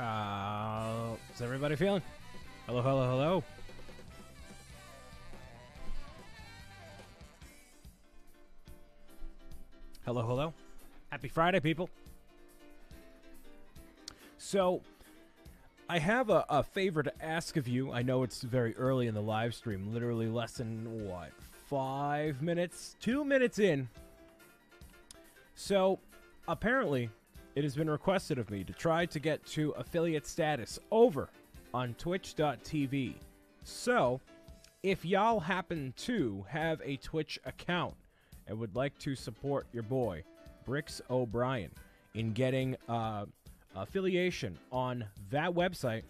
Uh, how's everybody feeling? Hello, hello, hello. Hello, hello. Happy Friday, people. So, I have a, a favor to ask of you. I know it's very early in the live stream, literally less than what, five minutes, two minutes in. So, apparently, it has been requested of me to try to get to affiliate status over on twitch.tv. So, if y'all happen to have a Twitch account and would like to support your boy, Bricks O'Brian, in getting uh, affiliation on that website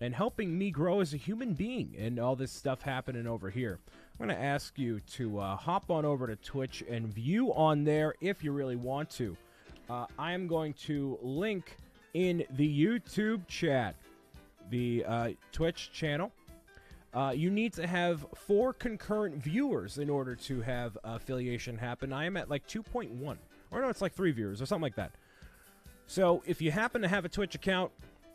and helping me grow as a human being and all this stuff happening over here. I'm going to ask you to uh, hop on over to Twitch and view on there if you really want to. Uh, I am going to link in the YouTube chat the uh, Twitch channel. Uh, you need to have four concurrent viewers in order to have affiliation happen. I am at like 2.1. Or no, it's like three viewers or something like that. So if you happen to have a Twitch account,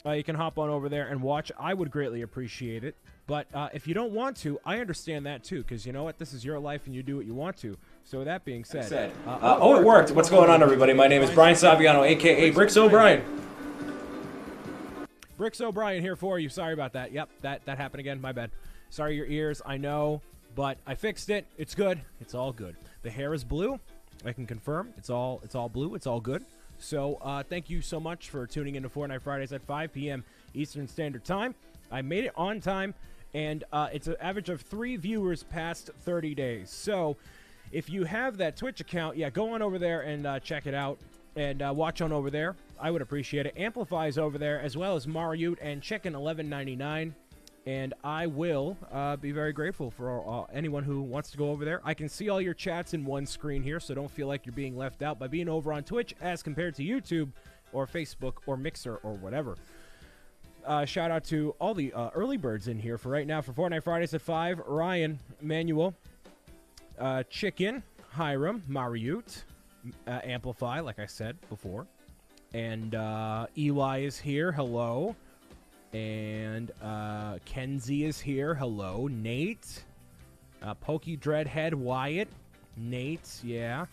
uh, you can hop on over there and watch. I would greatly appreciate it. But uh, if you don't want to, I understand that too, because you know what? This is your life and you do what you want to. So with that being said, said. uh, Uh, oh, it worked. What's going on, everybody? My name is Brian Saviano, aka Bricks O'Brian. Bricks O'Brian here for you. Sorry about that. Yep, that that happened again. My bad. Sorry your ears. I know, but I fixed it. It's good. It's all good. The hair is blue. I can confirm. It's all it's all blue. It's all good. So uh, thank you so much for tuning into Fortnite Fridays at 5 p.m. Eastern Standard Time. I made it on time, and uh, it's an average of three viewers past 30 days. So if you have that Twitch account, yeah, go on over there and uh, check it out and uh, watch on over there. I would appreciate it. Amplifies over there as well as Mariute and Chicken 1199. And I will uh, be very grateful for anyone who wants to go over there. I can see all your chats in one screen here, so don't feel like you're being left out by being over on Twitch as compared to YouTube or Facebook or Mixer or whatever. Uh, shout out to all the uh, early birds in here for right now for Fortnite Fridays at 5. Ryan, Manuel, uh, Chicken, Hiram, Mariute, uh, Amplify, like I said before. And uh, Eli is here. Hello. And uh, Kenzie is here. Hello. Nate. Uh, Pokey Dreadhead Wyatt. Nate. Yeah.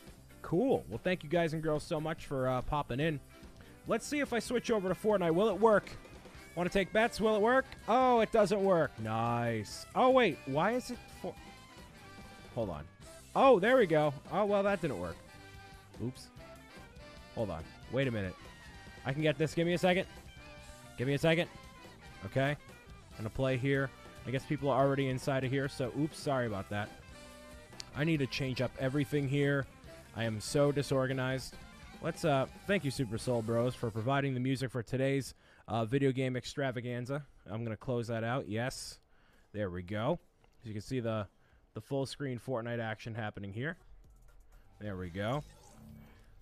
Cool. Well, thank you guys and girls so much for uh, popping in. Let's see if I switch over to Fortnite. Will it work? Want to take bets? Will it work? Oh, it doesn't work. Nice. Oh, wait. Why is it for. Hold on. Oh, there we go. Oh, well, that didn't work. Oops. Hold on. Wait a minute. I can get this. Give me a second. Give me a second. Okay. Going to play here. I guess people are already inside of here, so oops, sorry about that. I need to change up everything here. I am so disorganized. Let's uh thank you Super Soul Bros for providing the music for today's uh, video game extravaganza. I'm going to close that out. Yes. There we go. As you can see the the full screen Fortnite action happening here. There we go.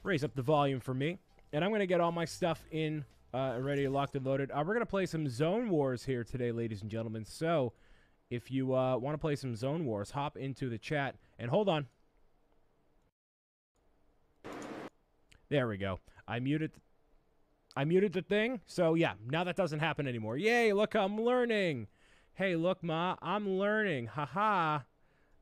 Raise up the volume for me. And I'm going to get all my stuff in uh, ready, locked and loaded. Uh, we're going to play some Zone Wars here today, ladies and gentlemen. So if you uh, want to play some Zone Wars, hop into the chat. And hold on. There we go. I muted. I muted the thing. So yeah, now that doesn't happen anymore. Yay! Look, I'm learning. Hey, look, ma, I'm learning. Haha.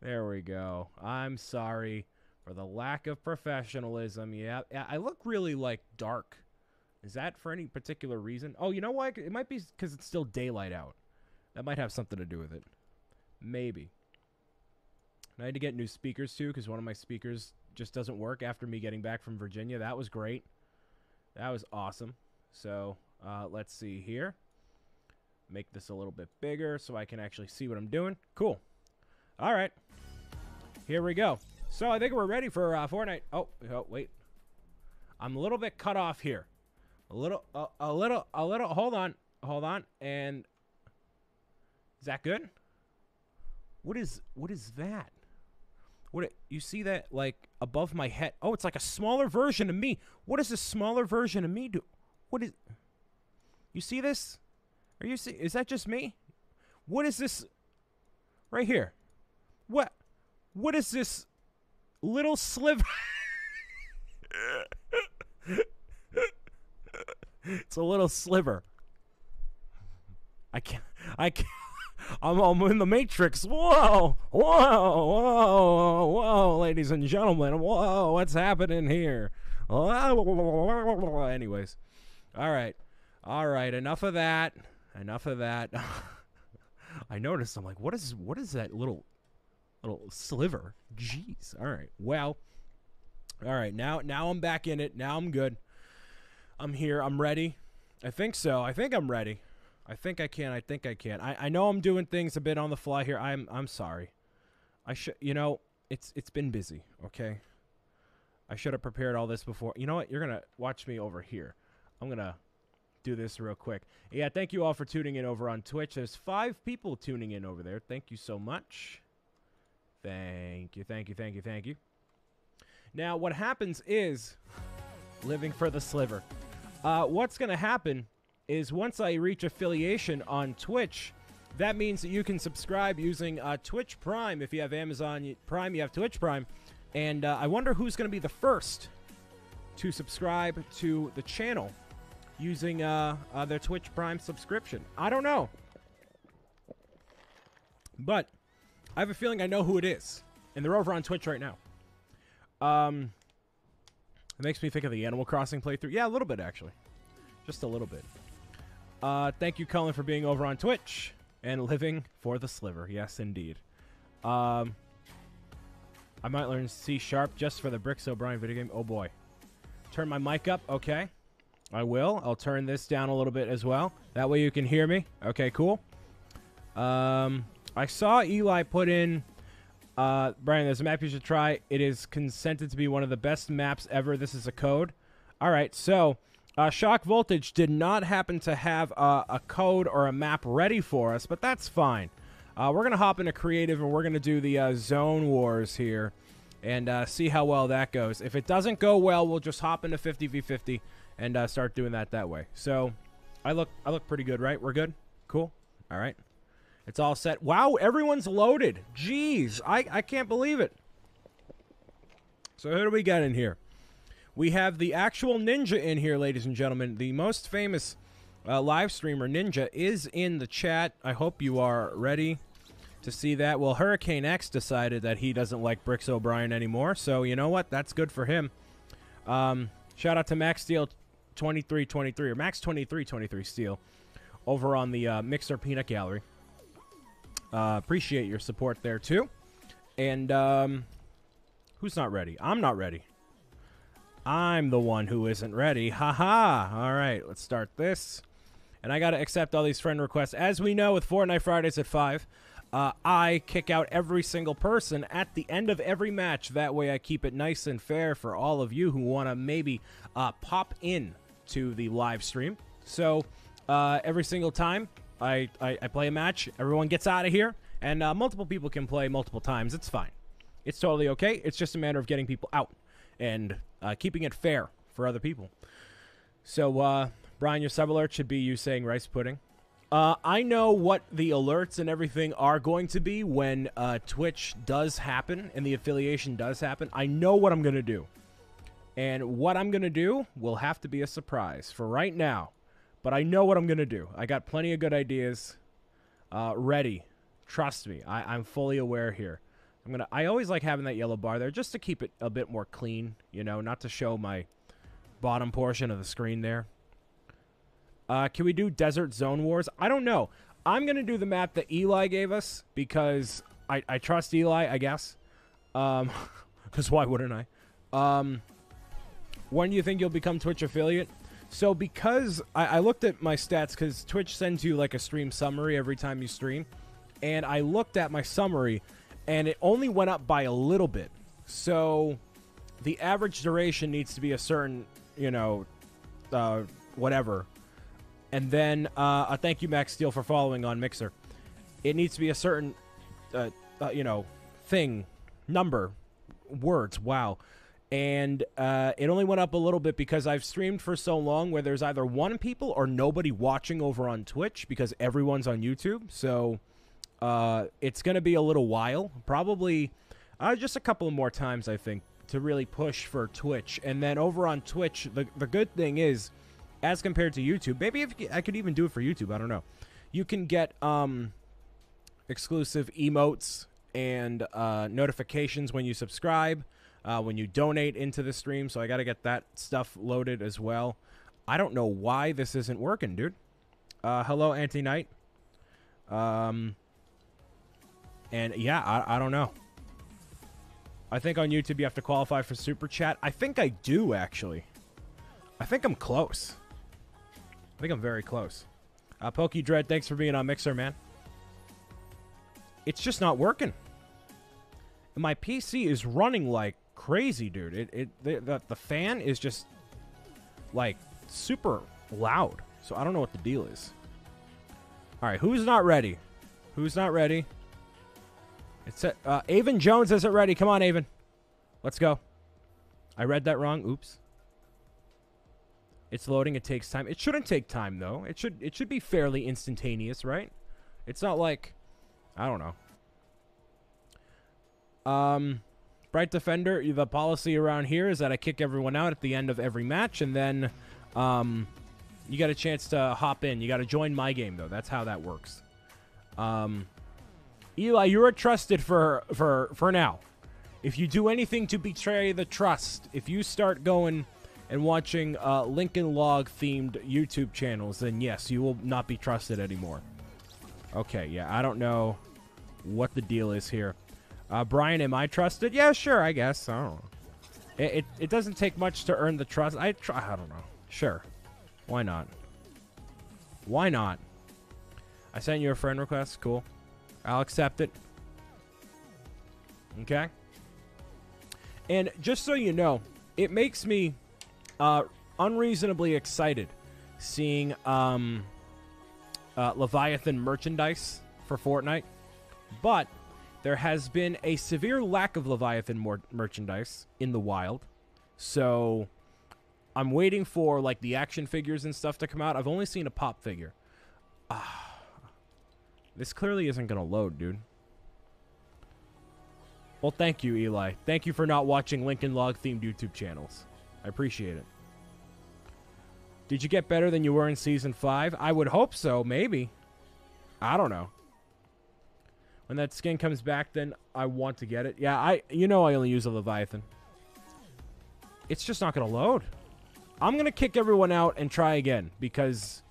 There we go. I'm sorry for the lack of professionalism. Yeah, I look really like dark. Is that for any particular reason? Oh, you know why? It might be because it's still daylight out. That might have something to do with it. Maybe. I had to get new speakers too because one of my speakers just doesn't work after me getting back from Virginia. That was great. That was awesome. So uh, let's see here. Make this a little bit bigger so I can actually see what I'm doing. Cool. All right. Here we go. So I think we're ready for uh, Fortnite. Oh, oh, wait. I'm a little bit cut off here. A little, uh, a little, a little. Hold on, hold on. And is that good? What is, what is that? What you see that like above my head? Oh, it's like a smaller version of me. What does a smaller version of me do? What is? You see this? Are you see? Is that just me? What is this? Right here. What? What is this little sliver? it's a little sliver. I can't. I can't. I'm, I'm in the Matrix. Whoa, whoa, whoa, whoa, ladies and gentlemen. Whoa, what's happening here? Anyways, all right, all right. Enough of that. Enough of that. I noticed. I'm like, what is what is that little little sliver? Jeez. All right. Well. All right. Now now I'm back in it. Now I'm good. I'm here. I'm ready. I think so. I think I'm ready. I think I can. I think I can. I, I know I'm doing things a bit on the fly here. I'm I'm sorry. I should you know, it's it's been busy, okay? I should have prepared all this before. You know what? You're going to watch me over here. I'm going to do this real quick. Yeah, thank you all for tuning in over on Twitch. There's 5 people tuning in over there. Thank you so much. Thank you. Thank you. Thank you. Thank you. Now, what happens is living for the sliver. Uh, what's going to happen is once I reach affiliation on Twitch, that means that you can subscribe using uh, Twitch Prime. If you have Amazon Prime, you have Twitch Prime. And uh, I wonder who's going to be the first to subscribe to the channel using uh, uh, their Twitch Prime subscription. I don't know. But I have a feeling I know who it is. And they're over on Twitch right now. Um, it makes me think of the Animal Crossing playthrough. Yeah, a little bit, actually. Just a little bit. Uh, thank you, Cullen, for being over on Twitch and living for the sliver. Yes, indeed. Um, I might learn C sharp just for the Bricks O'Brian video game. Oh boy. Turn my mic up. Okay. I will. I'll turn this down a little bit as well. That way you can hear me. Okay, cool. Um, I saw Eli put in. Uh, Brian, there's a map you should try. It is consented to be one of the best maps ever. This is a code. All right, so uh, Shock Voltage did not happen to have uh, a code or a map ready for us, but that's fine. Uh, we're going to hop into creative and we're going to do the uh, zone wars here and uh, see how well that goes. If it doesn't go well, we'll just hop into 50v50 and uh, start doing that that way. So I look I look pretty good, right? We're good? Cool? All right. It's all set. Wow, everyone's loaded. Jeez, I, I can't believe it. So who do we got in here? We have the actual Ninja in here, ladies and gentlemen. The most famous uh, live streamer, Ninja, is in the chat. I hope you are ready to see that. Well, Hurricane X decided that he doesn't like Bricks O'Brian anymore, so you know what? That's good for him. Um, shout out to Max Steel 2323 or Max 2323 Steel over on the uh, Mixer Peanut Gallery. Uh, appreciate your support there too. And um, who's not ready? I'm not ready. I'm the one who isn't ready. Haha. All right, let's start this. And I got to accept all these friend requests. As we know, with Fortnite Fridays at 5, uh, I kick out every single person at the end of every match. That way, I keep it nice and fair for all of you who want to maybe uh, pop in to the live stream. So uh, every single time I, I, I, play a match, everyone gets out of here, and uh, multiple people can play multiple times. It's fine. It's totally okay. It's just a matter of getting people out and uh, keeping it fair for other people. So, uh, Brian, your sub alert should be you saying rice pudding. Uh, I know what the alerts and everything are going to be when uh, Twitch does happen and the affiliation does happen. I know what I'm going to do. And what I'm going to do will have to be a surprise for right now. But I know what I'm going to do. I got plenty of good ideas uh, ready. Trust me, I, I'm fully aware here. I'm gonna. I always like having that yellow bar there just to keep it a bit more clean. You know, not to show my bottom portion of the screen there. Uh, can we do Desert Zone Wars? I don't know. I'm to do the map that Eli gave us because I, I trust Eli, I guess. Um, because why wouldn't I? Um, when do you think you'll become Twitch affiliate? So because I, I looked at my stats because Twitch sends you like a stream summary every time you stream. And I looked at my summary and it only went up by a little bit. So the average duration needs to be a certain, you know, uh, whatever and then uh, a thank you, Max Steel, for following on Mixer. It needs to be a certain, uh, uh, you know, thing, number, words. Wow. And uh, it only went up a little bit because I've streamed for so long where there's either one people or nobody watching over on Twitch because everyone's on YouTube. So uh, it's going to be a little while. Probably uh, just a couple more times, I think, to really push for Twitch. And then over on Twitch, the, the good thing is as compared to YouTube. Maybe if I could even do it for YouTube. I don't know. you can get um, exclusive emotes and uh, notifications when you subscribe, uh, when you donate into the stream. So I got to get that stuff loaded as well. I don't know why this isn't working, dude. Uh, hello, Anti Knight. Um, and yeah, I, I don't know. I think on YouTube you have to qualify for super chat. I think I do actually. I think I'm close. I think I'm very close. Uh, Pokey Dread, thanks for being on Mixer, man. It's just not working. My PC is running like crazy, dude. It it the, the, the fan is just like super loud. So I don't know what the deal is. All right, who's not ready? Who's not ready? It's uh, Avon Jones isn't ready. Come on, Avon. Let's go. I read that wrong. Oops. It's loading. It takes time. It shouldn't take time though. It should it should be fairly instantaneous, right? It's not like I don't know. Um Bright Defender, the policy around here is that I kick everyone out at the end of every match and then um you got a chance to hop in. You got to join my game though. That's how that works. Um Eli, you're trusted for for for now. If you do anything to betray the trust, if you start going and watching uh, Lincoln Log themed YouTube channels, then yes, you will not be trusted anymore. Okay, yeah, I don't know what the deal is here. Uh, Brian, am I trusted? Yeah, sure, I guess. I don't know. It, it, it doesn't take much to earn the trust. I try. I don't know. Sure, why not? Why not? I sent you a friend request. Cool. I'll accept it. Okay. And just so you know, it makes me uh, unreasonably excited seeing um, uh, Leviathan merchandise for Fortnite, but there has been a severe lack of Leviathan merchandise in the wild. So I'm waiting for like the action figures and stuff to come out. I've only seen a pop figure. Ah. This clearly isn't going to load, dude. Well, thank you, Eli. Thank you for not watching Lincoln Log themed YouTube channels. I appreciate it. Did you get better than you were in season 5? I would hope so, maybe. I don't know. When that skin comes back, then I want to get it. Yeah, I you know I only use a Leviathan. It's just not going to load. I'm going to kick everyone out and try again because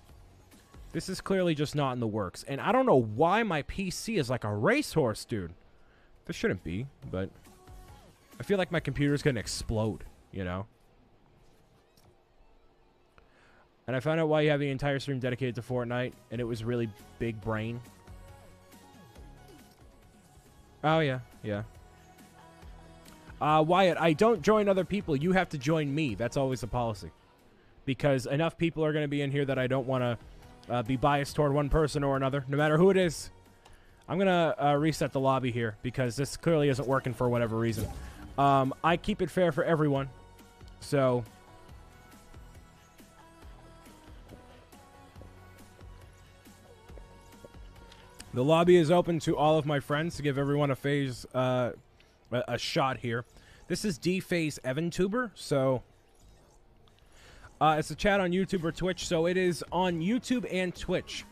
this is clearly just not in the works. And I don't know why my PC is like a racehorse, dude. This shouldn't be, but I feel like my computer's going to explode, you know? And I found out why you have the entire stream dedicated to Fortnite, and it was really big brain. Oh, yeah, yeah. Uh, Wyatt, I don't join other people. You have to join me. That's always the policy. Because enough people are going to be in here that I don't want to uh, be biased toward one person or another, no matter who it is. I'm going to uh, reset the lobby here because this clearly isn't working for whatever reason. Um, I keep it fair for everyone. So. The lobby is open to all of my friends to give everyone a phase, uh, a, shot here. This is D Phase Evan Tuber, so uh, it's a chat on YouTube or Twitch, so it is on YouTube and Twitch.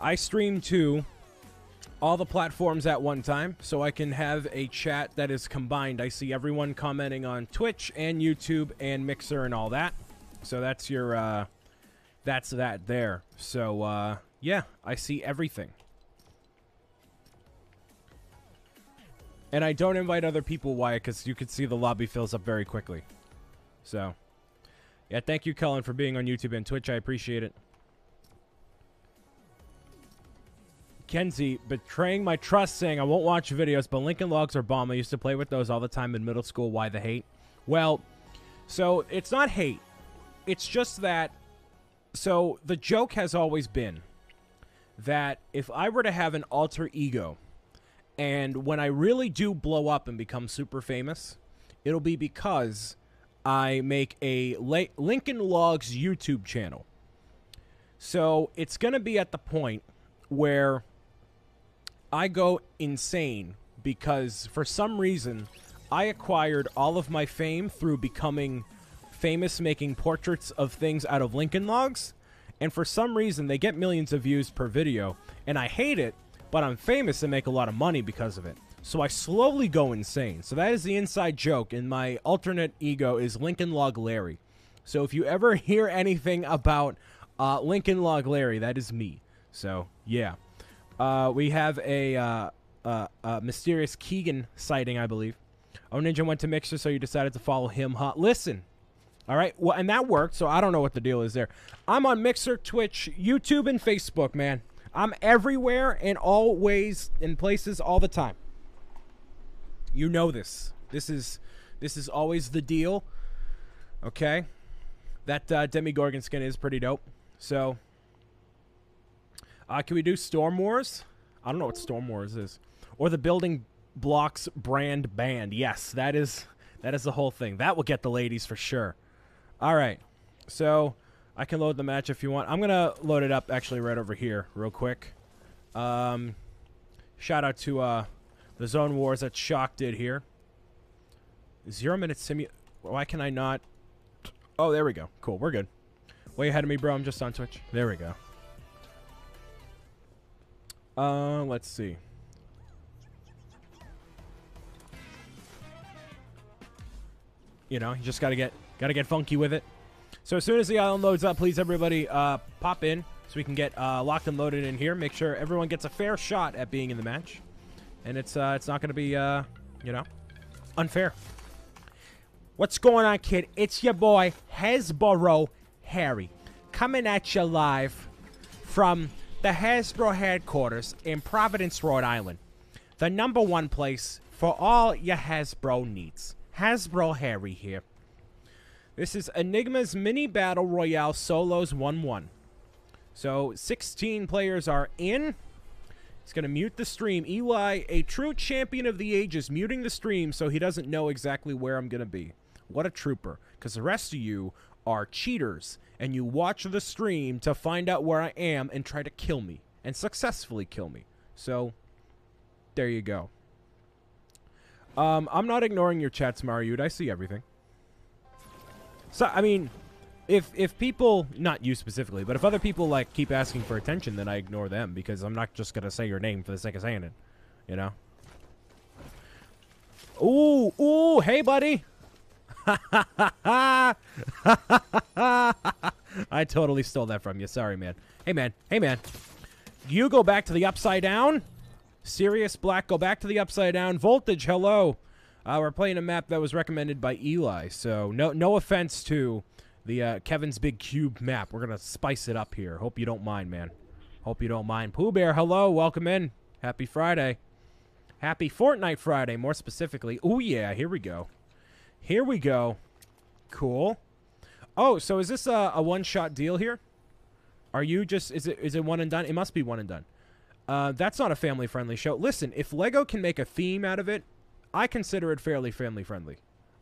I stream to all the platforms at one time, so I can have a chat that is combined. I see everyone commenting on Twitch and YouTube and Mixer and all that. So that's your, uh, that's that there. So, uh, yeah, I see everything. And I don't invite other people, why? Because you can see the lobby fills up very quickly. So. Yeah, thank you, Cullen, for being on YouTube and Twitch. I appreciate it. Kenzie, betraying my trust, saying I won't watch videos, but Lincoln Logs are bomb. I used to play with those all the time in middle school. Why the hate? Well, so it's not hate. It's just that. So the joke has always been that if I were to have an alter ego, and when I really do blow up and become super famous, it'll be because I make a Lincoln Logs YouTube channel. So it's going to be at the point where I go insane because for some reason I acquired all of my fame through becoming famous making portraits of things out of Lincoln Logs. And for some reason, they get millions of views per video. And I hate it, but I'm famous and make a lot of money because of it. So I slowly go insane. So that is the inside joke. And my alternate ego is Lincoln Log Larry. So if you ever hear anything about uh, Lincoln Log Larry, that is me. So yeah, uh, we have a, uh, uh, mysterious Keegan sighting, I believe. Oh, Ninja went to Mixer, so you decided to follow him, huh? Listen. All right. Well, and that worked, so I don't know what the deal is there. I'm on Mixer, Twitch, YouTube, and Facebook, man. I'm everywhere and always in places all the time. You know this. This is this is always the deal. Okay? That uh, Demogorgon skin is pretty dope. So, uh, can we do Storm Wars? I don't know what Storm Wars is. Or the Building Blocks brand band. Yes, that is that is the whole thing. That will get the ladies for sure. All right. So, I can load the match if you want. I'm going to load it up actually right over here real quick. Um, shout out to uh, the Zone Wars that Shock did here. Zero minute simu... Why can I not... Oh, there we go. Cool, we're good. Way ahead of me, bro. I'm just on Twitch. There we go. Uh, let's see. You know, you just gotta get gotta get funky with it. So as soon as the island loads up, please everybody uh, pop in so we can get uh, locked and loaded in here. Make sure everyone gets a fair shot at being in the match, and it's uh, it's not gonna be uh, you know unfair. What's going on, kid? It's your boy Hasbro Harry coming at you live from the Hasbro headquarters in Providence, Rhode Island. The number one place for all your Hasbro needs. Hasbro Harry here. This is Enigma's Mini Battle Royale Solos 1 1. So 16 players are in. He's going to mute the stream. Eli, a true champion of the ages, muting the stream so he doesn't know exactly where I'm going to be. What a trooper. Because the rest of you are cheaters and you watch the stream to find out where I am and try to kill me and successfully kill me. So, there you go. Um, I'm not ignoring your chats, Mariud. I see everything. So, I mean, if if people, not you specifically, but if other people like keep asking for attention, then I ignore them because I'm not just gonna say your name for the sake of saying it, you know. Ooh, ooh, hey, buddy. I totally stole that from you. Sorry, man. Hey, man. Hey, man. You go back to the upside down. Sirius Black, go back to the upside down. Voltage, hello. Uh, we're playing a map that was recommended by Eli, so no no offense to the uh, Kevin's Big Cube map. We're gonna spice it up here. Hope you don't mind, man. Hope you don't mind. Pooh Bear, hello. Welcome in. Happy Friday. Happy Fortnite Friday, more specifically. Oh yeah, here we go. Here we go. Cool. Oh, so is this a, a one-shot deal here? Are you just is it is it one and done? It must be one and done. Uh, that's not a family-friendly show. Listen, if Lego can make a theme out of it, I consider it fairly family-friendly.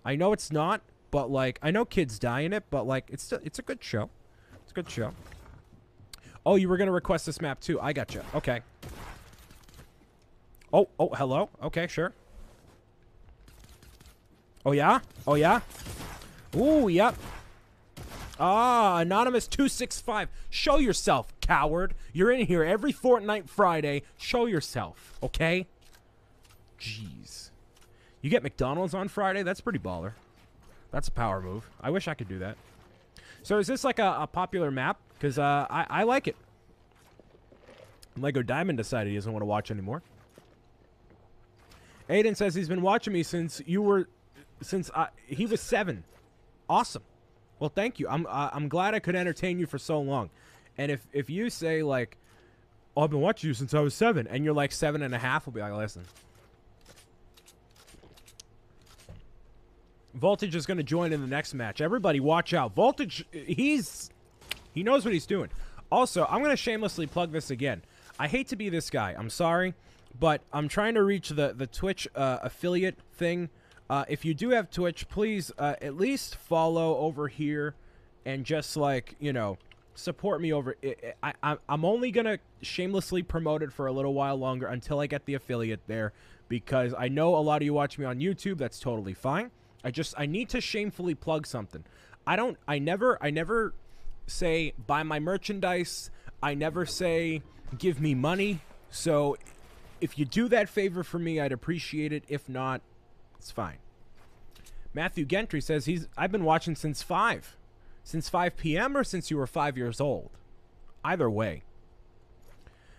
I know it's not, but like I know kids die in it, but like it's still, it's a good show. It's a good show. Oh, you were gonna request this map too. I got you. Okay. Oh, oh, hello. Okay, sure. Oh, yeah? Oh, yeah? Ooh, yep. Ah, Anonymous265. Show yourself, coward. You're in here every Fortnite Friday. Show yourself, okay? Jeez. You get McDonald's on Friday? That's pretty baller. That's a power move. I wish I could do that. So is this like a, a popular map? Because uh, I, I like it. Lego Diamond decided he doesn't want to watch anymore. Aiden says he's been watching me since you were since I, he was seven. Awesome. Well, thank you. I'm I'm glad I could entertain you for so long. And if if you say like, oh, I've been watching you since I was seven, and you're like seven and a half, we'll be like, listen. Voltage is going to join in the next match. Everybody, watch out. Voltage, he's he knows what he's doing. Also, I'm going to shamelessly plug this again. I hate to be this guy. I'm sorry, but I'm trying to reach the the Twitch uh, affiliate thing uh, if you do have Twitch, please uh, at least follow over here and just like you know support me over. I, I I'm only gonna shamelessly promote it for a little while longer until I get the affiliate there because I know a lot of you watch me on YouTube. That's totally fine. I just I need to shamefully plug something. I don't. I never. I never say buy my merchandise. I never say give me money. So if you do that favor for me, I'd appreciate it. If not, it's fine. Matthew Gentry says he's I've been watching since 5. Since 5 p.m. or since you were 5 years old. Either way.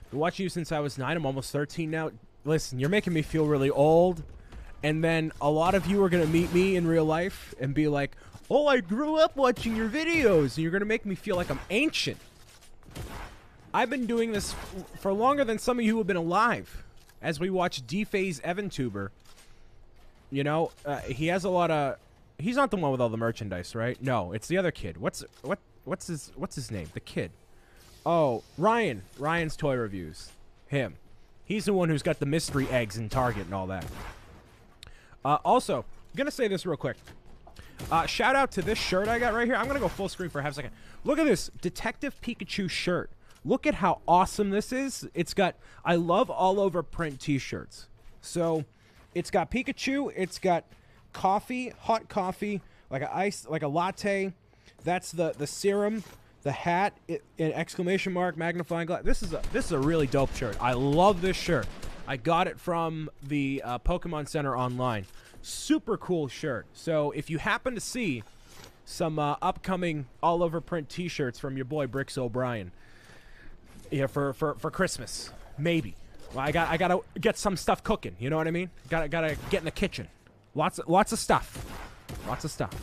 Been watching you since I was 9. I'm almost 13 now. Listen, you're making me feel really old. And then a lot of you are going to meet me in real life and be like, "Oh, I grew up watching your videos." And you're going to make me feel like I'm ancient. I've been doing this for longer than some of you have been alive. As we watch D-Phase EvanTuber, you know, uh, he has a lot of. He's not the one with all the merchandise, right? No, it's the other kid. What's what? What's his What's his name? The kid. Oh, Ryan. Ryan's toy reviews. Him. He's the one who's got the mystery eggs in Target and all that. Uh, also, I'm gonna say this real quick. Uh, shout out to this shirt I got right here. I'm gonna go full screen for a half second. Look at this Detective Pikachu shirt. Look at how awesome this is. It's got I love all over print T-shirts. So it's got Pikachu. It's got coffee, hot coffee, like a ice, like a latte. That's the the serum, the hat, it, an exclamation mark, magnifying glass. This is a this is a really dope shirt. I love this shirt. I got it from the uh, Pokemon Center online. Super cool shirt. So if you happen to see some uh, upcoming all over print T-shirts from your boy Bricks O'Brian, yeah, for for for Christmas, maybe. Well, I got I gotta get some stuff cooking. You know what I mean? Gotta gotta get in the kitchen. Lots of lots of stuff. Lots of stuff.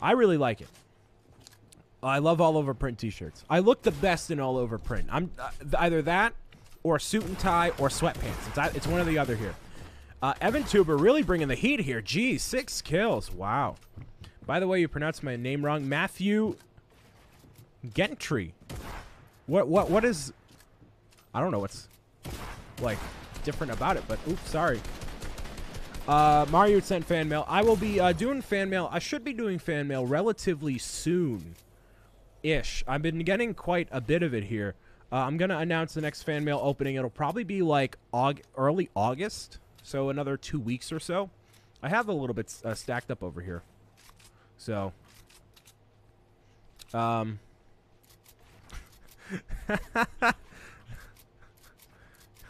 I really like it. I love all over print T-shirts. I look the best in all over print. I'm uh, either that or suit and tie or sweatpants. It's it's one or the other here. Uh, Evan Tuber really bringing the heat here. Geez, six kills. Wow. By the way, you pronounced my name wrong. Matthew Gentry. What what what is? I don't know what's like different about it, but oops, sorry. Uh, Mario sent fan mail. I will be uh, doing fan mail. I should be doing fan mail relatively soon, ish. I've been getting quite a bit of it here. Uh, I'm gonna announce the next fan mail opening. It'll probably be like Aug- early August, so another two weeks or so. I have a little bit uh, stacked up over here, so. Um.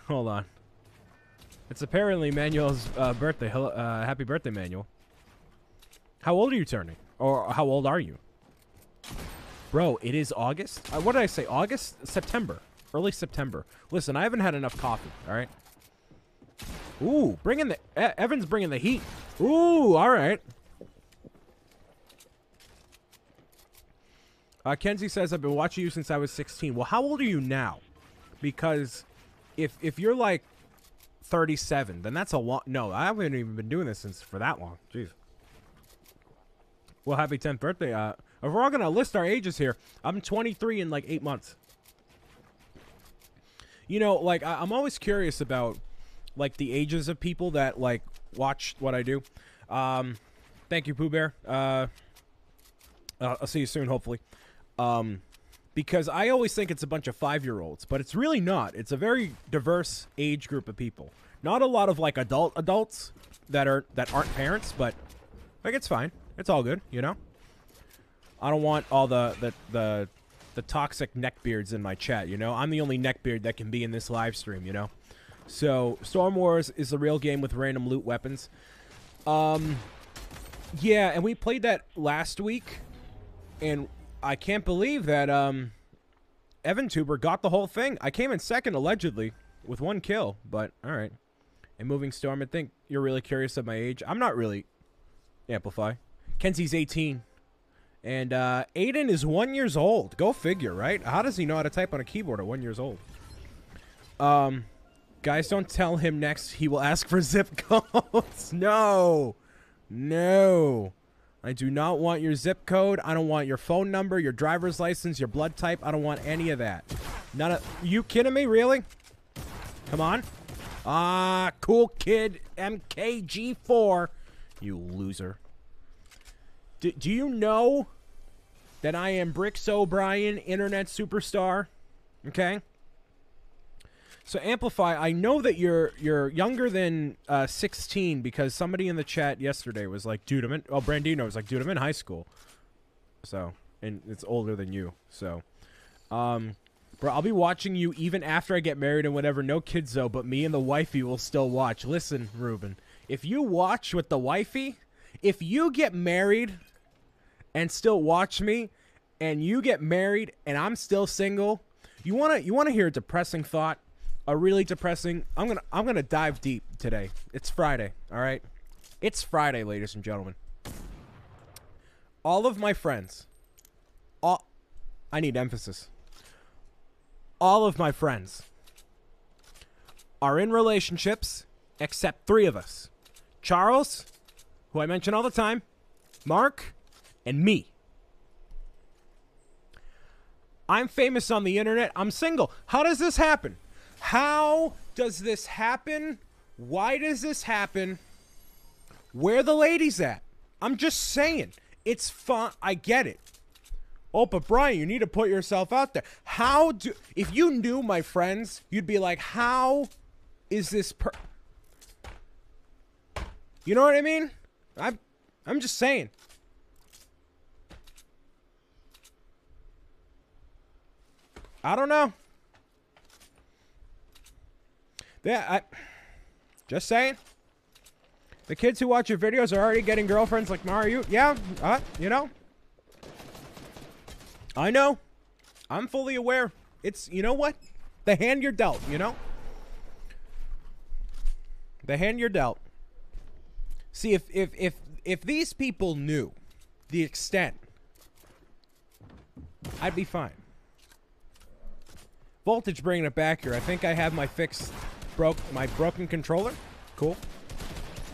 Hold on. It's apparently Manuel's uh, birthday. Uh, happy birthday, Manuel. How old are you turning? Or how old are you? Bro, it is August? Uh, what did I say? August? September. Early September. Listen, I haven't had enough coffee, all right? Ooh, bringing the... E- Evan's bringing the heat. Ooh, all right. Uh, Kenzie says, I've been watching you since I was 16. Well, how old are you now? Because if if you're like 37, then that's a long... No, I haven't even been doing this since for that long. Jeez. Well, happy 10th birthday. Uh, if we're all going to list our ages here, I'm 23 in like eight months. You know, like, I- I'm always curious about, like, the ages of people that, like, watch what I do. Um, thank you, Pooh Bear. Uh, uh, I'll see you soon, hopefully. Um, because I always think it's a bunch of five year olds, but it's really not. It's a very diverse age group of people. Not a lot of like adult adults that are that aren't parents, but like it's fine. It's all good, you know. I don't want all the the the, the toxic neckbeards in my chat. You know, I'm the only neckbeard that can be in this live stream. You know, so Storm Wars is the real game with random loot weapons. Um, yeah, and we played that last week, and I can't believe that um, Evan Tuber got the whole thing. I came in second allegedly with one kill, but all right. And moving storm, I think you're really curious of my age. I'm not really. Amplify. Kenzie's 18, and uh, Aiden is one years old. Go figure, right? How does he know how to type on a keyboard at one years old? Um, guys, don't tell him next. He will ask for zip codes. no, no. I do not want your zip code. I don't want your phone number, your driver's license, your blood type. I don't want any of that. None of you kidding me? Really? Come on. Ah, cool kid MKG4. You loser. Do, do you know that I am Bricks O'Brian, internet superstar? Okay. So amplify. I know that you're you're younger than uh, 16 because somebody in the chat yesterday was like, "Dude, I'm in." Brandino was like, "Dude, I'm in high school." So and it's older than you. So, um, bro, I'll be watching you even after I get married and whatever. No kids though, but me and the wifey will still watch. Listen, Ruben, if you watch with the wifey, if you get married and still watch me, and you get married and I'm still single, you wanna you wanna hear a depressing thought, a really depressing. I'm gonna I'm gonna dive deep today. It's Friday, all right. It's Friday, ladies and gentlemen. All of my friends, all I need emphasis. All of my friends are in relationships except three of us. Charles, who I mention all the time, Mark, and me. I'm famous on the internet. I'm single. How does this happen? How does this happen? Why does this happen? Where the ladies at? I'm just saying. It's fun. I get it. Oh, but Brian, you need to put yourself out there. How do if you knew my friends, you'd be like, "How is this per You know what I mean? I'm I'm just saying. I don't know. Yeah, I just saying. The kids who watch your videos are already getting girlfriends like Mario. Yeah, uh, you know. I know. I'm fully aware. It's, you know what? The hand you're dealt, you know? The hand you're dealt. See, if, if, if, if these people knew the extent, I'd be fine. Voltage bringing it back here. I think I have my fixed, broke, my broken controller. Cool.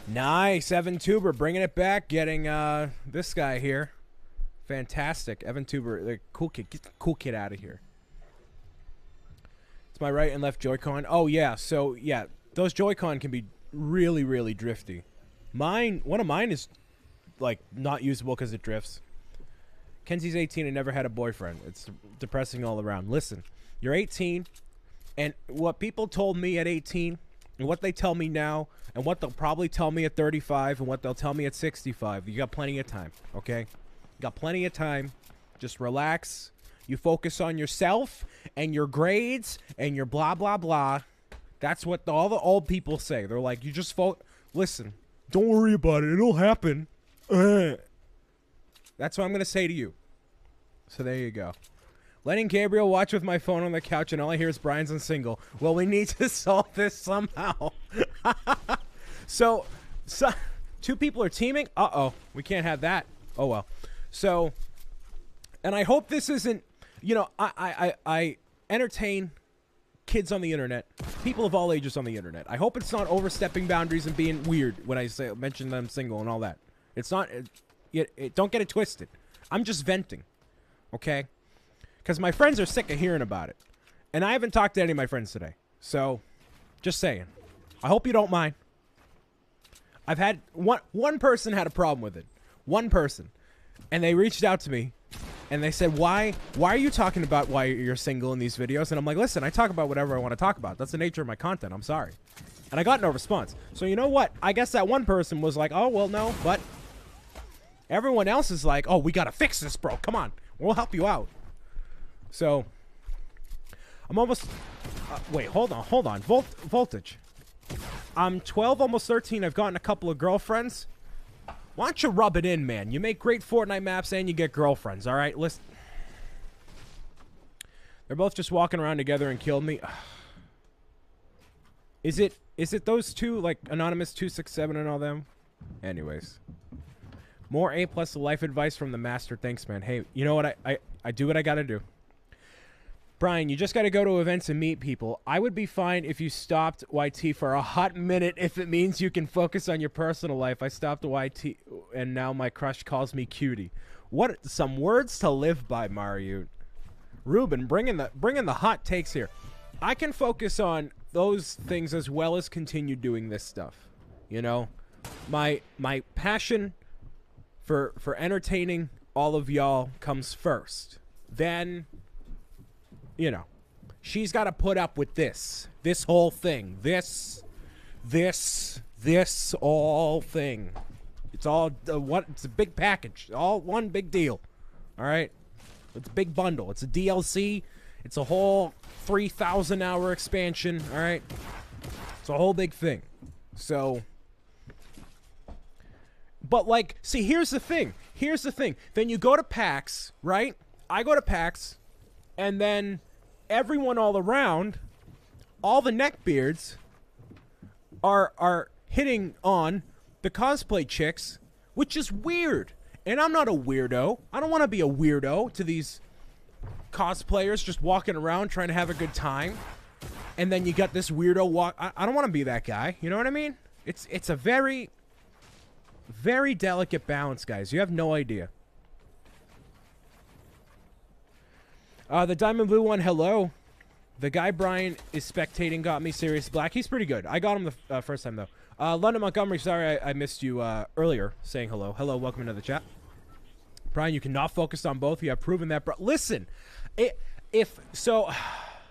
Nice, Evan Tuber bringing it back, getting uh this guy here. Fantastic, Evan Tuber, the cool kid. Get the cool kid out of here. It's my right and left Joy-Con. Oh yeah, so yeah, those Joy-Con can be really, really drifty. Mine, one of mine is like not usable because it drifts. Kenzie's 18 and never had a boyfriend. It's depressing all around. Listen, you're 18, and what people told me at 18 and what they tell me now and what they'll probably tell me at 35 and what they'll tell me at 65 you got plenty of time okay? You got plenty of time. Just relax. You focus on yourself and your grades and your blah blah blah. That's what the, all the old people say. They're like you just fo- listen don't worry about it. It'll happen. That's what i'm to say to you. So there you go Letting Gabriel watch with my phone on the couch and all I hear is Brian's on single. Well, we need to solve this somehow. so, so, two people are teaming. Uh oh, we can't have that. Oh well. So, and I hope this isn't. You know, I I I, I entertain kids on the internet, people of all ages on the internet. I hope it's not overstepping boundaries and being weird when I say mention them single and all that. It's not. It, it, it, don't get it twisted. I'm just venting. Okay because my friends are sick of hearing about it. And I haven't talked to any of my friends today. So, just saying. I hope you don't mind. I've had one one person had a problem with it. One person. And they reached out to me and they said, "Why why are you talking about why you're single in these videos?" And I'm like, "Listen, I talk about whatever I want to talk about. That's the nature of my content. I'm sorry." And I got no response. So, you know what? I guess that one person was like, "Oh, well, no." But everyone else is like, "Oh, we got to fix this, bro. Come on. We'll help you out." So, I'm almost. Uh, wait, hold on, hold on. Volt voltage. I'm 12, almost 13. I've gotten a couple of girlfriends. Why don't you rub it in, man? You make great Fortnite maps and you get girlfriends. All right, listen. They're both just walking around together and killed me. Is it is it those two like anonymous two six seven and all them? Anyways, more A plus life advice from the master. Thanks, man. Hey, you know what? I I, I do what I gotta do. Brian, you just got to go to events and meet people. I would be fine if you stopped YT for a hot minute if it means you can focus on your personal life. I stopped YT and now my crush calls me cutie. What some words to live by, Mario. Ruben, bringing the bringing the hot takes here. I can focus on those things as well as continue doing this stuff. You know, my my passion for for entertaining all of y'all comes first. Then you know, she's got to put up with this, this whole thing, this, this, this all thing. It's all uh, what? It's a big package, all one big deal. All right. It's a big bundle. It's a DLC. It's a whole 3,000 hour expansion. All right. It's a whole big thing. So, but like, see, here's the thing. Here's the thing. Then you go to PAX, right? I go to PAX, and then everyone all around, all the neckbeards, are are hitting on the cosplay chicks, which is weird. And I'm not a weirdo. I don't want to be a weirdo to these cosplayers just walking around trying to have a good time. And then you got this weirdo walk. I, I don't want to be that guy. You know what I mean? It's it's a very very delicate balance, guys. You have no idea. Uh, the Diamond Blue one, hello. The guy Brian is spectating got me serious Black. He's pretty good. I got him the uh, first time, though. Uh, London Montgomery, sorry I, I missed you uh, earlier saying hello. Hello, welcome into the chat. Brian, you cannot focus on both. You have proven that. Bro- Listen, it, if so,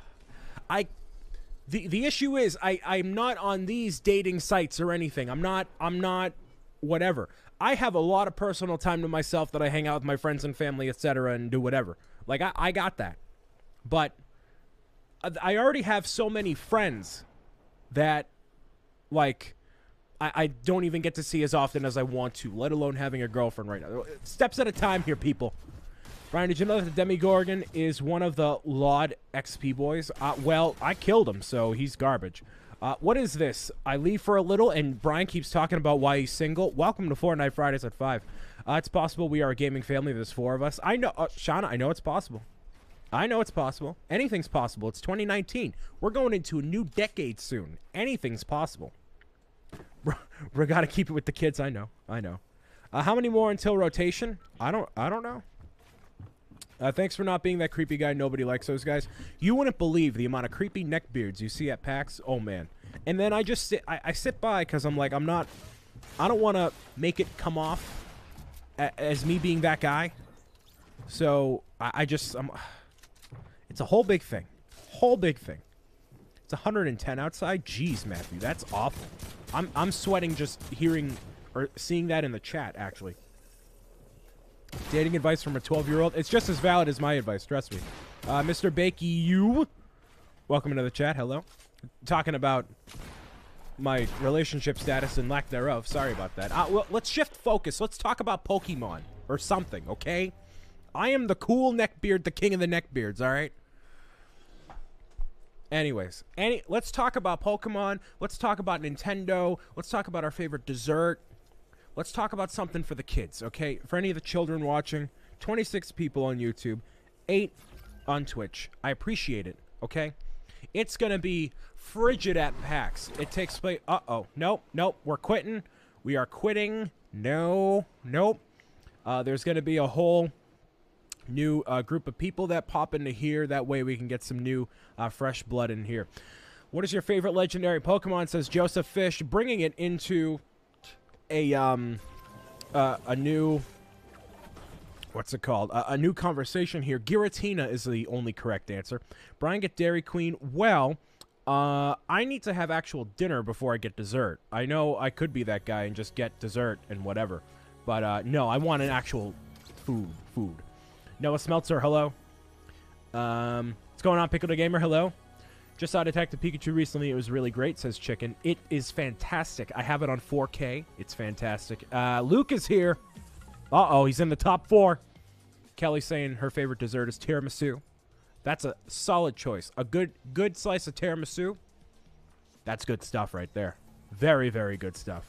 I the the issue is I I'm not on these dating sites or anything. I'm not I'm not whatever. I have a lot of personal time to myself that I hang out with my friends and family, etc., and do whatever. Like I, I got that, but I already have so many friends that like I, I don't even get to see as often as I want to, let alone having a girlfriend right now. Steps at a time here, people. Brian, did you know that the Demogorgon is one of the Laud XP boys? Uh, well, I killed him, so he's garbage. Uh, what is this? I leave for a little, and Brian keeps talking about why he's single. Welcome to Fortnite Fridays at 5. Uh, it's possible we are a gaming family. There's four of us. I know, uh, Shauna, I know it's possible. I know it's possible. Anything's possible. It's 2019. We're going into a new decade soon. Anything's possible. we got to keep it with the kids. I know. I know. Uh, how many more until rotation? I don't. I don't know. Uh, thanks for not being that creepy guy. Nobody likes those guys. You wouldn't believe the amount of creepy neckbeards you see at PAX. Oh man. And then I just sit. I, I sit by because I'm like I'm not. I don't want to make it come off as me being that guy. So I, I just I'm. It's a whole big thing. Whole big thing. It's 110 outside. Jeez, Matthew, that's awful. I'm I'm sweating just hearing or seeing that in the chat. Actually. Dating advice from a 12 year old. It's just as valid as my advice, trust me. Uh, Mr. Bakey, you. Welcome into the chat. Hello. Talking about my relationship status and lack thereof. Sorry about that. Uh, well, let's shift focus. Let's talk about Pokemon or something, okay? I am the cool neckbeard, the king of the neckbeards, all right? Anyways, any let's talk about Pokemon. Let's talk about Nintendo. Let's talk about our favorite dessert. Let's talk about something for the kids, okay? For any of the children watching, 26 people on YouTube, 8 on Twitch. I appreciate it, okay? It's going to be frigid at PAX. It takes place. Uh oh. Nope, nope. We're quitting. We are quitting. No, nope. Uh, there's going to be a whole new uh, group of people that pop into here. That way we can get some new, uh, fresh blood in here. What is your favorite legendary Pokemon? Says Joseph Fish, bringing it into a um uh, a new what's it called? Uh, a new conversation here. Giratina is the only correct answer. Brian get Dairy Queen. Well, uh, I need to have actual dinner before I get dessert. I know I could be that guy and just get dessert and whatever, but uh, no, I want an actual food. Food. Noah Smeltzer, hello. Um, what's going on, Pickle the Gamer? Hello. Just saw Detective Pikachu recently. It was really great, says Chicken. It is fantastic. I have it on 4K. It's fantastic. Uh, Luke is here. Uh oh, he's in the top four. Kelly saying her favorite dessert is tiramisu. That's a solid choice. A good good slice of tiramisu. That's good stuff right there. Very, very good stuff.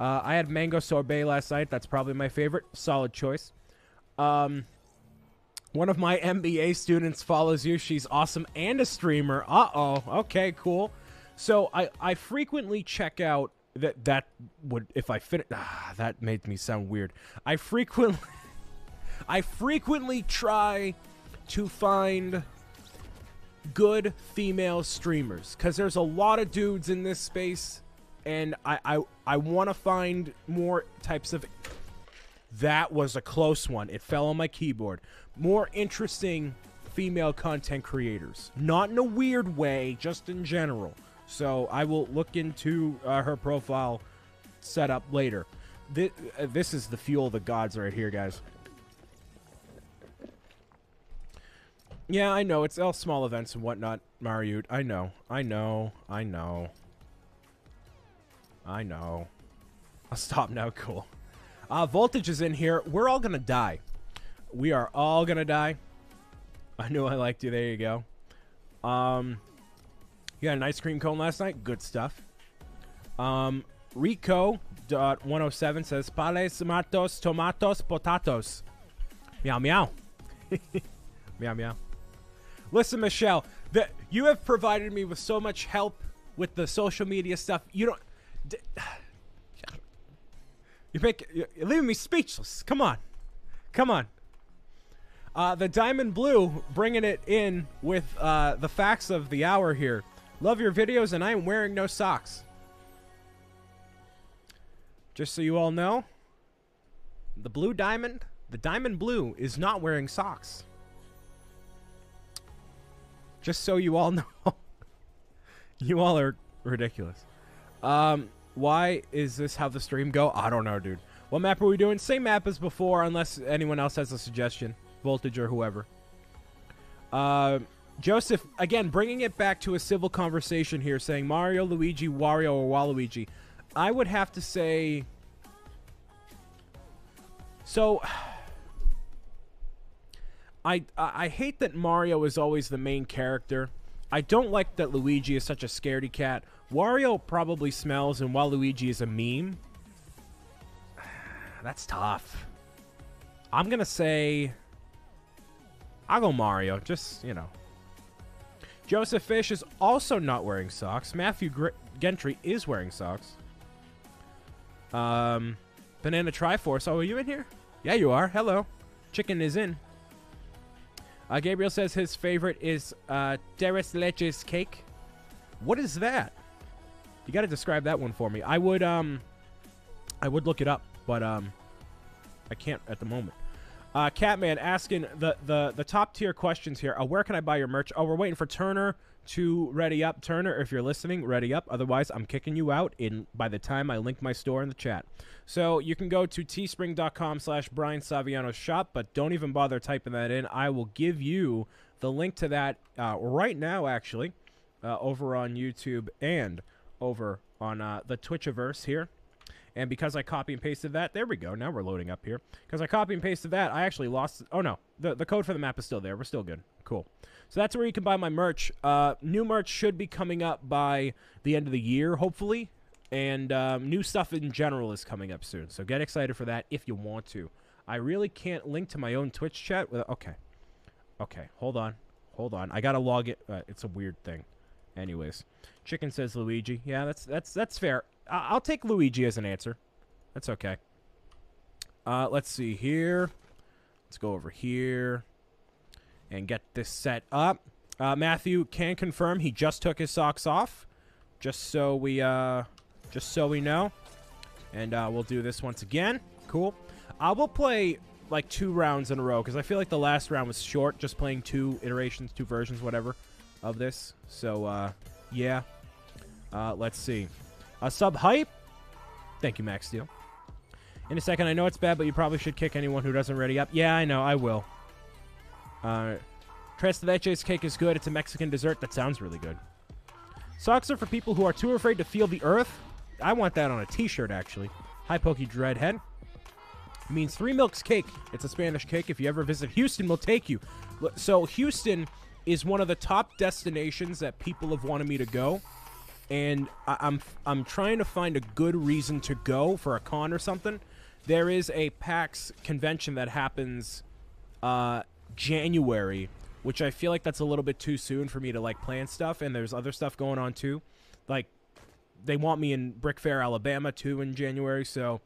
Uh, I had mango sorbet last night. That's probably my favorite. Solid choice. Um, one of my MBA students follows you. She's awesome and a streamer. Uh oh. Okay, cool. So I I frequently check out that that would if I fit ah, that made me sound weird. I frequently I frequently try to find good female streamers because there's a lot of dudes in this space and I I, I want to find more types of that was a close one. It fell on my keyboard. More interesting female content creators. Not in a weird way, just in general. So I will look into uh, her profile setup later. This, uh, this is the fuel of the gods right here, guys. Yeah, I know. It's all small events and whatnot, Mario. I know. I know. I know. I know. I'll stop now. Cool. Uh, Voltage is in here. We're all gonna die. We are all gonna die. I knew I liked you. There you go. Um, you got an ice cream cone last night. Good stuff. Um, Rico dot 107 says pales, tomatoes, tomatoes, potatoes. Meow meow. meow meow. Listen, Michelle, the, you have provided me with so much help with the social media stuff. You don't. D- you make you're leaving me speechless. Come on, come on. Uh, the diamond blue bringing it in with uh, the facts of the hour here. Love your videos, and I am wearing no socks. Just so you all know, the blue diamond, the diamond blue, is not wearing socks. Just so you all know. you all are ridiculous. Um, why is this how the stream go? I don't know, dude. What map are we doing? Same map as before, unless anyone else has a suggestion. Voltage or whoever. Uh, Joseph, again, bringing it back to a civil conversation here, saying Mario, Luigi, Wario, or Waluigi. I would have to say. So. I, I hate that Mario is always the main character. I don't like that Luigi is such a scaredy cat. Wario probably smells, and Waluigi is a meme. That's tough. I'm gonna say. I'll go Mario. Just you know. Joseph Fish is also not wearing socks. Matthew Gr- Gentry is wearing socks. Um, Banana Triforce. Oh, are you in here? Yeah, you are. Hello. Chicken is in. Uh, Gabriel says his favorite is uh, Tres Leches cake. What is that? You got to describe that one for me. I would um, I would look it up, but um, I can't at the moment. Uh, Catman asking the the the top tier questions here. Uh, where can I buy your merch? Oh, we're waiting for Turner to ready up. Turner, if you're listening, ready up. Otherwise, I'm kicking you out in by the time I link my store in the chat. So you can go to teespring.com slash Brian Saviano shop, but don't even bother typing that in. I will give you the link to that uh, right now, actually, uh, over on YouTube and over on uh, the Twitchiverse here. And because I copy and pasted that, there we go. Now we're loading up here. Because I copy and pasted that, I actually lost. Oh no, the the code for the map is still there. We're still good. Cool. So that's where you can buy my merch. Uh, new merch should be coming up by the end of the year, hopefully. And um, new stuff in general is coming up soon. So get excited for that if you want to. I really can't link to my own Twitch chat. With, okay. Okay, hold on. Hold on. I gotta log it. Uh, it's a weird thing. Anyways, Chicken says Luigi. Yeah, that's that's that's fair. I- I'll take Luigi as an answer. That's okay. Uh, let's see here. Let's go over here and get this set up. Uh, Matthew can confirm he just took his socks off, just so we uh, just so we know. And uh, we'll do this once again. Cool. I will play like two rounds in a row because I feel like the last round was short, just playing two iterations, two versions, whatever, of this. So uh, yeah. Uh, let's see. A sub hype. Thank you, Max Steel. In a second, I know it's bad, but you probably should kick anyone who doesn't ready up. Yeah, I know, I will. Uh, Tres leches cake is good. It's a Mexican dessert. That sounds really good. Socks are for people who are too afraid to feel the earth. I want that on a t-shirt, actually. Hi, Pokey Dreadhead. It means three milks cake. It's a Spanish cake. If you ever visit Houston, we'll take you. So Houston is one of the top destinations that people have wanted me to go, and I- I'm I'm trying to find a good reason to go for a con or something. There is a PAX convention that happens uh, January, which I feel like that's a little bit too soon for me to like plan stuff. And there's other stuff going on too, like they want me in Brick Fair, Alabama too in January. So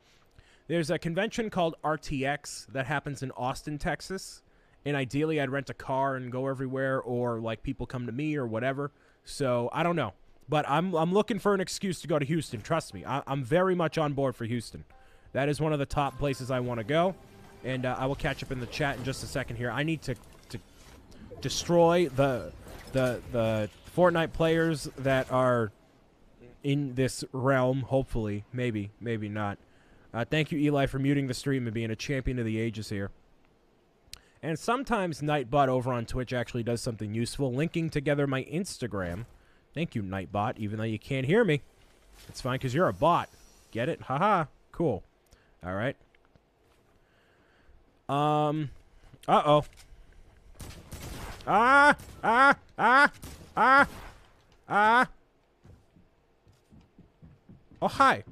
there's a convention called RTX that happens in Austin, Texas. And ideally, I'd rent a car and go everywhere, or like people come to me or whatever. So I don't know, but I'm I'm looking for an excuse to go to Houston. Trust me, I, I'm very much on board for Houston. That is one of the top places I want to go, and uh, I will catch up in the chat in just a second here. I need to to destroy the the the Fortnite players that are in this realm. Hopefully, maybe, maybe not. Uh, thank you, Eli, for muting the stream and being a champion of the ages here. And sometimes Nightbot over on Twitch actually does something useful, linking together my Instagram. Thank you, Nightbot, even though you can't hear me. It's fine because you're a bot. Get it? Haha. Cool. All right. Um. Uh oh. Ah! Ah! Ah! Ah! Ah! Oh, hi.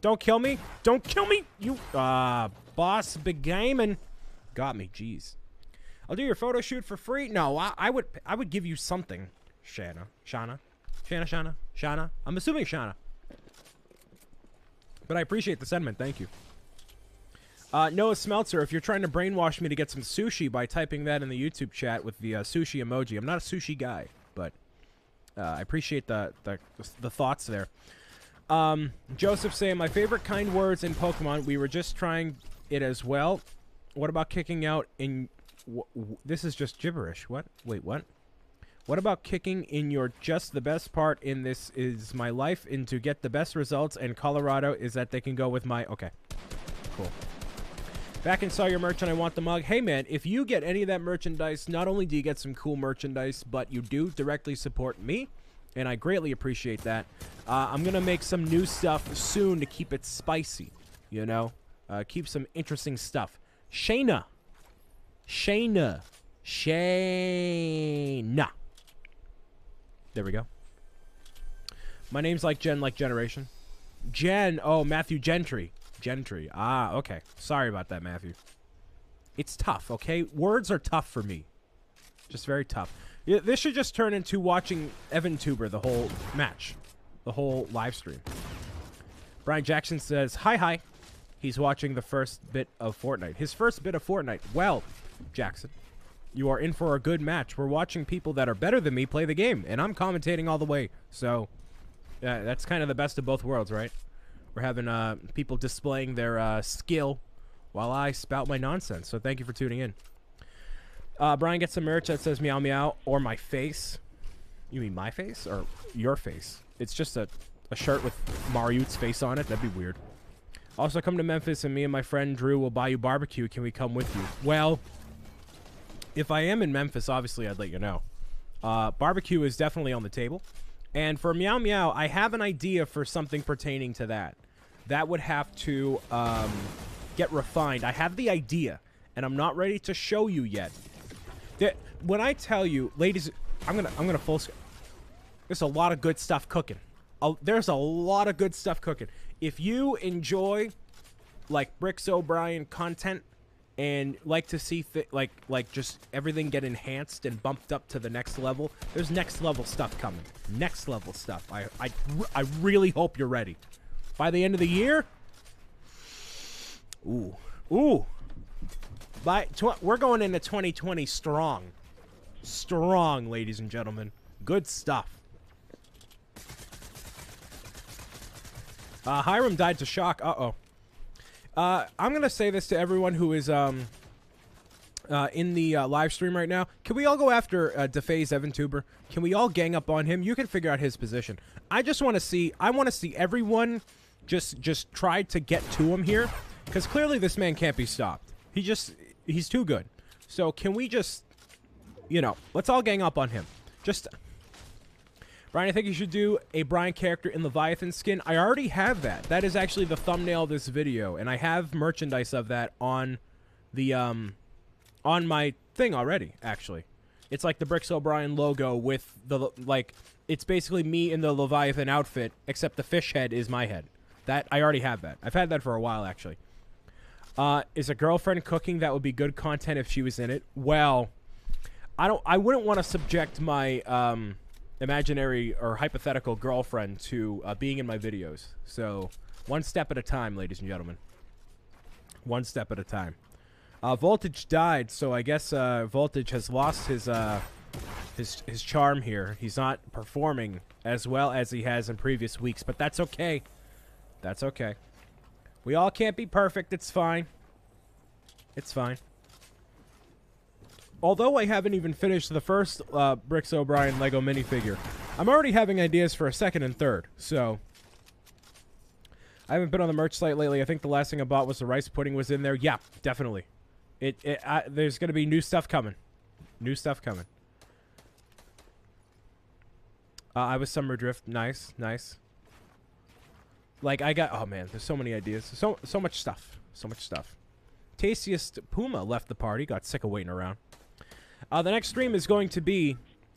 Don't kill me. Don't kill me. You, uh, boss big gaming. Got me. Jeez. I'll do your photo shoot for free. No, I, I would, I would give you something. Shanna. Shana. Shanna, Shana. Shana. I'm assuming Shana. But I appreciate the sentiment. Thank you. Uh, Noah Smeltzer, if you're trying to brainwash me to get some sushi by typing that in the YouTube chat with the uh, sushi emoji, I'm not a sushi guy, but uh, I appreciate the, the the thoughts there. Um, Joseph saying my favorite kind words in Pokemon. We were just trying it as well. What about kicking out in? this is just gibberish. What? Wait, what? What about kicking in your just the best part in this is my life and to get the best results and Colorado is that they can go with my okay. Cool. Back and saw your merch and I want the mug. Hey man, if you get any of that merchandise, not only do you get some cool merchandise, but you do directly support me, and I greatly appreciate that. Uh, I'm gonna make some new stuff soon to keep it spicy, you know, uh, keep some interesting stuff. Shayna, Shayna, Shayna. There we go. My name's like Jen, like Generation. Jen. Oh, Matthew Gentry. Gentry. Ah, okay. Sorry about that, Matthew. It's tough, okay? Words are tough for me. Just very tough. Yeah, this should just turn into watching Evan Tuber the whole match. The whole live stream. Brian Jackson says, Hi, hi. He's watching the first bit of Fortnite. His first bit of Fortnite. Well, Jackson, you are in for a good match. We're watching people that are better than me play the game, and I'm commentating all the way. So, that's kind of the best of both worlds, right? We're having uh, people displaying their uh, skill while I spout my nonsense. So thank you for tuning in. Uh, Brian gets some merch that says meow meow or my face. You mean my face or your face? It's just a, a shirt with Mariute's face on it. That'd be weird. Also, come to Memphis and me and my friend Drew will buy you barbecue. Can we come with you? Well, if I am in Memphis, obviously I'd let you know. Uh, barbecue is definitely on the table. And for Meow Meow, I have an idea for something pertaining to that that would have to um, get refined. I have the idea, and I'm not ready to show you yet. when I tell you, ladies, I'm gonna I'm gonna full. There's a lot of good stuff cooking. Oh, there's a lot of good stuff cooking. If you enjoy like Bricks O'Brian content and like to see like like just everything get enhanced and bumped up to the next level, there's next level stuff coming. Next level stuff. I I I really hope you're ready by the end of the year. Ooh, ooh. By tw- we're going into 2020 strong, strong, ladies and gentlemen. Good stuff. Uh, Hiram died to shock. Uh oh. Uh, I'm gonna say this to everyone who is um uh, in the uh, live stream right now. Can we all go after uh, DeFaze Evan Tuber? Can we all gang up on him? You can figure out his position. I just want to see. I want to see everyone just just tried to get to him here because clearly this man can't be stopped. He just he's too good. So can we just you know, let's all gang up on him. Just Brian, I think you should do a Brian character in Leviathan skin. I already have that. That is actually the thumbnail of this video, and I have merchandise of that on the um on my thing already, actually. It's like the Bricks O'Brian logo with the like it's basically me in the Leviathan outfit, except the fish head is my head. That I already have that. I've had that for a while actually. Uh, is a girlfriend cooking that would be good content if she was in it? Well, I don't. I wouldn't want to subject my um, imaginary or hypothetical girlfriend to uh, being in my videos. So one step at a time, ladies and gentlemen. One step at a time. Uh, Voltage died, so I guess uh, Voltage has lost his uh, his his charm here. He's not performing as well as he has in previous weeks, but that's okay. That's okay. We all can't be perfect. It's fine. It's fine. Although I haven't even finished the first uh, Bricks O'Brian Lego minifigure, I'm already having ideas for a second and third, so... I haven't been on the merch site lately. I think the last thing I bought was the rice pudding was in there. Yeah, definitely. It, it I, there's gonna be new stuff coming. New stuff coming. Uh, I was Summer Drift. Nice, nice. Like I got. Oh man, there's so many ideas. So so much stuff. So much stuff. Tastiest Puma left the party. Got sick of waiting around. Uh, the next stream is going to be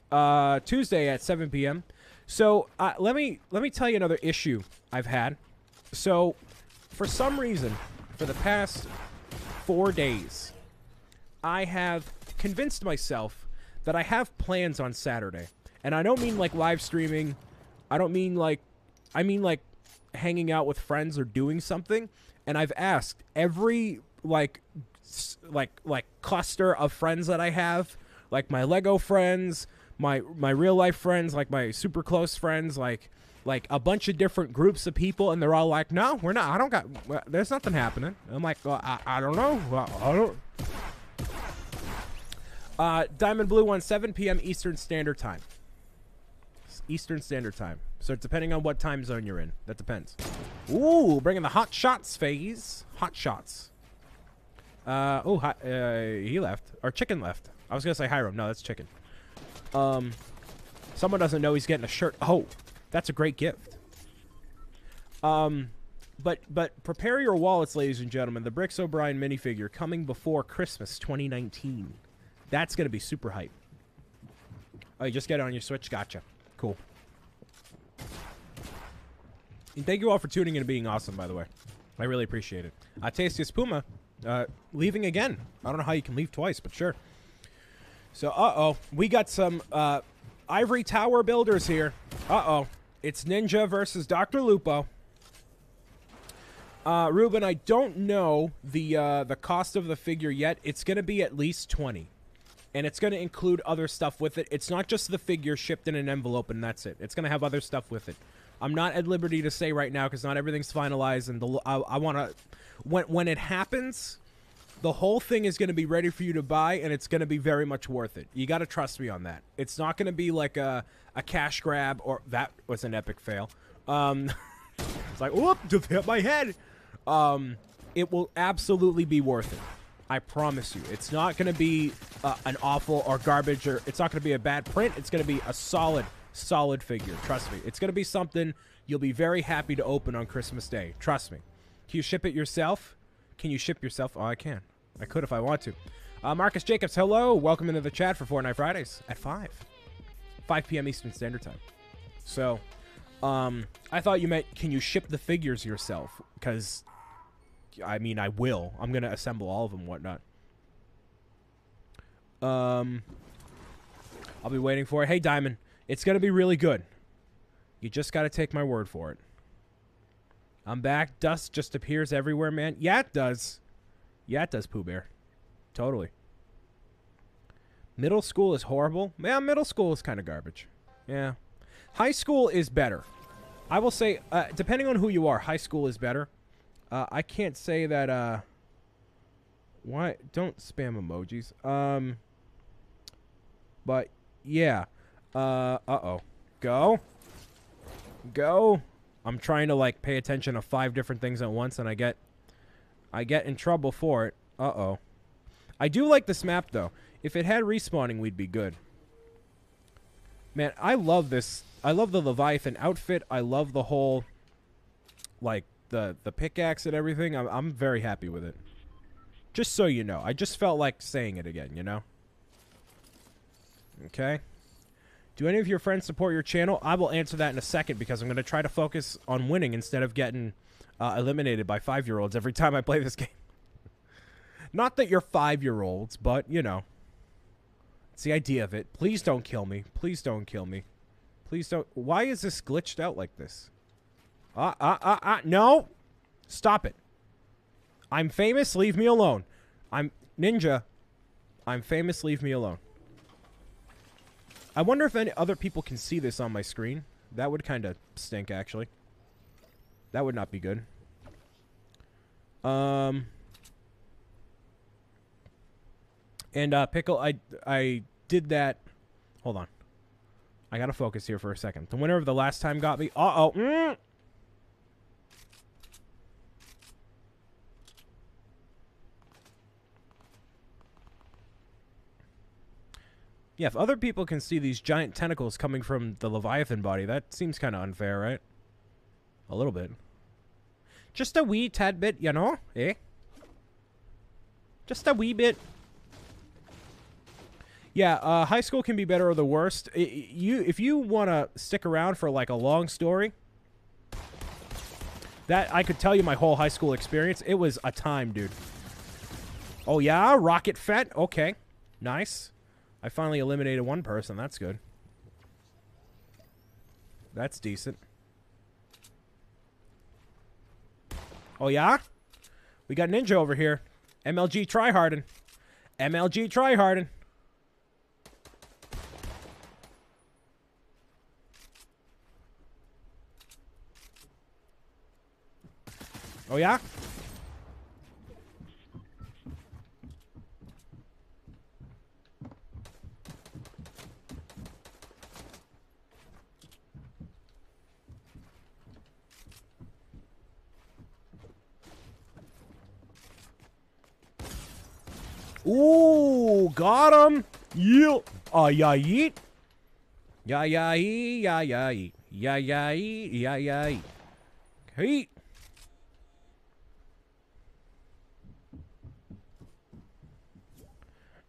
uh, Tuesday at 7 p.m. So uh, let me let me tell you another issue I've had. So for some reason, for the past four days, I have convinced myself that I have plans on Saturday. And I don't mean like live streaming. I don't mean like I mean like hanging out with friends or doing something. And I've asked every like like like cluster of friends that I have, like my Lego friends, my my real life friends, like my super close friends, like like a bunch of different groups of people, and they're all like, "No, we're not. I don't got. There's nothing happening." I'm like, well, I, I don't know. Well, I don't. Uh, Diamond Blue one 7 p.m. Eastern Standard Time. Eastern Standard Time. So it's depending on what time zone you're in, that depends. Ooh, bringing the hot shots phase. Hot shots. Uh, oh, uh, he left. Or chicken left. I was gonna say Hiram. No, that's chicken. Um, someone doesn't know he's getting a shirt. Oh, that's a great gift. Um, but but prepare your wallets, ladies and gentlemen. The Bricks O'Brian minifigure coming before Christmas 2019. That's gonna be super hype. Oh, you just get it on your Switch. Gotcha. Cool. And thank you all for tuning in and being awesome, by the way. I really appreciate it. Uh, Tastiest Puma, uh, leaving again. I don't know how you can leave twice, but sure. So, uh oh, we got some uh, Ivory Tower builders here. Uh oh, it's Ninja versus Dr. Lupo. Uh, Ruben, I don't know the uh, the cost of the figure yet. It's gonna be at least twenty, and it's gonna include other stuff with it. It's not just the figure shipped in an envelope and that's it. It's gonna have other stuff with it. I'm not at liberty to say right now because not everything's finalized, and the I, I want to when when it happens, the whole thing is going to be ready for you to buy, and it's going to be very much worth it. You got to trust me on that. It's not going to be like a a cash grab or that was an epic fail. Um, it's like whoop, just hit my head. Um, it will absolutely be worth it. I promise you. It's not going to be uh, an awful or garbage, or it's not going to be a bad print. It's going to be a solid, solid figure. Trust me. It's going to be something you'll be very happy to open on Christmas Day. Trust me. Can you ship it yourself? Can you ship yourself? Oh, I can. I could if I want to. Uh, Marcus Jacobs, hello. Welcome into the chat for Fortnite Fridays at 5. 5 p.m. Eastern Standard Time. So, um, I thought you meant can you ship the figures yourself? Because, I mean, I will. I'm to assemble all of them, whatnot. Um, I'll be waiting for it. Hey, Diamond, it's to be really good. You just got to take my word for it. I'm back. Dust just appears everywhere, man. Yeah, it does. Yeah, it does, Pooh Bear. Totally. Middle school is horrible. Yeah, middle school is kind of garbage. Yeah. High school is better. I will say, uh, depending on who you are, high school is better. Uh, I can't say that. Uh, why? Don't spam emojis. Um. But yeah. Uh. Oh. Go. Go. I'm trying to like pay attention to five different things at once, and I get, I get in trouble for it. Uh oh. I do like this map though. If it had respawning, we'd be good. Man, I love this. I love the Leviathan outfit. I love the whole, like the the pickaxe and everything. I'm I'm very happy with it. Just so you know, I just felt like saying it again. You know. Okay. Do any of your friends support your channel? I will answer that in a second because I'm going to try to focus on winning instead of getting uh, eliminated by five year olds every time I play this game. Not that you're five year olds, but you know. It's the idea of it. Please don't kill me. Please don't kill me. Please don't. Why is this glitched out like this? Ah, ah, ah, ah. No! Stop it. I'm famous. Leave me alone. I'm Ninja. I'm famous. Leave me alone. I wonder if any other people can see this on my screen. That would kind of stink, actually. That would not be good. Um. And uh, pickle, I I did that. Hold on. I gotta focus here for a second. The winner of the last time got me. Uh oh. Mm. Yeah, if other people can see these giant tentacles coming from the Leviathan body, that seems kind of unfair, right? A little bit. Just a wee tad bit, you know? Eh? Just a wee bit. Yeah, uh, high school can be better or the worst. You, if you want to stick around for like a long story, that I could tell you my whole high school experience. It was a time, dude. Oh yeah, Rocket Fett. Okay, nice. I finally eliminated one person. That's good. That's decent. Oh yeah, we got Ninja over here. MLG tryharding. MLG tryharding. Oh yeah? Ooh, got him. Yeah. Ah, yeah, yeet. Yeah, yeah, yee, yeah, yeah, yee. Yeah, yeah, yee, yeah, yeah, yee. Heat.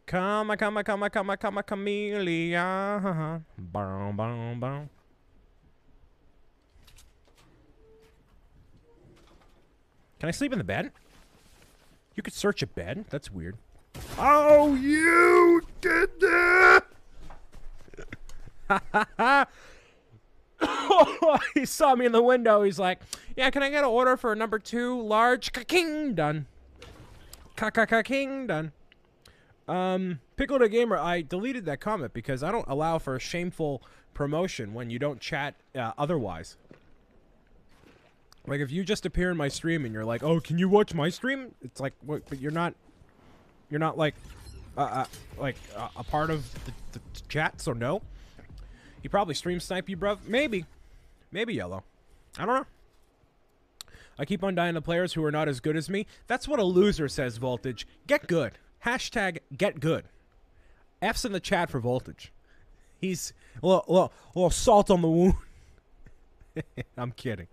Come, come, come, come, come, camellia. Boom, boom, boom. Can I sleep in the bed? You could search a bed? That's weird. Oh, you did that! he saw me in the window. He's like, "Yeah, can I get an order for a number two large king done? King done." Um, Pickle the Gamer, I deleted that comment because I don't allow for a shameful promotion when you don't chat uh, otherwise. Like if you just appear in my stream and you're like, "Oh, can you watch my stream?" It's like, what? But you're not, you're not like, uh, uh like uh, a part of the, the chat, so no. He probably stream snipe you, bruv. Maybe, maybe yellow. I don't know. I keep on dying to players who are not as good as me. That's what a loser says, Voltage. Get good. Hashtag get good. F's in the chat for Voltage. He's a little, a little, a little salt on the wound. I'm kidding.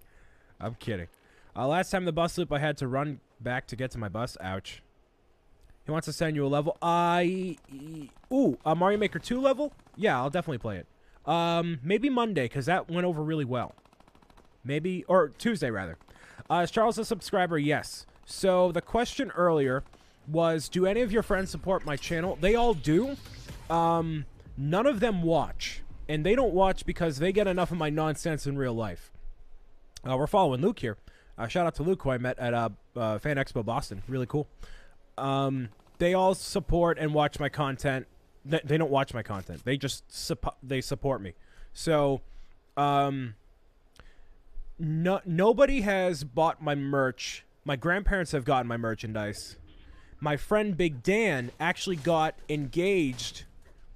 I'm kidding. Uh, last time the bus loop, I had to run back to get to my bus. Ouch. He wants to send you a level. I uh, ooh, a Mario Maker 2 level? Yeah, I'll definitely play it. Um, maybe Monday because that went over really well. Maybe or Tuesday rather. Uh, is Charles a subscriber? Yes. So the question earlier was, do any of your friends support my channel? They all do. Um, none of them watch, and they don't watch because they get enough of my nonsense in real life. Uh, we're following Luke here. Uh, shout out to Luke, who I met at uh, uh, Fan Expo Boston. Really cool. Um, they all support and watch my content. They, don't watch my content. They just suppo- they support me. So, um, no nobody has bought my merch. My grandparents have gotten my merchandise. My friend Big Dan actually got engaged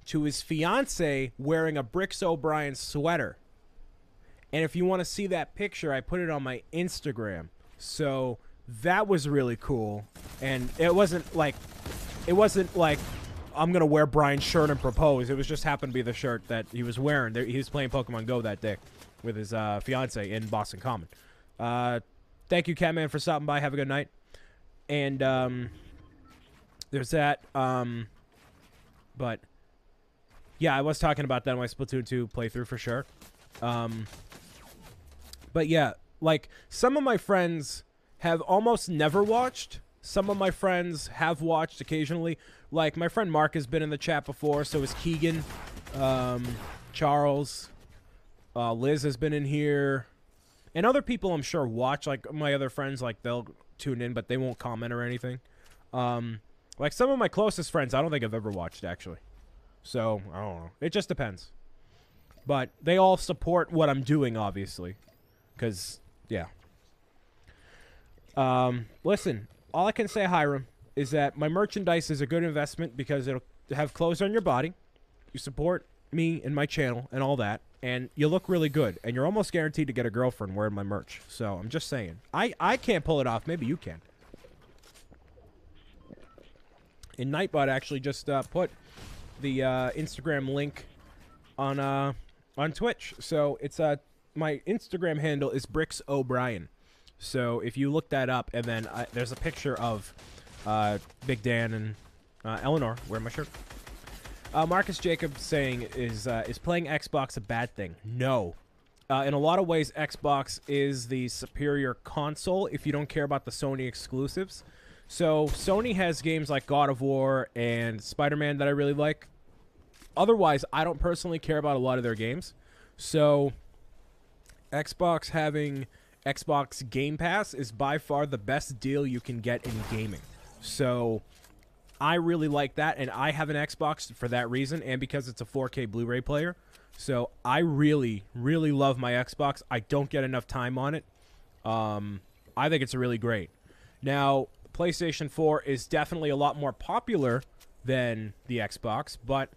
to his fiance wearing a Bricks O'Brian sweater. And if you want to see that picture, I put it on my Instagram. So that was really cool. And it wasn't like it wasn't like I'm gonna wear Brian's shirt and propose. It was just happened to be the shirt that he was wearing. He was playing Pokemon Go that day with his uh, fiance in Boston Common. Uh, thank you, Catman, for stopping by. Have a good night. And um, there's that. Um, but yeah, I was talking about that in my Splatoon 2 playthrough for sure. Um, but yeah, like some of my friends have almost never watched. Some of my friends have watched occasionally. Like my friend Mark has been in the chat before, so is Keegan, um, Charles, uh, Liz has been in here, and other people I'm sure watch. Like my other friends, like they'll tune in, but they won't comment or anything. Um, like some of my closest friends, I don't think I've ever watched actually. So I don't know. It just depends. But they all support what I'm doing, obviously. Because, yeah. Um, listen, all I can say, Hiram, is that my merchandise is a good investment because it'll have clothes on your body. You support me and my channel and all that. And you look really good. And you're almost guaranteed to get a girlfriend wearing my merch. So I'm just saying. I, I can't pull it off. Maybe you can. And Nightbot actually just uh, put the uh, Instagram link on uh, on Twitch. So it's uh, my Instagram handle is Bricks O'Brian. So if you look that up, and then I, there's a picture of uh, Big Dan and uh, Eleanor wearing my shirt. Uh, Marcus Jacobs saying is uh, is playing Xbox a bad thing? No. Uh, in a lot of ways, Xbox is the superior console if you don't care about the Sony exclusives. So Sony has games like God of War and Spider-Man that I really like. Otherwise, I don't personally care about a lot of their games. So Xbox having Xbox Game Pass is by far the best deal you can get in gaming. So I really like that, and I have an Xbox for that reason, and because it's a 4K Blu-ray player. So I really, really love my Xbox. I don't get enough time on it. Um, I think it's a really great. Now, PlayStation 4 is definitely a lot more popular than the Xbox, but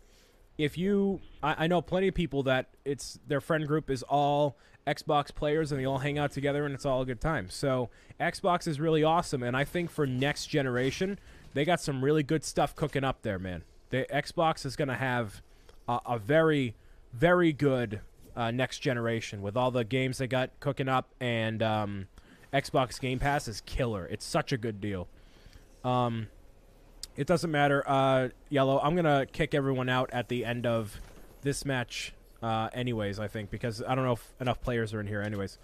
if you, I, I know plenty of people that it's their friend group is all Xbox players and they all hang out together and it's all a good time. So Xbox is really awesome, and I think for next generation, they got some really good stuff cooking up there, man. The Xbox is going to have a, a, very, very good uh, next generation with all the games they got cooking up, and um, Xbox Game Pass is killer. It's such a good deal. Um, it doesn't matter, uh, Yellow. I'm gonna kick everyone out at the end of this match, uh, anyways. I think because I don't know if enough players are in here, anyways.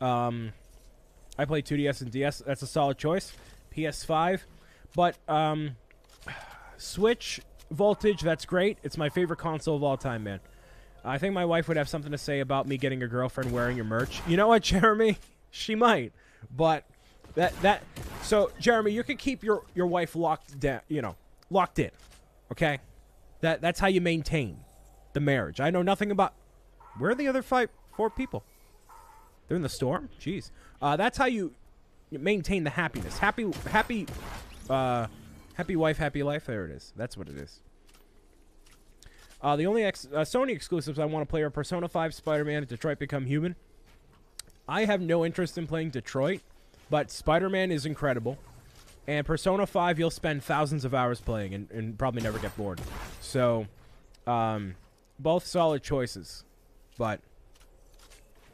Um, I play 2DS and DS. That's a solid choice. PS5, but um, Switch Voltage. That's great. It's my favorite console of all time, man. I think my wife would have something to say about me getting a girlfriend wearing your merch. You know what, Jeremy? She might, but that that so Jeremy, you can keep your your wife locked down, you know, locked in. Okay? That that's how you maintain the marriage. I know nothing about Where are the other five four people? They're in the storm? Jeez. Uh, that's how you maintain the happiness. Happy happy uh happy wife, happy life. There it is. That's what it is. Uh, the only ex- uh, Sony exclusives I want to play are Persona 5, Spider-Man, and Detroit Become Human. I have no interest in playing Detroit, but Spider Man is incredible. And Persona 5, you'll spend thousands of hours playing and, and probably never get bored. So, um, both solid choices, but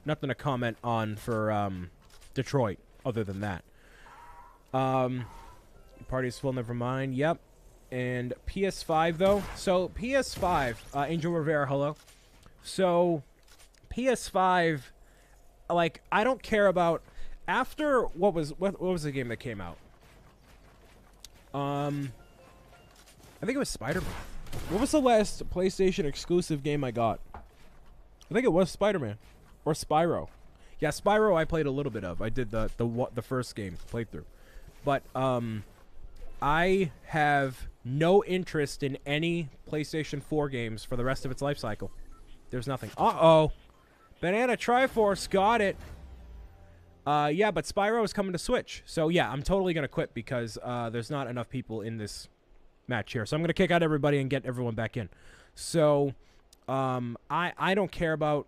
nothing to comment on for um, Detroit other than that. Um, party's full, never mind. Yep. And PS5, though. So, PS5, uh, Angel Rivera, hello. So, PS5 like I don't care about after what was what, what was the game that came out? Um, I think it was Spider Man. What was the last PlayStation exclusive game I got? I think it was Spider Man or Spyro. Yeah, Spyro I played a little bit of. I did the the the first game playthrough, but um, I have no interest in any PlayStation 4 games for the rest of its life cycle. There's nothing. Uh oh. Banana Triforce got it. Uh, yeah, but Spyro is coming to Switch. So, yeah, I'm totally going to quit because uh, there's not enough people in this match here. So, I'm going to kick out everybody and get everyone back in. So, um, I, I don't care about,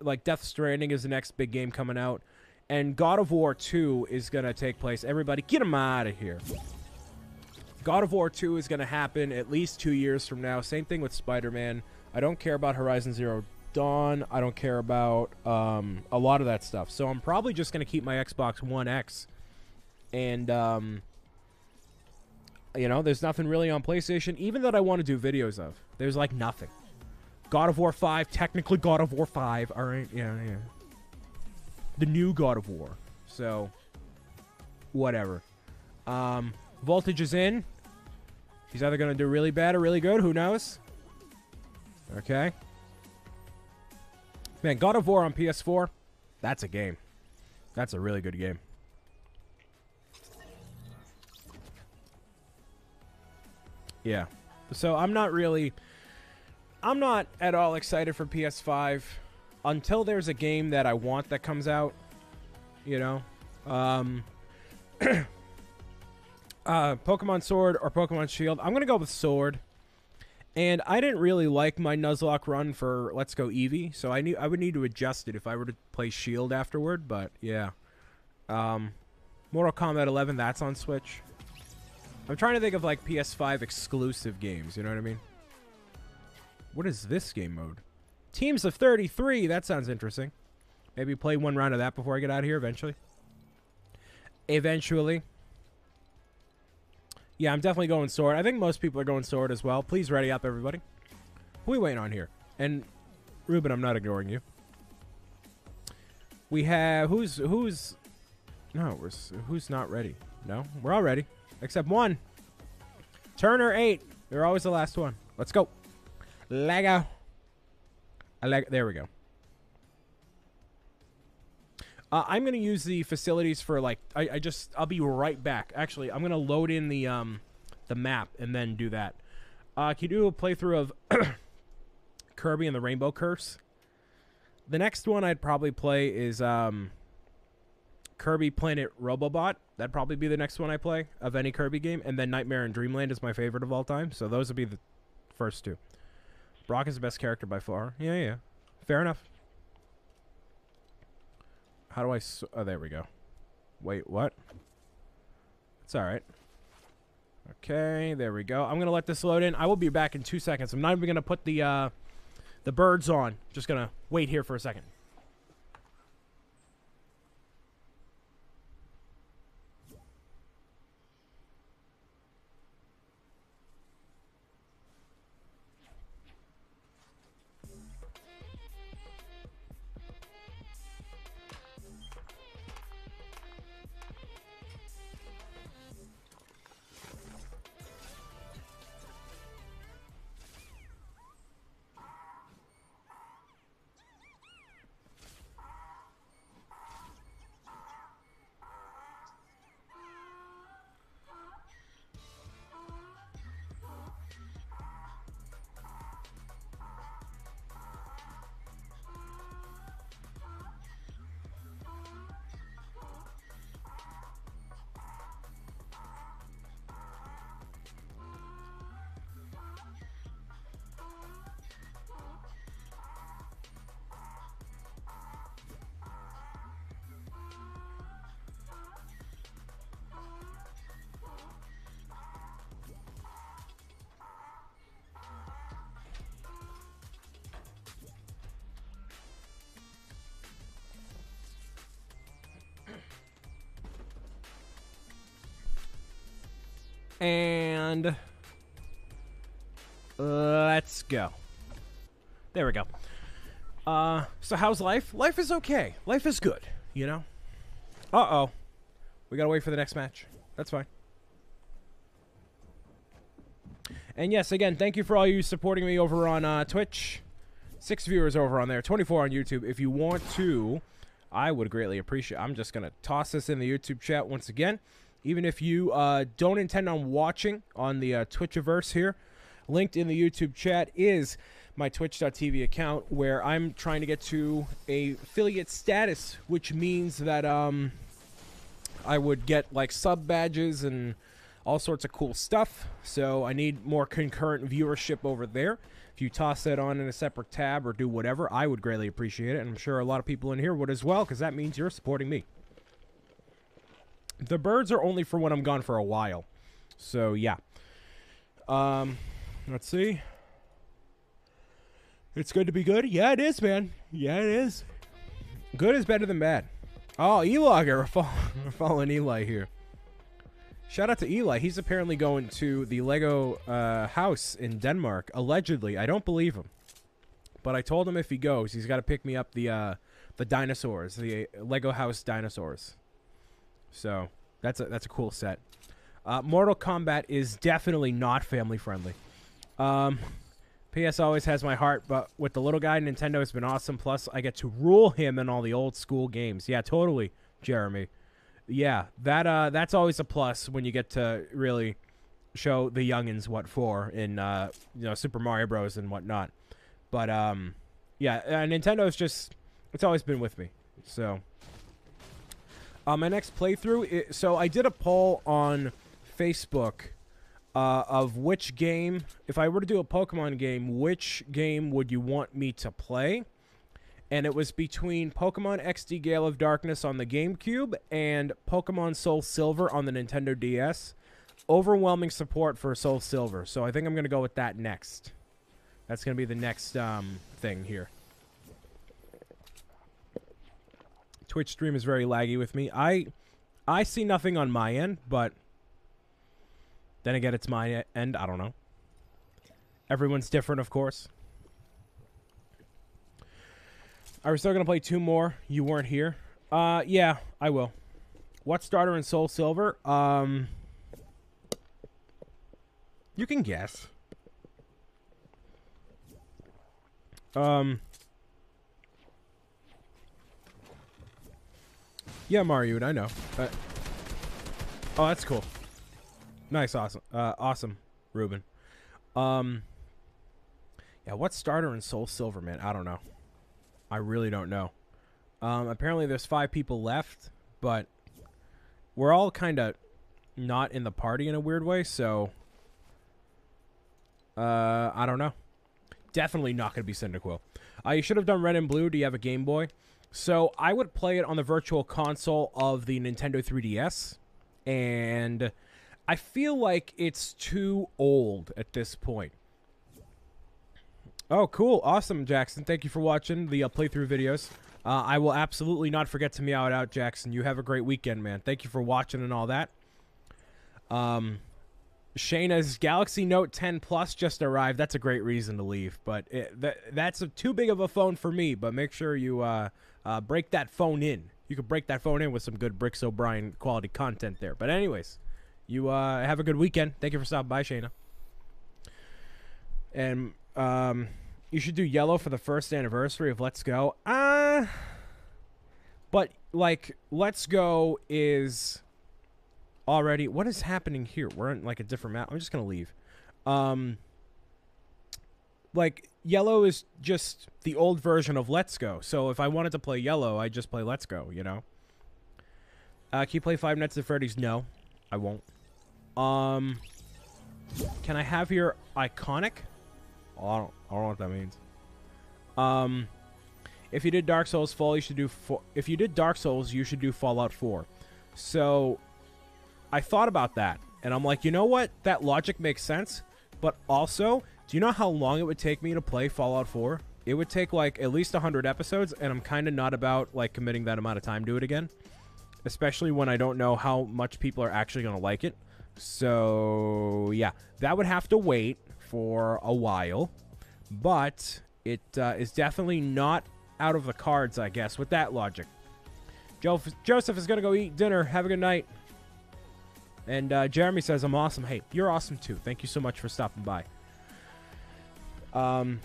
like, Death Stranding is the next big game coming out. And God of War 2 is going to take place. Everybody, get them out of here. God of War 2 is going to happen at least two years from now. Same thing with Spider Man. I don't care about Horizon Zero Dawn. I don't care about um, a lot of that stuff. So I'm probably just going to keep my Xbox One X. And, um, you know, there's nothing really on PlayStation, even that I want to do videos of. There's like nothing. God of War 5, technically God of War 5. All right, yeah, yeah. The new God of War. So, whatever. Um, Voltage is in. He's either going to do really bad or really good. Who knows? Okay. Man, God of War on PS4, that's a game. That's a really good game. Yeah. So I'm not really I'm not at all excited for PS5 until there's a game that I want that comes out, you know. Um uh Pokemon Sword or Pokemon Shield. I'm going to go with Sword. And I didn't really like my Nuzlocke run for Let's Go Eevee, so I knew I would need to adjust it if I were to play Shield afterward. But yeah, um, Mortal Kombat 11, that's on Switch. I'm trying to think of like PS5 exclusive games. You know what I mean? What is this game mode? Teams of 33. That sounds interesting. Maybe play one round of that before I get out of here eventually. Eventually. Yeah, I'm definitely going sword. I think most people are going sword as well. Please ready up, everybody. Who we waiting on here? And Ruben, I'm not ignoring you. We have who's who's no, we're who's not ready? No, we're all ready except one. Turner eight. They're always the last one. Let's go. Lego. Leg- there we go. Uh, I'm gonna use the facilities for like I, I just I'll be right back. Actually, I'm gonna load in the um the map and then do that. Uh, can you do a playthrough of Kirby and the Rainbow Curse? The next one I'd probably play is um Kirby Planet Robobot. That'd probably be the next one I play of any Kirby game, and then Nightmare in Dreamland is my favorite of all time. So those would be the first two. Brock is the best character by far. Yeah, yeah, fair enough. How do I? oh, there we go. Wait, what? It's all right. Okay, there we go. I'm gonna let this load in. I will be back in two seconds. I'm not even gonna put the uh, the birds on. Just gonna wait here for a second. And let's go. There we go. Uh, so how's life? Life is okay. Life is good, you know? Uh-oh. We gotta wait for the next match. That's fine. And yes, again, thank you for all you supporting me over on uh, Twitch. Six viewers over on there, 24 on YouTube. If you want to, I would greatly appreciate I'm just going to toss this in the YouTube chat once again. Even if you uh, don't intend on watching on the uh, Twitchiverse here, linked in the YouTube chat is my twitch.tv account where I'm trying to get to a affiliate status, which means that um, I would get like sub badges and all sorts of cool stuff. So I need more concurrent viewership over there. If you toss that on in a separate tab or do whatever, I would greatly appreciate it. And I'm sure a lot of people in here would as well, because that means you're supporting me. The birds are only for when I'm gone for a while. So, yeah. Um, let's see. It's good to be good? Yeah, it is, man. Yeah, it is. Good is better than bad. Oh, Eli, we're, we're following Eli here. Shout out to Eli. He's apparently going to the Lego uh, house in Denmark, allegedly. I don't believe him. But I told him if he goes, he's got to pick me up the uh, the dinosaurs, the Lego house dinosaurs. So that's a that's a cool set. Uh, Mortal Kombat is definitely not family friendly. Um, PS always has my heart, but with the little guy, Nintendo has been awesome. Plus, I get to rule him in all the old school games. Yeah, totally, Jeremy. Yeah, that uh, that's always a plus when you get to really show the youngins what for in uh, you know Super Mario Bros. and whatnot. But um, yeah, uh, Nintendo's just it's always been with me. So uh, my next playthrough. It, so I did a poll on Facebook uh, of which game, if I were to do a Pokemon game, which game would you want me to play? And it was between Pokemon XD Gale of Darkness on the GameCube and Pokemon Soul Silver on the Nintendo DS. Overwhelming support for Soul Silver, so I think I'm going to go with that next. That's gonna be the next um, thing here. Twitch stream is very laggy with me. I I see nothing on my end, but then again, it's my end. I don't know. Everyone's different, of course. Are we still gonna play two more? You weren't here. Uh, yeah, I will. What starter in Soul Silver? Um, you can guess. Um. Yeah, Mario, I know. Uh, oh, that's cool. Nice, awesome, uh, awesome, Ruben. Um. Yeah, what starter in Soul Silver, man? I don't know. I really don't know. Um, apparently, there's five people left, but we're all kind of not in the party in a weird way, so uh, I don't know. Definitely not going to be Cyndaquil. Uh, you should have done Red and Blue. Do you have a Game Boy? So I would play it on the virtual console of the Nintendo 3DS, and I feel like it's too old at this point. Oh, cool. Awesome, Jackson. Thank you for watching the uh, playthrough videos. Uh, I will absolutely not forget to meow it out, Jackson. You have a great weekend, man. Thank you for watching and all that. Um, Shayna's Galaxy Note 10 Plus just arrived. That's a great reason to leave, but it, that, that's a, too big of a phone for me. But make sure you uh, uh, break that phone in. You could break that phone in with some good Bricks O'Brian quality content there. But anyways, you uh, have a good weekend. Thank you for stopping by, Shayna. And um, you should do yellow for the first anniversary of Let's Go. Uh but like Let's Go is already what is happening here? We're in like a different map. I'm just gonna leave. Um like yellow is just the old version of Let's Go. So if I wanted to play yellow, I just play Let's Go, you know? Uh, can you play Five Nights at Freddy's? No, I won't. Um, can I have your iconic? Oh, I don't, I don't know what that means. Um, if you did Dark Souls Fall, you should do. Fo- if you did Dark Souls, you should do Fallout 4. So, I thought about that, and I'm like, you know what? That logic makes sense. But also, you know how long it would take me to play Fallout 4? It would take like at least 100 episodes, and I'm kind of not about like committing that amount of time to it again. Especially when I don't know how much people are actually going to like it. So, yeah, that would have to wait for a while. But it uh, is definitely not out of the cards, I guess, with that logic. Jo- Joseph is going to go eat dinner. Have a good night. And uh, Jeremy says, I'm awesome. Hey, you're awesome too. Thank you so much for stopping by. Um,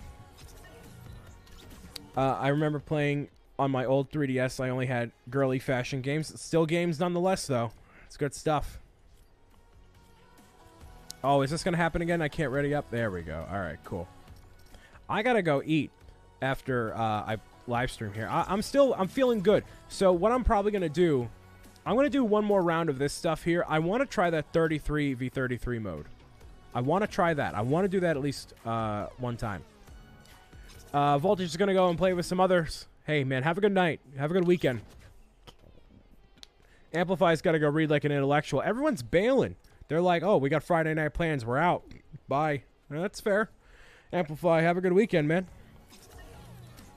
uh, I remember playing on my old 3DS. I only had girly fashion games. Still games nonetheless, though. It's good stuff. Oh, is this going to happen again? I can't ready up. There we go. All right, cool. I got to go eat after uh, I live stream here. I- I'm still, I'm feeling good. So what I'm probably going to do, I'm going to do one more round of this stuff here. I want to try that 33 v 33 mode. I want to try that. I want to do that at least uh, one time. Uh, Voltage is going to go and play with some others. Hey, man, have a good night. Have a good weekend. Amplify's got to go read like an intellectual. Everyone's bailing. They're like, oh, we got Friday night plans. We're out. Bye. Uh, That's fair. Amplify, have a good weekend, man.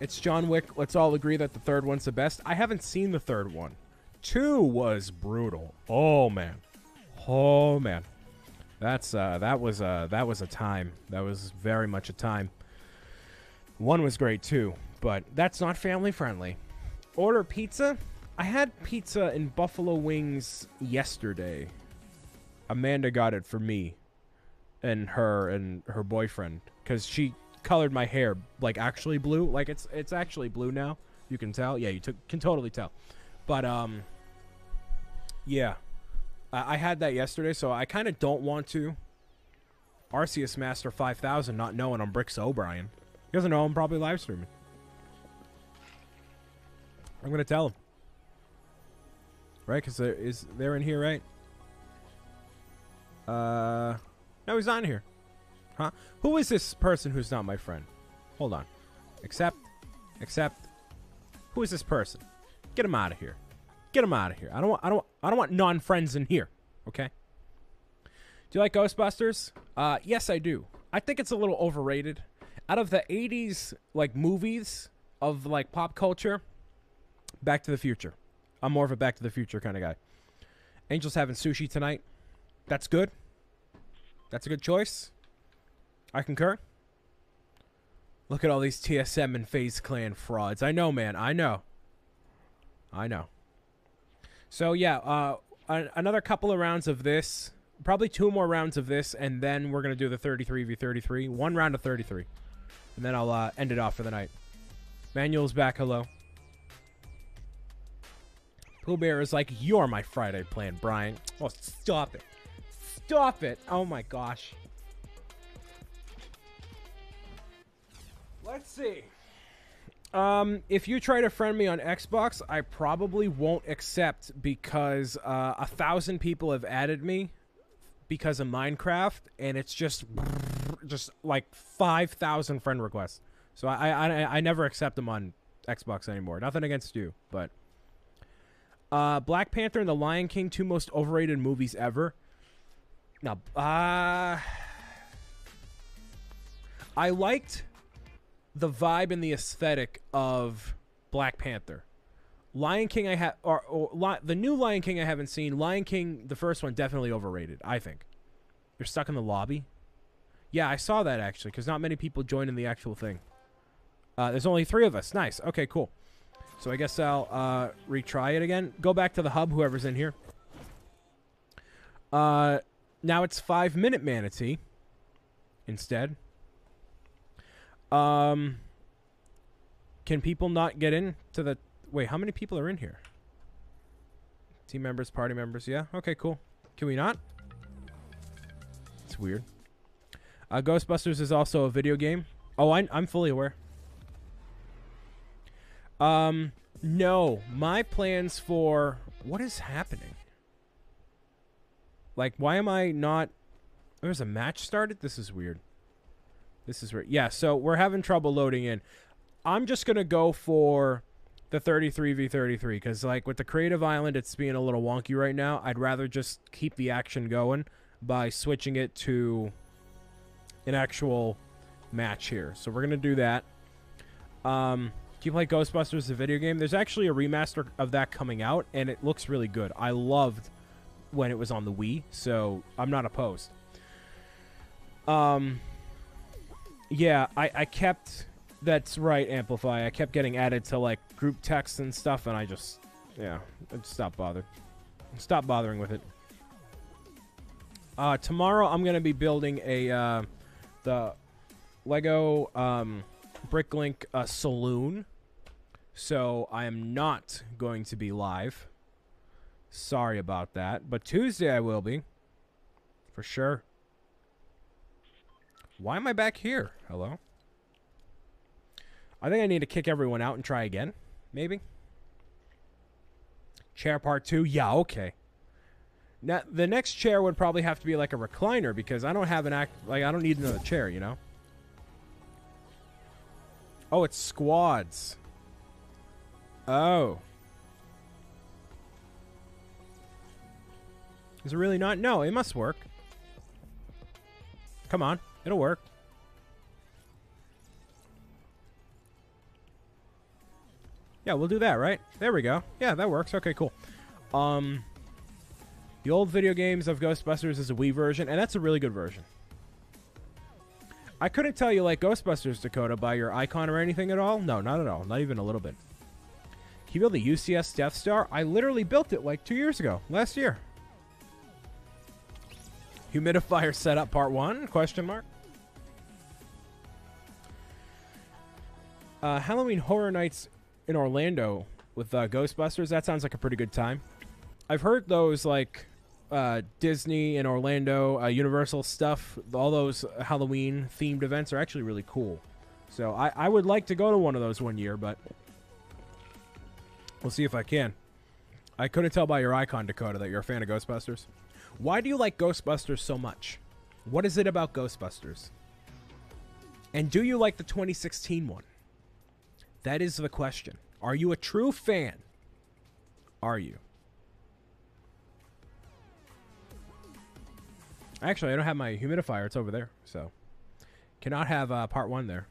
It's John Wick. Let's all agree that the third one's the best. I haven't seen the third one. Two was brutal. Oh man. Oh man. That's uh that was uh that was a time. That was very much a time. One was great too, but that's not family friendly. Order pizza? I had pizza and buffalo wings yesterday. Amanda got it for me and her and her boyfriend cuz she colored my hair like actually blue. Like it's it's actually blue now. You can tell. Yeah, you took can totally tell. But um yeah. I, had that yesterday, so I kind of don't want to Arceus Master 5000 not knowing I'm Bricks O'Brian. He doesn't know I'm probably live streaming. I'm going to tell him. Right? Cuz there is they're in here, right? Uh No, he's in here. Huh? Who is this person who's not my friend? Hold on. Accept. Accept. Who is this person? Get him out of here. Get them out of here. I don't want I don't I don't want non-friends in here. Okay? Do you like Ghostbusters? Uh yes, I do. I think it's a little overrated. out of the 80s like movies of like pop culture, Back to the Future. I'm more of a Back to the Future kind of guy. Angel's having sushi tonight. That's good. That's a good choice. I concur. Look at all these TSM and FaZe Clan frauds. I know, man. I know. I know. So yeah, uh, another couple of rounds of this. Probably two more rounds of this, and then we're gonna do the 33 v 33. One round of 33, and then I'll uh, end it off for the night. Manuel's back. Hello. Pooh Bear is like, "You're my Friday plan, Brian." Oh, stop it! Stop it! Oh my gosh. Let's see. Um, if you try to friend me on Xbox, I probably won't accept because uh, a thousand people have added me because of Minecraft, and it's just just like five thousand friend requests. So I, I I never accept them on Xbox anymore. Nothing against you, but uh, Black Panther and The Lion King, two most overrated movies ever. Now, uh, I liked the vibe and the aesthetic of Black Panther. Lion King, I have, or, or Li- the new Lion King, I haven't seen. Lion King, the first one, definitely overrated. I think. You're stuck in the lobby. Yeah, I saw that actually, because not many people joined in the actual thing. Uh, there's only three of us. Nice. Okay, cool. So I guess I'll uh, retry it again. Go back to the hub, whoever's in here. Uh, now it's five minute manatee instead. Um, can people not get in to the? Wait, how many people are in here? Team members, party members. Yeah. Okay. Cool. Can we not? It's weird. Uh, Ghostbusters is also a video game. Oh, I, I'm fully aware. Um, no, my plans for what is happening? Like, why am I not? There's a match started. This is weird. This is weird. Yeah, so we're having trouble loading in. I'm just gonna go for the 33 v 33 because, like, with the creative island, it's being a little wonky right now. I'd rather just keep the action going by switching it to an actual match here. So we're gonna do that. Um, do you play Ghostbusters, the video game? There's actually a remaster of that coming out, and it looks really good. I loved when it was on the Wii, so I'm not opposed. Um, yeah, I, I kept. That's right, Amplify. I kept getting added to like group texts and stuff, and I just, yeah, I just stopped bothering. Stop bothering with it. Uh, tomorrow I'm gonna be building a uh, the Lego um, Bricklink uh, saloon. So I am not going to be live. Sorry about that. But Tuesday I will be. For sure. Why am I back here? Hello? I think I need to kick everyone out and try again. Maybe. Chair part two? Yeah, okay. Now the next chair would probably have to be like a recliner because I don't have an act like I don't need another chair, you know? Oh, it's squads. Oh. Is it really not? No, it must work. Come on, it'll work. Yeah, we'll do that, right? There we go. Yeah, that works. Okay, cool. Um, the old video games of Ghostbusters is a Wii version, and that's a really good version. I couldn't tell you like Ghostbusters Dakota by your icon or anything at all. No, not at all. Not even a little bit. Can you build the UCS Death Star? I literally built it like two years ago, last year. Humidifier setup part one? Question mark. Uh, Halloween Horror Nights in Orlando with uh, Ghostbusters. That sounds like a pretty good time. I've heard those like uh, Disney and Orlando, uh, Universal stuff. All those Halloween themed events are actually really cool. So I, I would like to go to one of those one year, but we'll see if I can. I couldn't tell by your icon, Dakota, that you're a fan of Ghostbusters. Why do you like Ghostbusters so much? What is it about Ghostbusters? And do you like the 2016 one? That is the question. Are you a true fan? Are you? Actually, I don't have my humidifier. It's over there, so cannot have uh, part one there.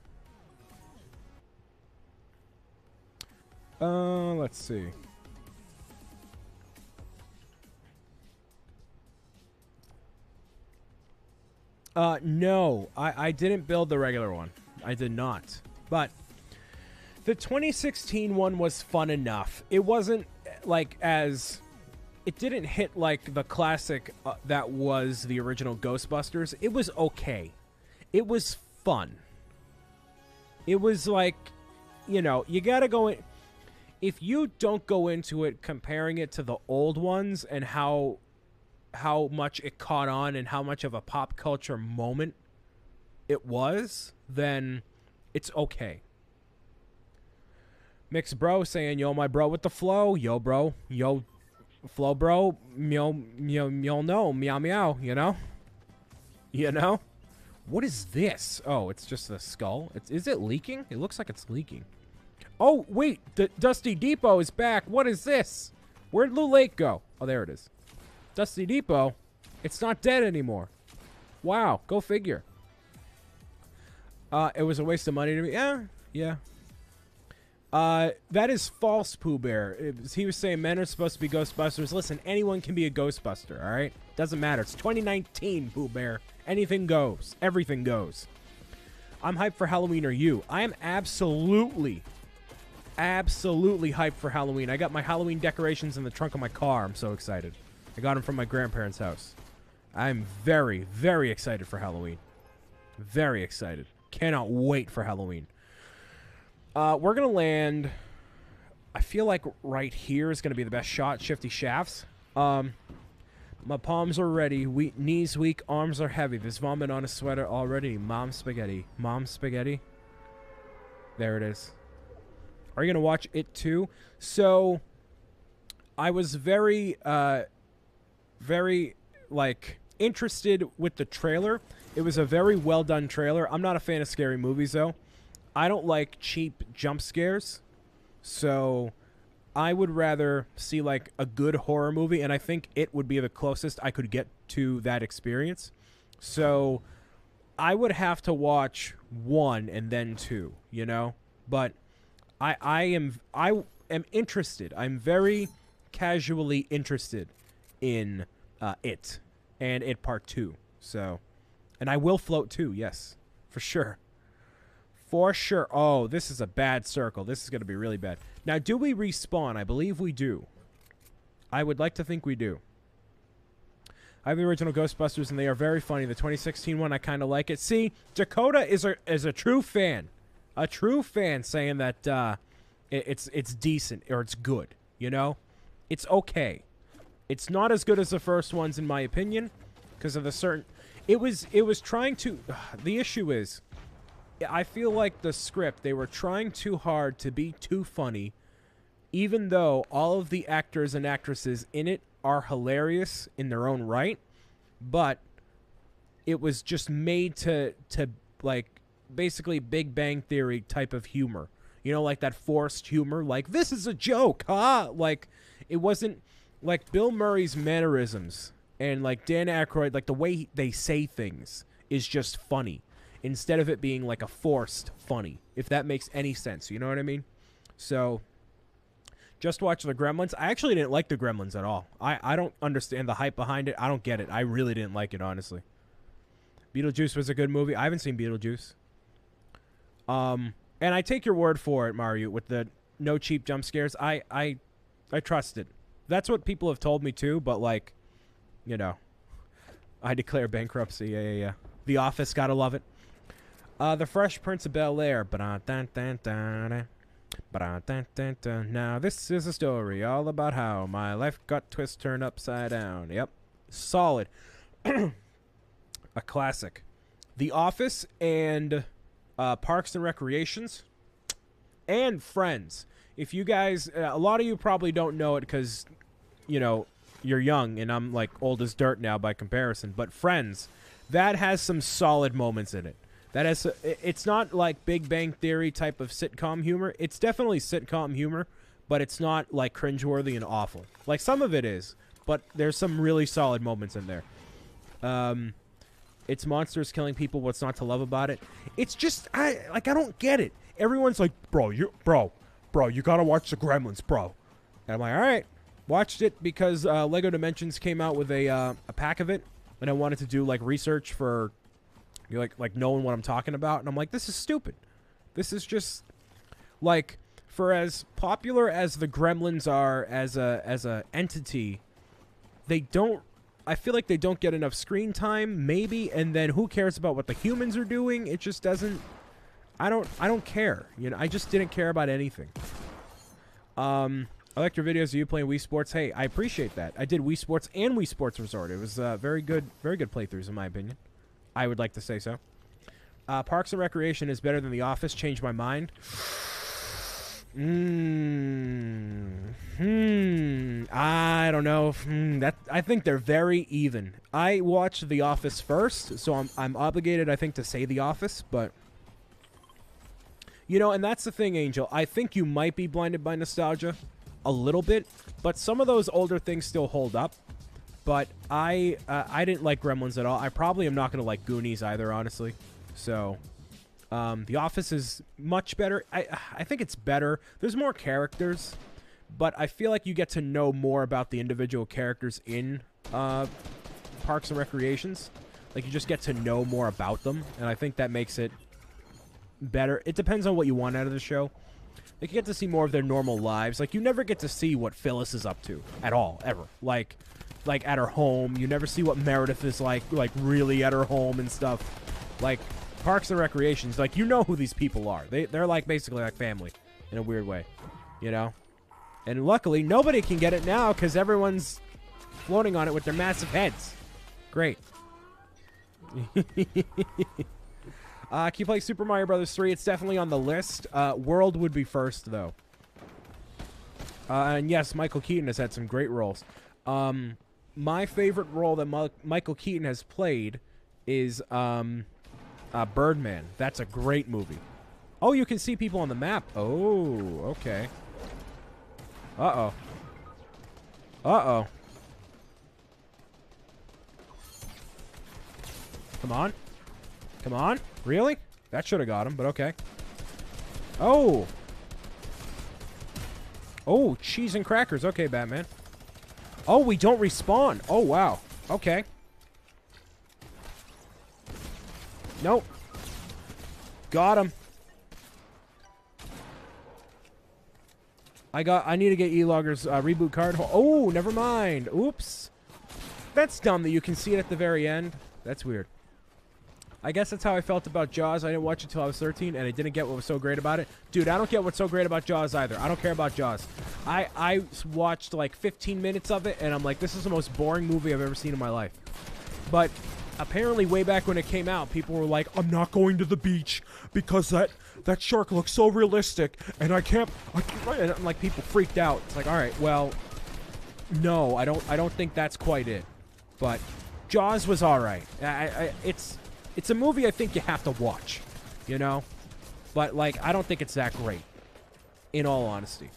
Uh, let's see. Uh, no, I, I didn't build the regular one. I did not. But the 2016 one was fun enough. It wasn't like as it didn't hit like the classic uh, that was the original Ghostbusters. It was okay. It was fun. It was like, you know, you got to go in if you don't go into it comparing it to the old ones and how how much it caught on and how much of a pop culture moment it was, then it's okay. Mix bro saying, "Yo, my bro with the flow, yo, bro, yo, flow, bro, meow, meow, meow, no, meow, meow, you know, you know." What is this? Oh, it's just the skull. It's, is it leaking? It looks like it's leaking. Oh, wait, the Dusty Depot is back. What is this? Where'd Loot Lake go? Oh, there it is. Dusty Depot, it's not dead anymore. Wow, go figure. Uh, it was a waste of money to me. Yeah, yeah. Uh, that is false, Pooh Bear. Was, he was saying men are supposed to be Ghostbusters. Listen, anyone can be a Ghostbuster, all right? Doesn't matter. It's 2019, Pooh Bear. Anything goes. Everything goes. I'm hyped for Halloween. Are you? I am absolutely, absolutely hyped for Halloween. I got my Halloween decorations in the trunk of my car. I'm so excited. I got them from my grandparents' house. I'm very, very excited for Halloween. Very excited. Cannot wait for Halloween. Uh, we're gonna land. I feel like right here is gonna be the best shot. Shifty shafts. Um, my palms are ready. We knees weak, arms are heavy. There's vomit on a sweater already. Mom spaghetti. Mom spaghetti. There it is. Are you gonna watch it too? So, I was very, uh, very like interested with the trailer. It was a very well done trailer. I'm not a fan of scary movies though. I don't like cheap jump scares. So I would rather see like a good horror movie and I think it would be the closest I could get to that experience. So I would have to watch 1 and then 2, you know? But I I am I am interested. I'm very casually interested in uh, it and it part 2. So and I will float too, yes. For sure. For sure. Oh, this is a bad circle. This is going to be really bad. Now, do we respawn? I believe we do. I would like to think we do. I have the original Ghostbusters, and they are very funny. The 2016 one, I kind of like it. See, Dakota is a is a true fan, a true fan, saying that uh, it, it's it's decent or it's good. You know, it's okay. It's not as good as the first ones, in my opinion, because of the certain. It was it was trying to. The issue is I feel like the script, they were trying too hard to be too funny, even though all of the actors and actresses in it are hilarious in their own right, but it was just made to to like basically Big Bang Theory type of humor. You know, like that forced humor, like this is a joke, huh? Like it wasn't like Bill Murray's mannerisms and like Dan Aykroyd, like the way they say things is just funny instead of it being like a forced funny, if that makes any sense. You know what I mean? So just watch the Gremlins. I actually didn't like the Gremlins at all. I, I don't understand the hype behind it. I don't get it. I really didn't like it, honestly. Beetlejuice was a good movie. I haven't seen Beetlejuice. Um, and I take your word for it, Mario, with the no cheap jump scares. I I I trust it. That's what people have told me too, but like, you know, I declare bankruptcy. Yeah, yeah, yeah. The Office, gotta love it. Uh, the Fresh Prince of Bel Air. Now, this is a story all about how my life got twist turned upside down. Yep. Solid. a classic. The Office and uh, Parks and Recreations and Friends. If you guys, uh, a lot of you probably don't know it because, you know, you're young and I'm like old as dirt now by comparison. But Friends, that has some solid moments in it. That has it's not like Big Bang Theory type of sitcom humor. It's definitely sitcom humor, but it's not like cringeworthy and awful. Like some of it is, but there's some really solid moments in there. Um, it's monsters killing people. What's not to love about it? It's just I like I don't get it. Everyone's like, bro, you bro, bro, you gotta watch the Gremlins, bro. And I'm like, all right. Watched it because uh, Lego Dimensions came out with a uh, a pack of it, and I wanted to do like research for, you know, like like knowing what I'm talking about. And I'm like, this is stupid. This is just like for as popular as the Gremlins are as a as a entity, they don't. I feel like they don't get enough screen time, maybe, and then who cares about what the humans are doing? It just doesn't. I don't. I don't care. You know, I just didn't care about anything. Um, I liked your videos of you playing Wii Sports. Hey, I appreciate that. I did Wii Sports and Wii Sports Resort. It was uh, very good, very good playthroughs in my opinion. I would like to say so. Uh, Parks and Recreation is better than The Office. Changed my mind. Mm, hmm. I don't know. Hmm, that I think they're very even. I watched The Office first, so I'm I'm obligated, I think, to say The Office. But you know, and that's the thing, Angel. I think you might be blinded by nostalgia a little bit, but some of those older things still hold up. But I uh, I didn't like Gremlins at all. I probably am not going to like Goonies either, honestly. So, um, The Office is much better. I I think it's better. There's more characters, but I feel like you get to know more about the individual characters in uh, Parks and Recreations. Like you just get to know more about them, and I think that makes it better. It depends on what you want out of the show. Like you get to see more of their normal lives. Like you never get to see what Phyllis is up to at all, ever. Like like at her home. You never see what Meredith is like like really at her home and stuff. Like Parks and Recreations, like you know who these people are. They they're like basically like family in a weird way. You know? And luckily nobody can get it now cuz everyone's floating on it with their massive heads. Great. Uh, can you play Super Mario Brothers 3? It's definitely on the list. Uh, World would be first, though. Uh, and yes, Michael Keaton has had some great roles. Um, my favorite role that Michael Keaton has played is um, uh, Birdman. That's a great movie. Oh, you can see people on the map. Oh, okay. Uh-oh. Uh-oh. Come on. Come on. Really? That should have got him, but okay. Oh. Oh, cheese and crackers. Okay, Batman. Oh, we don't respawn. Oh, wow. Okay. Nope. Got him. I got. I need to get E-Logger's uh, reboot card. Oh, never mind. Oops. That's dumb that you can see it at the very end. That's weird. I guess that's how I felt about Jaws. I didn't watch it until I was 13, and I didn't get what was so great about it. Dude, I don't get what's so great about Jaws either. I don't care about Jaws. I, I watched like 15 minutes of it, and I'm like, this is the most boring movie I've ever seen in my life. But apparently, way back when it came out, people were like, I'm not going to the beach because that that shark looks so realistic, and I can't. I can't and I'm like, people freaked out. It's like, all right, well, no, I don't. I don't think that's quite it. But Jaws was all right. I, I, it's it's a movie I think you have to watch, you know? But, like, I don't think it's that great, in all honesty.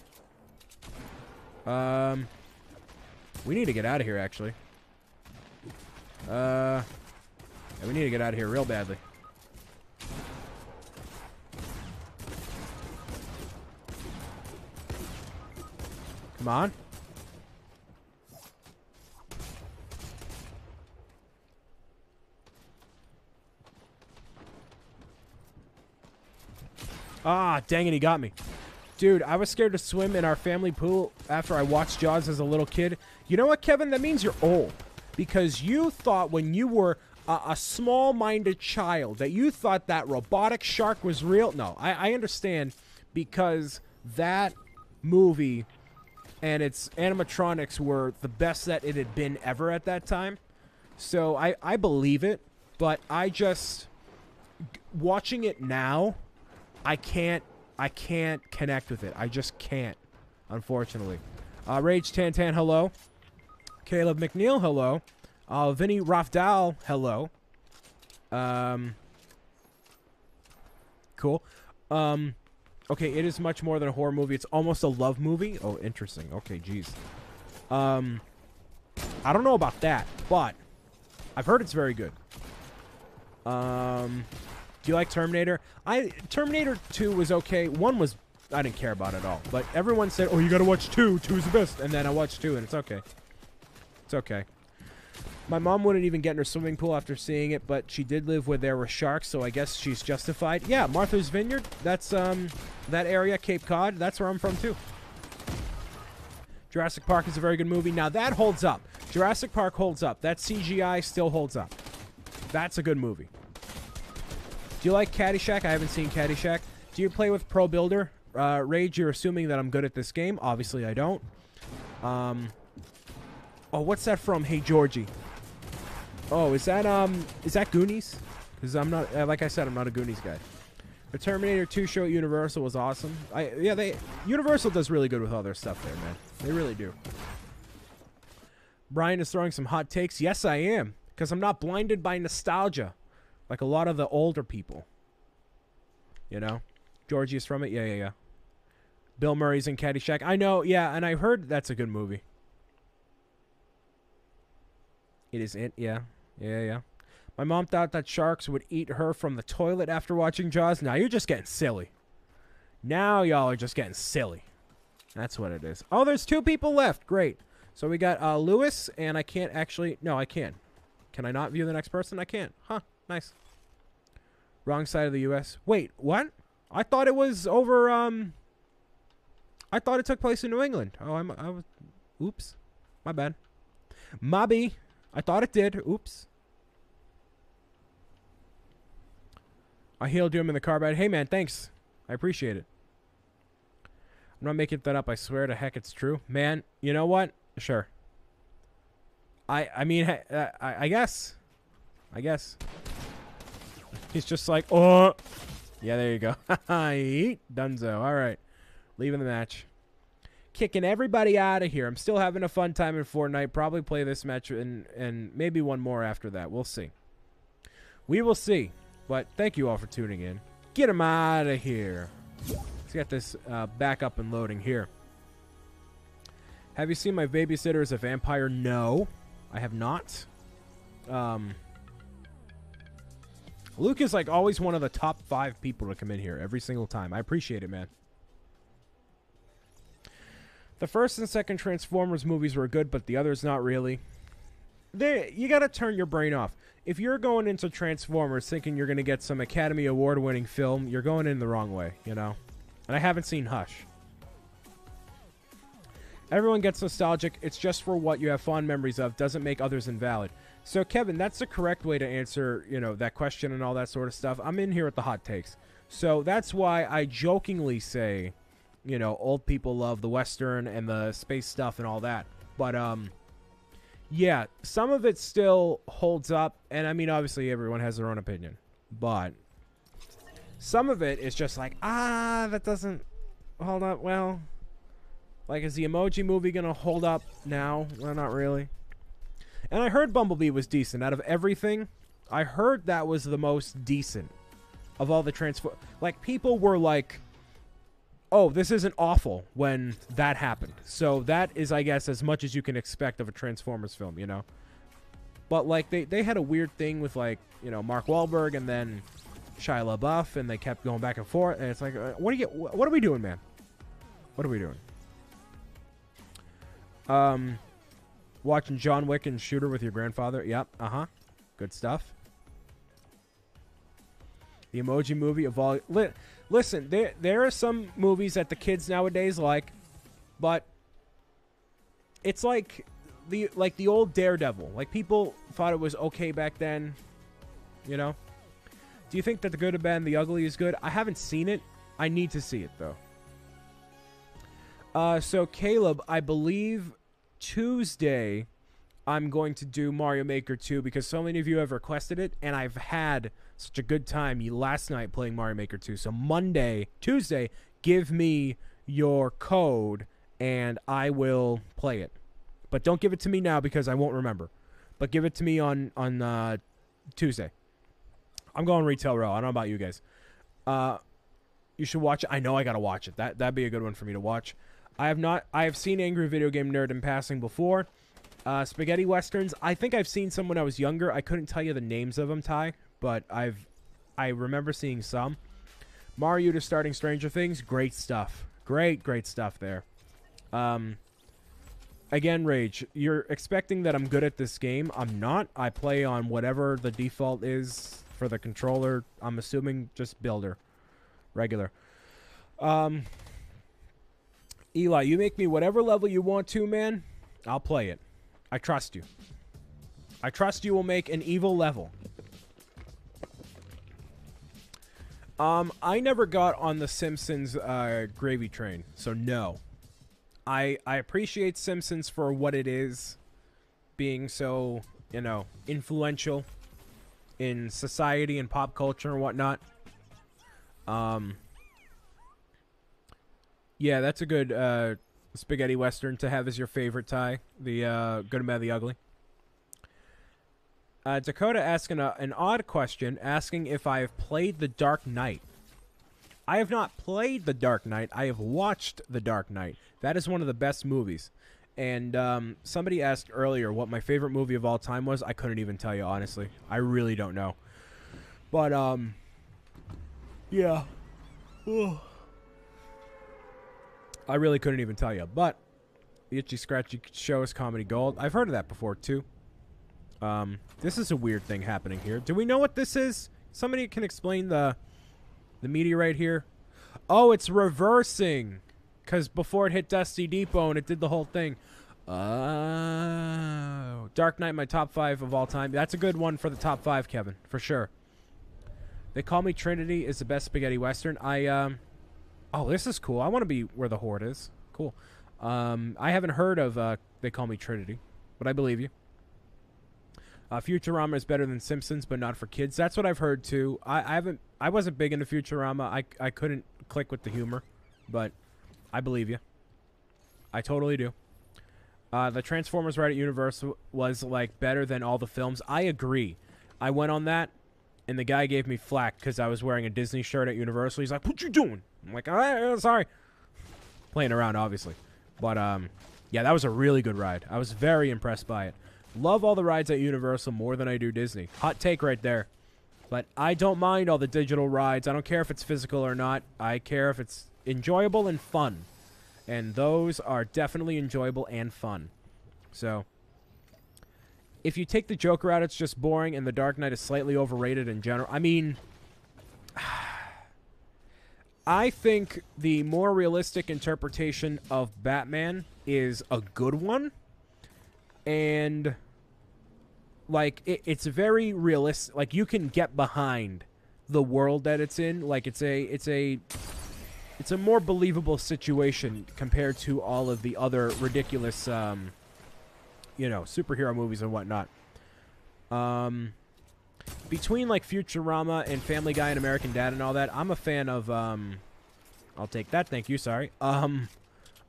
Um, we need to get out of here, actually. Uh, yeah, we need to get out of here real badly. Come on. Ah, dang it, he got me. Dude, I was scared to swim in our family pool after I watched Jaws as a little kid. You know what, Kevin? That means you're old. Because you thought when you were a, a small-minded child that you thought that robotic shark was real. No, I, I understand because that movie and its animatronics were the best that it had been ever at that time. So I, I believe it, but I just watching it now I can't I can't connect with it. I just can't, unfortunately. Uh, Rage Tantan, hello. Caleb McNeil, hello. Uh, Vinny Rafdal, hello. Um, cool. Um, okay, it is much more than a horror movie. It's almost a love movie. Oh, interesting. Okay, jeez. Um, I don't know about that, but I've heard it's very good. Um, do you like Terminator? I Terminator 2 was okay. One was I didn't care about it at all. But everyone said, "Oh, you gotta watch two. Two's the best." And then I watched two, and it's okay. It's okay. My mom wouldn't even get in her swimming pool after seeing it, but she did live where there were sharks, so I guess she's justified. Yeah, Martha's Vineyard. That's um that area, Cape Cod. That's where I'm from too. Jurassic Park is a very good movie. Now that holds up. Jurassic Park holds up. That CGI still holds up. That's a good movie. Do you like Caddyshack? I haven't seen Caddyshack. Do you play with Pro Builder? Uh, Rage, you're assuming that I'm good at this game. Obviously, I don't. Um. Oh, what's that from? Hey Georgie. Oh, is that um, is that Goonies? Because I'm not, uh, like I said, I'm not a Goonies guy. The Terminator 2 show at Universal was awesome. I yeah, they Universal does really good with all their stuff there, man. They really do. Brian is throwing some hot takes. Yes, I am, because I'm not blinded by nostalgia, like a lot of the older people. You know, Georgie is from it. Yeah, yeah, yeah. Bill Murray's in Caddyshack. I know. Yeah, and I heard that's a good movie. It is it. Yeah, yeah, yeah. My mom thought that sharks would eat her from the toilet after watching Jaws. Now you're just getting silly. Now y'all are just getting silly. That's what it is. Oh, there's two people left. Great. So we got uh, Lewis, and I can't actually. No, I can. Can I not view the next person? I can't. Huh. Nice. Wrong side of the U.S. Wait, what? I thought it was over. Um. I thought it took place in New England. Oh, I'm. I was. Oops. My bad. Mobby. I thought it did. Oops. I healed him in the car bed. Hey, man, thanks. I appreciate it. I'm not making that up. I swear to heck it's true. Man, you know what? Sure. I I mean, I, I, I guess. I guess. He's just like, oh. Yeah, there you go. Dunzo. All right. Leaving the match. Kicking everybody out of here. I'm still having a fun time in Fortnite. Probably play this match and, and maybe one more after that. We'll see. We will see. But thank you all for tuning in. Get him out of here. Let's get this uh, back up and loading here. Have you seen my babysitter as a vampire? No, I have not. Um, Luke is like always one of the top five people to come in here every single time. I appreciate it, man. The first and second Transformers movies were good, but the others not really. They, you gotta turn your brain off. If you're going into Transformers thinking you're gonna get some Academy Award winning film, you're going in the wrong way, you know? And I haven't seen Hush. Everyone gets nostalgic. It's just for what you have fond memories of. Doesn't make others invalid. So, Kevin, that's the correct way to answer, you know, that question and all that sort of stuff. I'm in here with the hot takes. So that's why I jokingly say, you know, old people love the Western and the space stuff and all that. But, um, yeah, some of it still holds up. And I mean, obviously, everyone has their own opinion. But some of it is just like, ah, that doesn't hold up well. Like, is the emoji movie going to hold up now? Well, not really. And I heard Bumblebee was decent. Out of everything, I heard that was the most decent of all the transform. Like, people were like, oh, this isn't awful when that happened. So that is, I guess, as much as you can expect of a Transformers film, you know? But, like, they, they had a weird thing with, like, you know, Mark Wahlberg and then Shia LaBeouf, and they kept going back and forth. And it's like, uh, what are you, what are we doing, man? What are we doing? Um, watching John Wick and Shooter with your grandfather. Yep. Uh huh. Good stuff. The Emoji Movie of all. Li- listen, there there are some movies that the kids nowadays like, but it's like the like the old Daredevil. Like people thought it was okay back then. You know. Do you think that the good, the bad, and the ugly is good? I haven't seen it. I need to see it though. Uh, so Caleb, I believe Tuesday I'm going to do Mario Maker 2 because so many of you have requested it, and I've had such a good time last night playing Mario Maker 2. So Monday, Tuesday, give me your code, and I will play it. But don't give it to me now because I won't remember. But give it to me on on uh, Tuesday. I'm going retail row. I don't know about you guys. Uh, you should watch it. I know I gotta watch it. That that'd be a good one for me to watch. I have not. I have seen Angry Video Game Nerd in passing before. Uh, spaghetti westerns. I think I've seen some when I was younger. I couldn't tell you the names of them, Ty, but I've I remember seeing some. Mario to starting Stranger Things, great stuff. Great, great stuff there. Um, again, Rage, you're expecting that I'm good at this game. I'm not. I play on whatever the default is for the controller. I'm assuming just builder, regular. Um, Eli, you make me whatever level you want to, man. I'll play it. I trust you. I trust you will make an evil level. Um, I never got on the Simpsons uh, gravy train, so no. I I appreciate Simpsons for what it is, being so you know influential in society and pop culture and whatnot. Um, yeah, that's a good uh, spaghetti western to have as your favorite Ty. The uh, Good and Bad, the Ugly. Uh, Dakota asking a, an odd question, asking if I have played The Dark Knight. I have not played The Dark Knight. I have watched The Dark Knight. That is one of the best movies. And um, somebody asked earlier what my favorite movie of all time was. I couldn't even tell you honestly. I really don't know. But um, yeah. I really couldn't even tell you. But the Itchy Scratchy Show is comedy gold. I've heard of that before too. Um, this is a weird thing happening here. Do we know what this is? Somebody can explain the the meteorite here. Oh, it's reversing. Because before it hit Dusty Depot and it did the whole thing. Oh. Dark Knight, my top five of all time. That's a good one for the top five, Kevin, for sure. They call me Trinity is the best spaghetti western. I um Oh, this is cool. I want to be where the horde is. Cool. Um I haven't heard of uh They Call Me Trinity, but I believe you. Uh, Futurama is better than Simpsons, but not for kids. That's what I've heard too. I, I haven't. I wasn't big into Futurama. I I couldn't click with the humor, but I believe you. I totally do. Uh, the Transformers ride at Universal was like better than all the films. I agree. I went on that, and the guy gave me flack because I was wearing a Disney shirt at Universal. He's like, "What you doing?" I'm like, oh, "Sorry." Playing around, obviously, but um, yeah, that was a really good ride. I was very impressed by it. Love all the rides at Universal more than I do Disney. Hot take right there. But I don't mind all the digital rides. I don't care if it's physical or not. I care if it's enjoyable and fun. And those are definitely enjoyable and fun. So, if you take the Joker out, it's just boring, and the Dark Knight is slightly overrated in general. I mean, I think the more realistic interpretation of Batman is a good one. And like it, it's very realistic like you can get behind the world that it's in like it's a it's a it's a more believable situation compared to all of the other ridiculous um you know superhero movies and whatnot um between like futurama and family guy and american dad and all that i'm a fan of um i'll take that thank you sorry um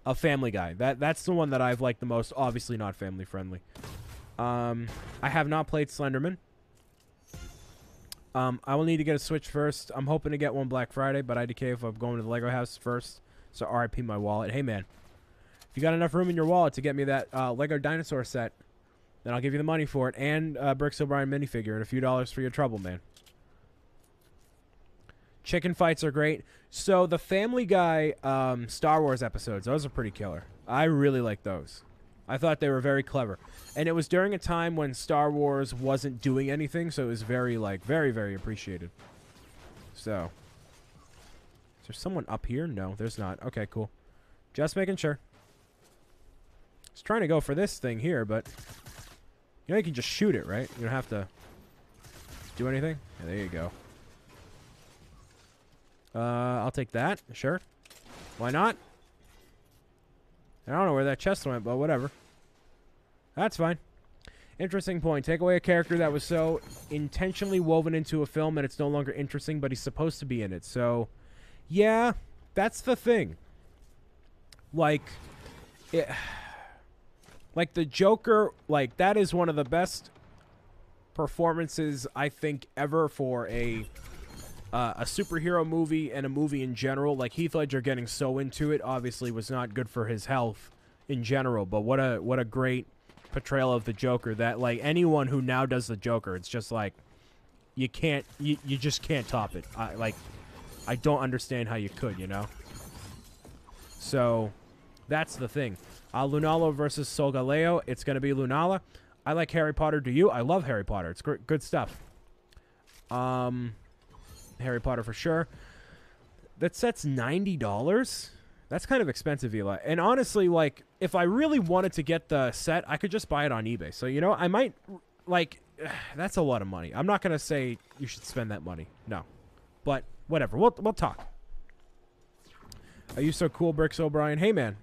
a family guy that that's the one that i've liked the most obviously not family friendly um, I have not played Slenderman. Um, I will need to get a Switch first. I'm hoping to get one Black Friday, but IDK if I'm going to the Lego house first. So RIP my wallet. Hey man, if you got enough room in your wallet to get me that uh, Lego dinosaur set, then I'll give you the money for it and uh, Bricks O'Brian minifigure and a few dollars for your trouble, man. Chicken fights are great. So the Family Guy um, Star Wars episodes, those are pretty killer. I really like those. I thought they were very clever. And it was during a time when Star Wars wasn't doing anything, so it was very, like, very, very appreciated. So. Is there someone up here? No, there's not. Okay, cool. Just making sure. I was trying to go for this thing here, but... You know you can just shoot it, right? You don't have to do anything? Yeah, there you go. Uh, I'll take that. Sure. Why not? I don't know where that chest went, but whatever. That's fine. Interesting point. Take away a character that was so intentionally woven into a film and it's no longer interesting, but he's supposed to be in it. So, yeah, that's the thing. Like, it, like the Joker, like that is one of the best performances I think ever for a uh, a superhero movie and a movie in general. Like Heath Ledger getting so into it obviously was not good for his health in general. But what a what a great portrayal of the Joker that like anyone who now does the Joker, it's just like you can't you, you just can't top it. I, like I don't understand how you could, you know? So, that's the thing. Uh, Lunala versus Solgaleo. It's going to be Lunala. I like Harry Potter. Do you? I love Harry Potter. It's great, good stuff. Um, Harry Potter for sure. That set's ninety dollars. That's kind of expensive, Eli. And honestly, like, if I really wanted to get the set, I could just buy it on eBay. So you know, I might like. That's a lot of money. I'm not gonna say you should spend that money. No, but whatever. We'll we'll talk. Are you so cool, Bricks O'Brian? Hey, man.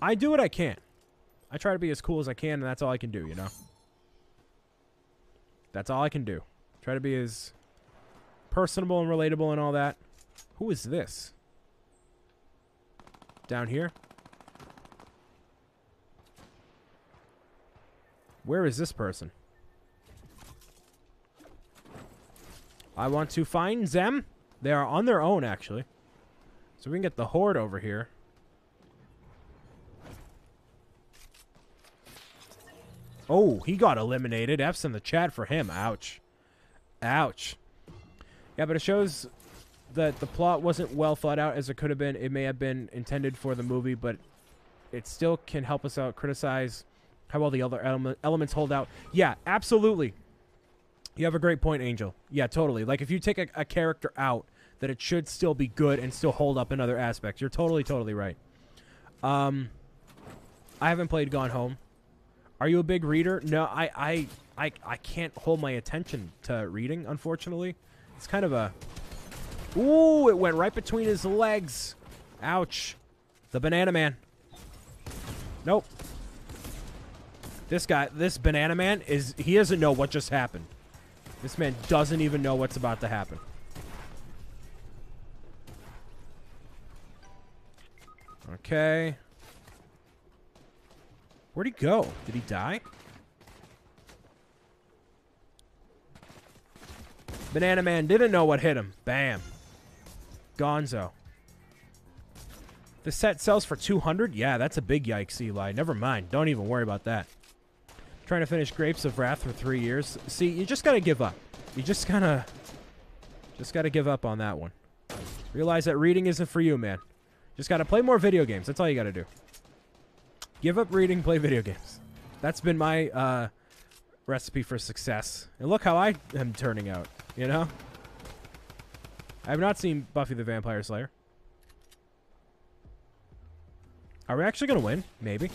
I do what I can. I try to be as cool as I can, and that's all I can do, you know? That's all I can do. Try to be as personable and relatable and all that. Who is this? Down here? Where is this person? I want to find them. They are on their own, actually. So we can get the horde over here. Oh, he got eliminated. F's in the chat for him. Ouch. Ouch. Yeah, but it shows that the plot wasn't well thought out as it could have been. It may have been intended for the movie, but it still can help us out criticize how well the other ele elements hold out. Yeah, absolutely. You have a great point, Angel. Yeah, totally. Like if you take a, a character out, that it should still be good and still hold up in other aspects. You're totally, totally right. Um, I haven't played Gone Home. Are you a big reader? No, I, I, I, I can't hold my attention to reading. Unfortunately, it's kind of a. Ooh! It went right between his legs. Ouch! The Banana Man. Nope. This guy, this Banana Man, is he doesn't know what just happened. This man doesn't even know what's about to happen. Okay. Where'd he go? Did he die? Banana Man didn't know what hit him. Bam. Gonzo. The set sells for 200? Yeah, that's a big yikes, Eli. Never mind. Don't even worry about that. Trying to finish Grapes of Wrath for three years. See, you just gotta give up. You just gotta... Just gotta give up on that one. Realize that reading isn't for you, man. Just gotta play more video games. That's all you gotta do. Give up reading, play video games. That's been my uh, recipe for success. And look how I am turning out, you know? I have not seen Buffy the Vampire Slayer. Are we actually going to win? Maybe.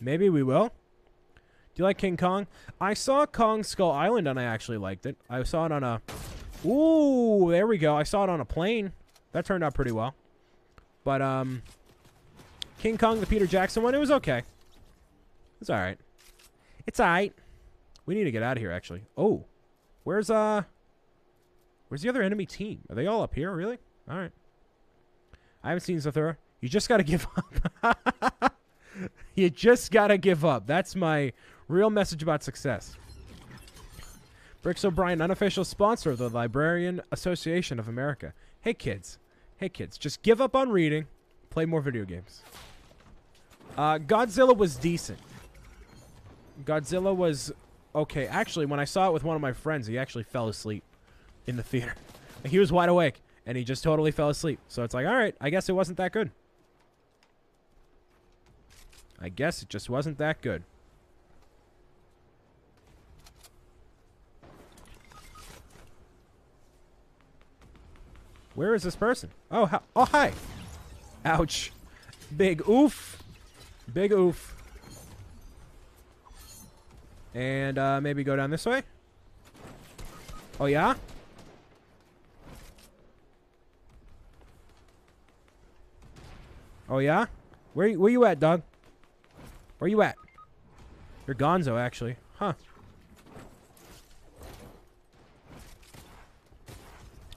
Maybe we will. Do you like King Kong? I saw Kong Skull Island and I actually liked it. I saw it on a... Ooh, there we go. I saw it on a plane. That turned out pretty well. But, um... King Kong, the Peter Jackson one, it was okay. It's alright. It's alright. We need to get out of here, actually. Oh. Where's, uh... Where's the other enemy team? Are they all up here, really? Alright. I haven't seen Zathura. You just gotta give up. you just gotta give up. That's my real message about success. Bricks O'Brian, unofficial sponsor of the Librarian Association of America. Hey, kids. Hey, kids. Just give up on reading. Play more video games. Uh, Godzilla was decent. Godzilla was okay. Actually, when I saw it with one of my friends, he actually fell asleep in the theater. he was wide awake, and he just totally fell asleep. So it's like, all right, I guess it wasn't that good. I guess it just wasn't that good. Where is this person? Oh, oh, hi. Ouch. Big oof. Big oof. And uh, maybe go down this way. Oh, yeah? Oh, yeah? Where, where you at, dog? Where you at? You're gonzo, actually. Huh.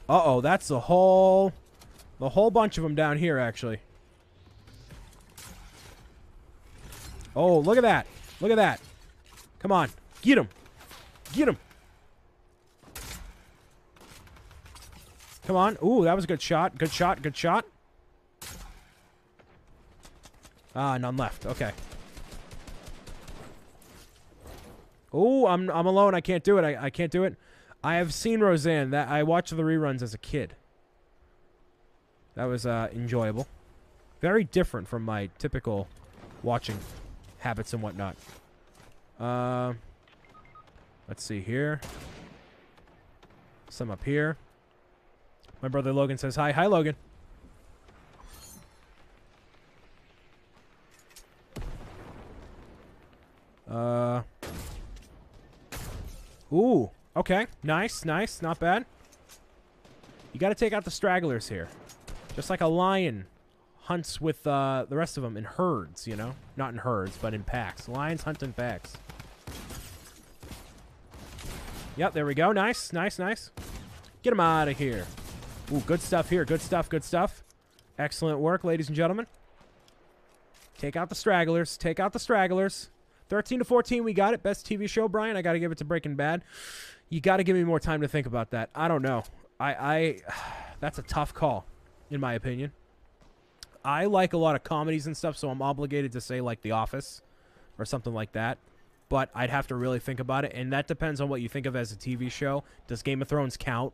Uh-oh, that's the whole... The whole bunch of them down here, actually. Oh, look at that. Look at that. Come on. Get him. Get him. Come on. Ooh, that was a good shot. Good shot. Good shot. Ah, none left. Okay. Oh, I'm I'm alone. I can't do it. I, I can't do it. I have seen Roseanne. That I watched the reruns as a kid. That was uh, enjoyable. Very different from my typical watching habits and whatnot. Uh, let's see here. Some up here. My brother Logan says hi. Hi, Logan. Uh. Ooh. Okay. Nice. Nice. Not bad. You got to take out the stragglers here. Just like a lion hunts with uh, the rest of them in herds, you know? Not in herds, but in packs. Lions hunt in packs. Yep, there we go. Nice, nice, nice. Get them out of here. Ooh, good stuff here. Good stuff, good stuff. Excellent work, ladies and gentlemen. Take out the stragglers. Take out the stragglers. 13 to 14, we got it. Best TV show, Brian. I got to give it to Breaking Bad. You got to give me more time to think about that. I don't know. I, I, that's a tough call, in my opinion. I like a lot of comedies and stuff, so I'm obligated to say like The Office or something like that. But I'd have to really think about it, and that depends on what you think of as a TV show. Does Game of Thrones count?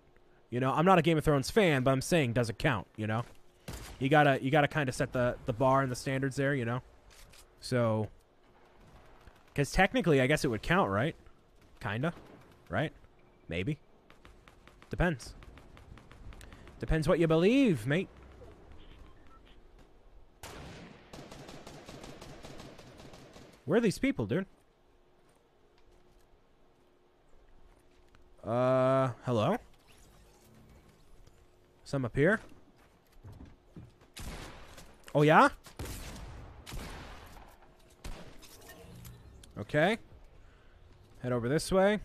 You know, I'm not a Game of Thrones fan, but I'm saying does it count? You know, you gotta you gotta kind of set the the bar and the standards there. You know, so because technically, I guess it would count, right? Kinda, right? Maybe. Depends. Depends what you believe, mate. Where are these people, dude? Uh, hello? Some up here? Oh, yeah? Okay. Head over this way.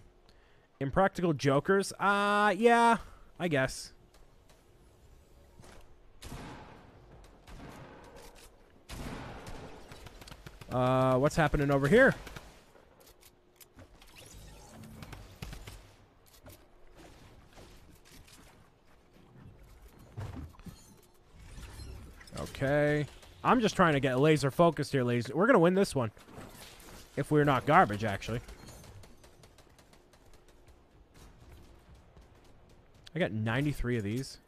Impractical Jokers? Uh, yeah, I guess. Uh, what's happening over here? Okay. I'm just trying to get laser focused here, ladies. We're going to win this one. If we're not garbage, actually. I got 93 of these.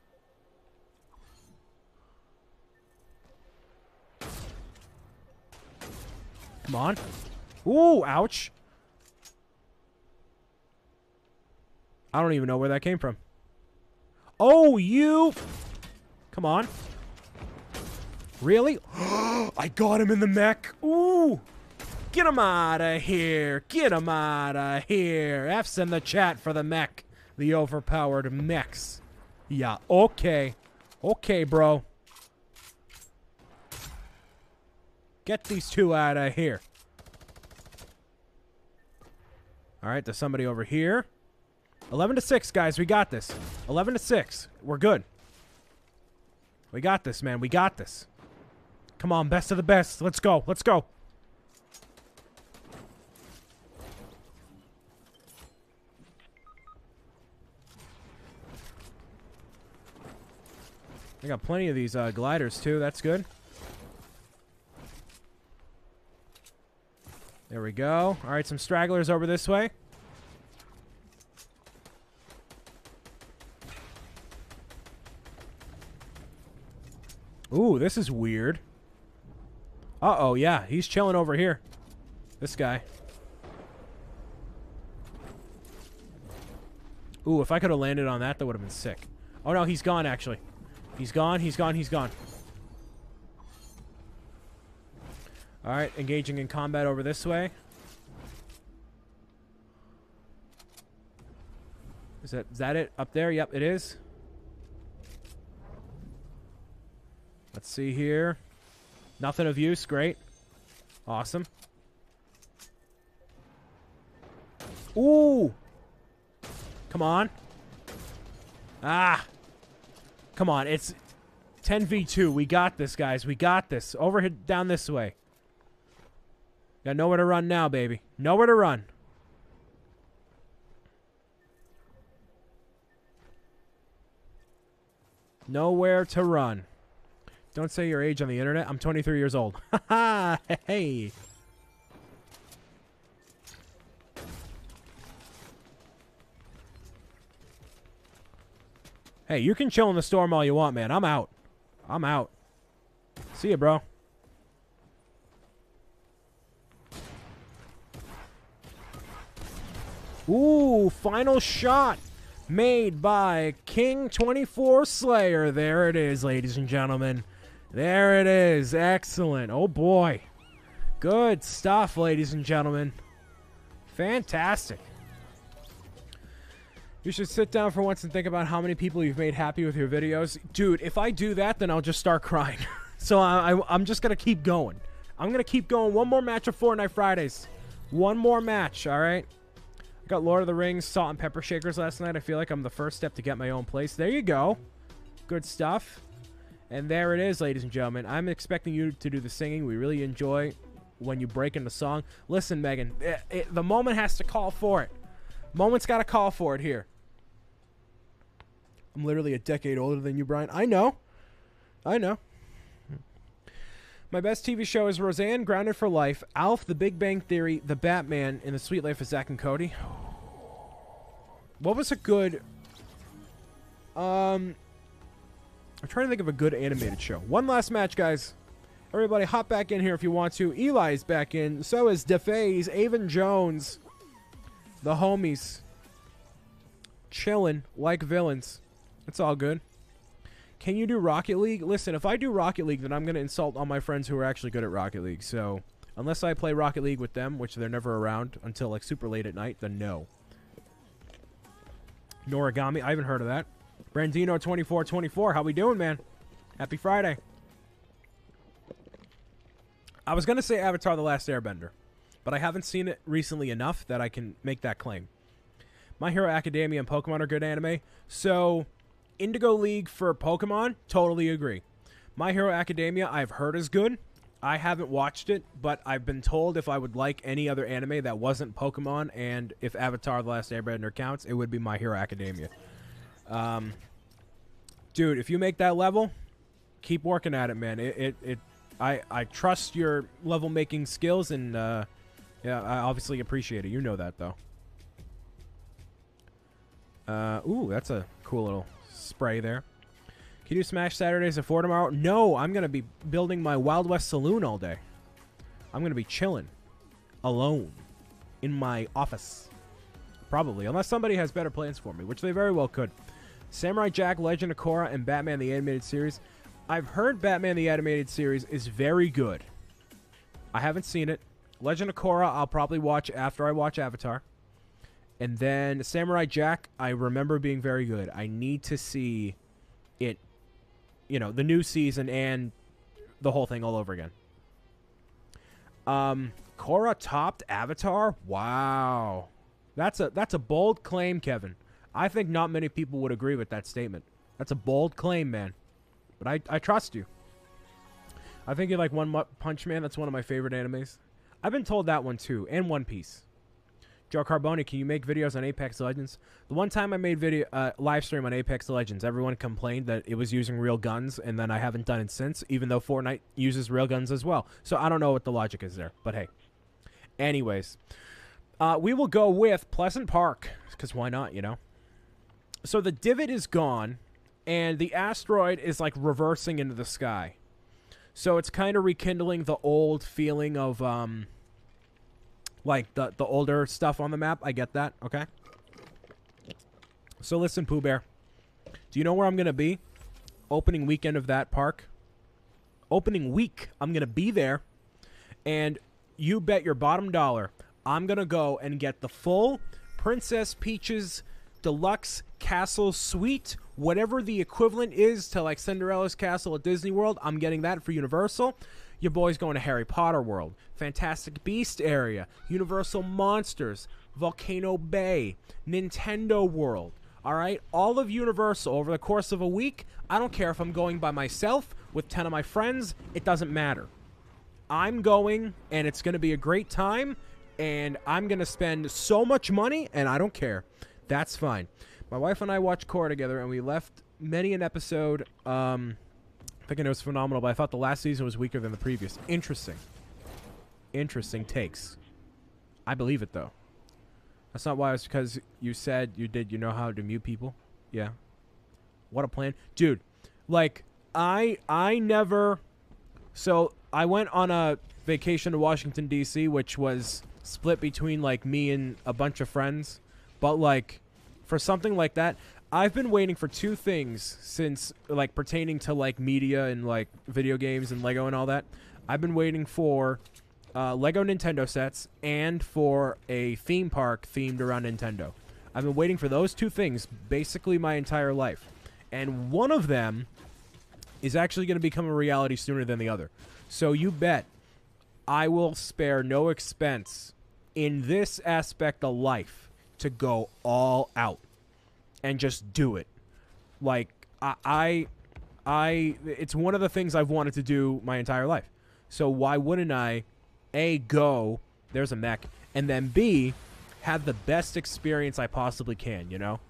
Come on. Ooh, ouch. I don't even know where that came from. Oh, you... Come on. Really? I got him in the mech. Ooh. Get him out of here. Get him out of here. F's in the chat for the mech. The overpowered mechs. Yeah, okay. Okay, bro. Get these two out of here. All right, there's somebody over here. 11 to 6, guys. We got this. 11 to 6. We're good. We got this, man. We got this. Come on, best of the best. Let's go. Let's go. I got plenty of these uh, gliders, too. That's good. There we go. All right, some stragglers over this way. Ooh, this is weird. Uh-oh, yeah. He's chilling over here. This guy. Ooh, if I could have landed on that, that would have been sick. Oh, no, he's gone, actually. He's gone, he's gone, he's gone. Alright, engaging in combat over this way. Is that, is that it? Up there? Yep, it is. Let's see here. Nothing of use. Great. Awesome. Ooh! Come on. Ah! Come on, it's 10v2. We got this, guys. We got this. Over here down this way. Got nowhere to run now, baby. Nowhere to run. Nowhere to run. Don't say your age on the internet. I'm 23 years old. Ha Hey. Hey, you can chill in the storm all you want, man. I'm out. I'm out. See ya, bro. Ooh, final shot made by King 24 Slayer. There it is, ladies and gentlemen. There it is. Excellent. Oh boy. Good stuff, ladies and gentlemen. Fantastic. You should sit down for once and think about how many people you've made happy with your videos. Dude, if I do that, then I'll just start crying. so I, I, I'm just going to keep going. I'm going to keep going. One more match of Fortnite Fridays. One more match, all right? Got Lord of the Rings, Salt and Pepper Shakers last night. I feel like I'm the first step to get my own place. There you go. Good stuff. And there it is, ladies and gentlemen. I'm expecting you to do the singing. We really enjoy when you break into song. Listen, Megan, it, it, the moment has to call for it. Moment's got to call for it here. I'm literally a decade older than you, Brian. I know. I know. My best TV show is Roseanne, Grounded for Life, Alf, The Big Bang Theory, The Batman, and The Sweet Life of Zack and Cody. What was a good... Um... I'm trying to think of a good animated show. One last match, guys. Everybody hop back in here if you want to. Eli's back in. So is DeFaze, Avon Jones. The homies. Chilling like villains. It's all good. Can you do Rocket League? Listen, if I do Rocket League, then I'm going to insult all my friends who are actually good at Rocket League. So, unless I play Rocket League with them, which they're never around until like super late at night, then no. Noragami, I haven't heard of that. Brandino2424, how we doing, man? Happy Friday. I was going to say Avatar The Last Airbender, but I haven't seen it recently enough that I can make that claim. My Hero Academia and Pokemon are good anime, so Indigo League for Pokemon, totally agree. My Hero Academia, I've heard is good. I haven't watched it, but I've been told if I would like any other anime that wasn't Pokemon, and if Avatar: The Last Airbender counts, it would be My Hero Academia. Um, dude, if you make that level, keep working at it, man. It, it, it I, I trust your level making skills, and uh, yeah, I obviously appreciate it. You know that though. Uh, ooh, that's a cool little spray there. Can you smash Saturdays at 4 tomorrow? No, I'm going to be building my Wild West Saloon all day. I'm going to be chilling. Alone. In my office. Probably. Unless somebody has better plans for me, which they very well could. Samurai Jack, Legend of Korra, and Batman the Animated Series. I've heard Batman the Animated Series is very good. I haven't seen it. Legend of Korra, I'll probably watch after I watch Avatar. And then Samurai Jack, I remember being very good. I need to see it, you know, the new season and the whole thing all over again. Um, Korra topped Avatar. Wow, that's a that's a bold claim, Kevin. I think not many people would agree with that statement. That's a bold claim, man. But I I trust you. I think you like One Punch Man. That's one of my favorite animes. I've been told that one too, and One Piece. Joe Carboni, can you make videos on Apex Legends? The one time I made video uh, live stream on Apex Legends, everyone complained that it was using real guns, and then I haven't done it since, even though Fortnite uses real guns as well. So I don't know what the logic is there, but hey. Anyways, uh, we will go with Pleasant Park, because why not, you know? So the divot is gone, and the asteroid is like reversing into the sky. So it's kind of rekindling the old feeling of um, like the the older stuff on the map. I get that. Okay. So listen, Pooh Bear. Do you know where I'm gonna be? Opening weekend of that park. Opening week, I'm gonna be there, and you bet your bottom dollar I'm gonna go and get the full Princess Peach's deluxe castle suite, whatever the equivalent is to like Cinderella's castle at Disney World. I'm getting that for Universal. Your boy's going to Harry Potter World, Fantastic Beast area, Universal Monsters, Volcano Bay, Nintendo World. All right, all of Universal over the course of a week. I don't care if I'm going by myself with 10 of my friends, it doesn't matter. I'm going and it's going to be a great time and I'm going to spend so much money and I don't care. That's fine. My wife and I watched Korra together and we left many an episode um, thinking it was phenomenal, but I thought the last season was weaker than the previous. Interesting. Interesting takes. I believe it, though. That's not why it's because you said you did. You know how to mute people? Yeah. what a plan, dude. Like I I never. So I went on a vacation to Washington D.C., which was split between like me and a bunch of friends. But like for something like that, I've been waiting for two things since like pertaining to like media and like video games and Lego and all that. I've been waiting for uh, Lego Nintendo sets and for a theme park themed around Nintendo. I've been waiting for those two things basically my entire life. And one of them is actually going to become a reality sooner than the other. So you bet I will spare no expense in this aspect of life to go all out and just do it. Like I, I, I, it's one of the things I've wanted to do my entire life. So why wouldn't I, a go? There's a mech, and then b, have the best experience I possibly can. You know,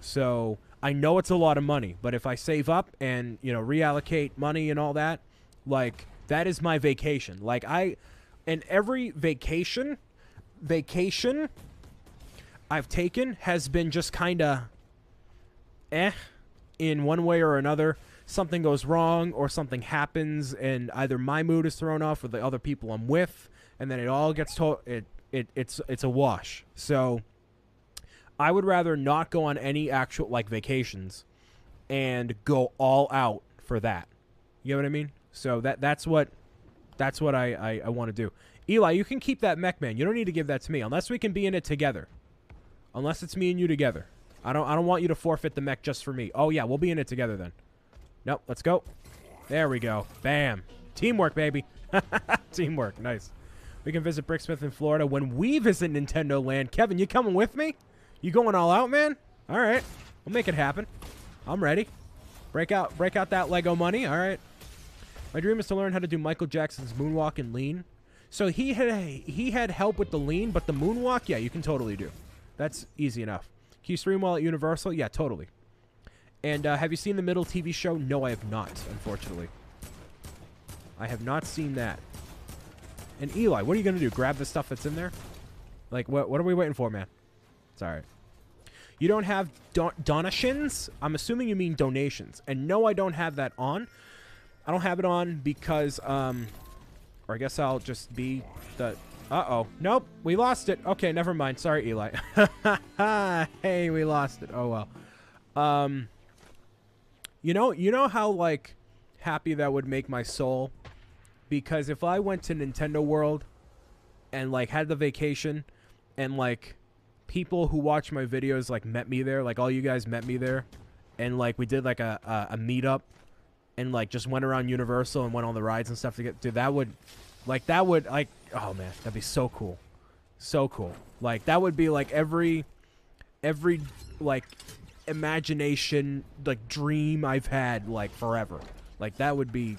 so I know it's a lot of money, but if I save up and you know reallocate money and all that, like that is my vacation. Like I, and every vacation, vacation I've taken has been just kind of eh in one way or another. Something goes wrong or something happens, and either my mood is thrown off or the other people I'm with, and then it all gets told. It, it it's it's a wash. So I would rather not go on any actual like vacations and go all out for that. You know what I mean? So that that's what that's what I I, I want to do. Eli, you can keep that mech man. You don't need to give that to me unless we can be in it together. Unless it's me and you together. I don't I don't want you to forfeit the mech just for me. Oh yeah, we'll be in it together then. Nope, let's go. There we go. Bam. Teamwork, baby. Teamwork. Nice. We can visit Bricksmith in Florida when we visit Nintendo Land. Kevin, you coming with me? You going all out, man? All right. We'll make it happen. I'm ready. Break out break out that Lego money. All right. My dream is to learn how to do Michael Jackson's moonwalk and lean. So he had he had help with the lean, but the moonwalk, yeah, you can totally do. That's easy enough. Can you stream while at Universal? Yeah, totally. And uh, have you seen the middle TV show? No, I have not, unfortunately. I have not seen that. And Eli, what are you going to do? Grab the stuff that's in there? Like, what, what are we waiting for, man? It's all right. You don't have don donations? I'm assuming you mean donations. And no, I don't have that on. I don't have it on because, um, or I guess I'll just be the uh-oh. Nope. We lost it. Okay, never mind. Sorry, Eli. hey, we lost it. Oh, well. Um, you know, you know how, like, happy that would make my soul? Because if I went to Nintendo World and, like, had the vacation and, like, people who watch my videos, like, met me there, like, all you guys met me there, and, like, we did, like, a, a, a meetup and, like, just went around Universal and went on the rides and stuff to get... Dude, that would... Like, that would, like oh man, that'd be so cool, so cool. Like that would be like every, every like imagination like dream I've had like forever. Like that would be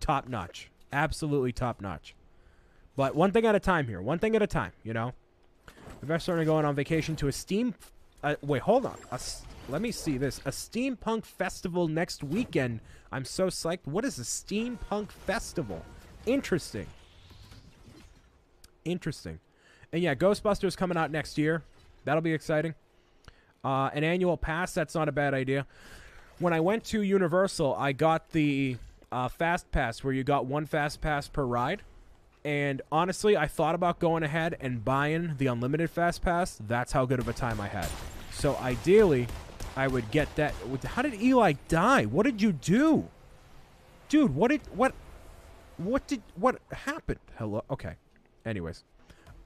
top notch, absolutely top notch. But one thing at a time here, one thing at a time, you know. We've started going on vacation to a steam. Uh, wait, hold on. A, let me see this. A steampunk festival next weekend. I'm so psyched. What is a steampunk festival? Interesting. Interesting. And yeah, Ghostbusters coming out next year. That'll be exciting. Uh, an annual pass, that's not a bad idea. When I went to Universal, I got the uh, Fast Pass where you got one Fast Pass per ride. And honestly, I thought about going ahead and buying the unlimited Fast Pass. That's how good of a time I had. So ideally, I would get that. How did Eli die? What did you do? Dude, what did. What. What did. What happened? Hello? Okay. Anyways,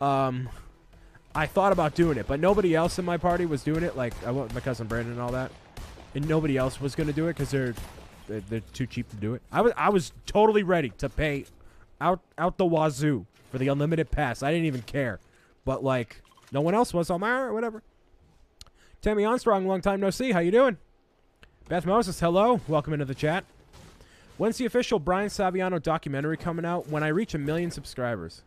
um, I thought about doing it, but nobody else in my party was doing it. Like I went with my cousin Brandon and all that, and nobody else was gonna do it because they're, they're they're too cheap to do it. I was I was totally ready to pay out out the wazoo for the unlimited pass. I didn't even care, but like no one else was. I'm all right, whatever. Tammy Armstrong, long time no see. How you doing? Beth Moses, hello. Welcome into the chat. When's the official Brian Saviano documentary coming out? When I reach a million subscribers.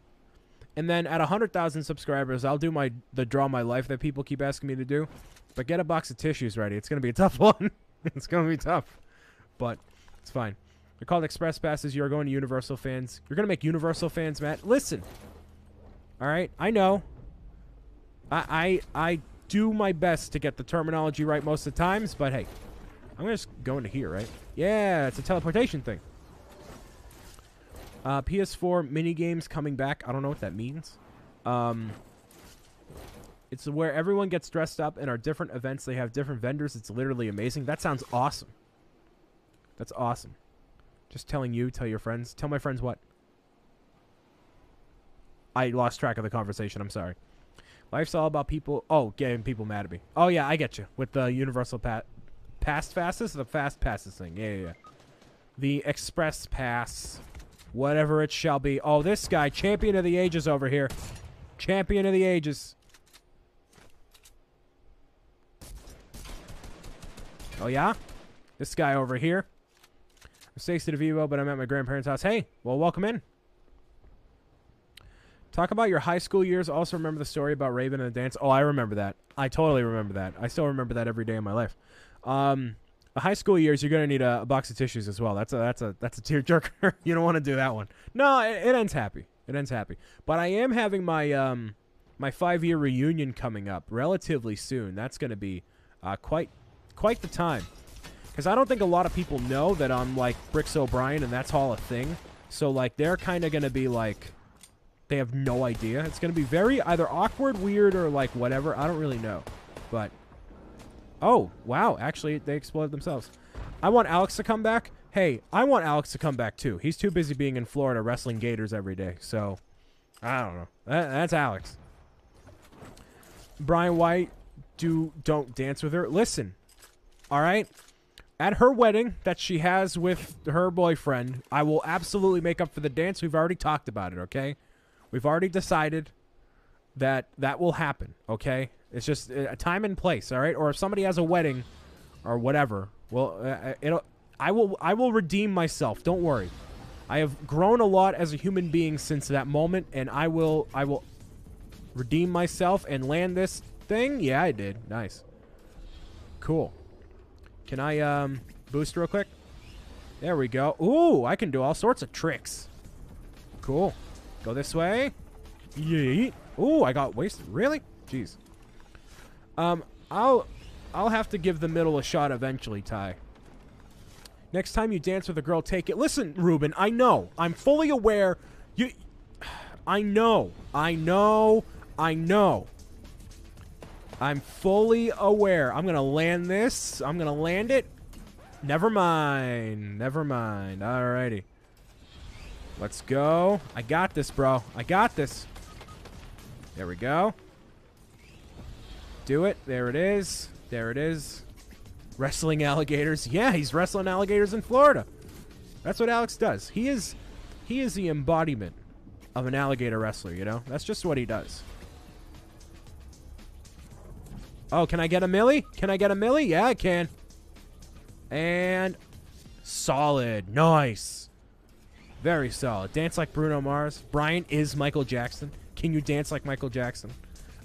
And then at 100,000 subscribers, I'll do my the draw my life that people keep asking me to do. But get a box of tissues ready. It's going to be a tough one. it's going to be tough. But it's fine. They're called Express Passes. You're going to Universal fans. You're going to make Universal fans mad. Listen. All right? I know. I, I I do my best to get the terminology right most of the times, but hey, I'm gonna just go into here, right? Yeah, it's a teleportation thing. Uh, PS4 mini games coming back. I don't know what that means. Um, it's where everyone gets dressed up and are different events. They have different vendors. It's literally amazing. That sounds awesome. That's awesome. Just telling you, tell your friends. Tell my friends what? I lost track of the conversation. I'm sorry. Life's all about people. Oh, getting people mad at me. Oh yeah, I get you with the universal pa- past fastest, the fast passes thing. Yeah, yeah, yeah. The express pass, whatever it shall be. Oh, this guy, champion of the ages over here. Champion of the ages. Oh yeah, this guy over here. Mistakes to the Vivo, but I'm at my grandparents' house. Hey, well, welcome in. Talk about your high school years. Also, remember the story about Raven and the dance. Oh, I remember that. I totally remember that. I still remember that every day of my life. Um, the high school years, you're gonna need a, a box of tissues as well. That's a that's a that's a tearjerker. you don't want to do that one. No, it, it ends happy. It ends happy. But I am having my um my five year reunion coming up relatively soon. That's gonna be uh, quite quite the time. Because I don't think a lot of people know that I'm like Bricks O'Brian and that's all a thing. So like they're kind of gonna be like they have no idea. It's going to be very either awkward, weird, or like whatever. I don't really know. But, oh, wow. Actually, they exploded themselves. I want Alex to come back. Hey, I want Alex to come back too. He's too busy being in Florida wrestling gators every day. So, I don't know. That, that's Alex. Brian White, do don't dance with her. Listen, all right. At her wedding that she has with her boyfriend, I will absolutely make up for the dance. We've already talked about it, okay? We've already decided that that will happen. Okay, it's just a time and place. All right, or if somebody has a wedding or whatever, well, uh, uh, it'll. I will. I will redeem myself. Don't worry. I have grown a lot as a human being since that moment, and I will. I will redeem myself and land this thing. Yeah, I did. Nice. Cool. Can I um boost real quick? There we go. Ooh, I can do all sorts of tricks. Cool. Go this way. Yeet. Ooh, I got wasted. Really? Jeez. Um, I'll I'll have to give the middle a shot eventually, Ty. Next time you dance with a girl, take it. Listen, Ruben, I know. I'm fully aware. You I know. I know. I know. I'm fully aware. I'm going to land this. I'm going to land it. Never mind. Never mind. Alrighty. Let's go. I got this, bro. I got this. There we go. Do it. There it is. There it is. Wrestling alligators. Yeah, he's wrestling alligators in Florida. That's what Alex does. He is he is the embodiment of an alligator wrestler, you know? That's just what he does. Oh, can I get a millie? Can I get a millie? Yeah, I can. And solid. Nice. Very solid. Dance like Bruno Mars. Brian is Michael Jackson. Can you dance like Michael Jackson?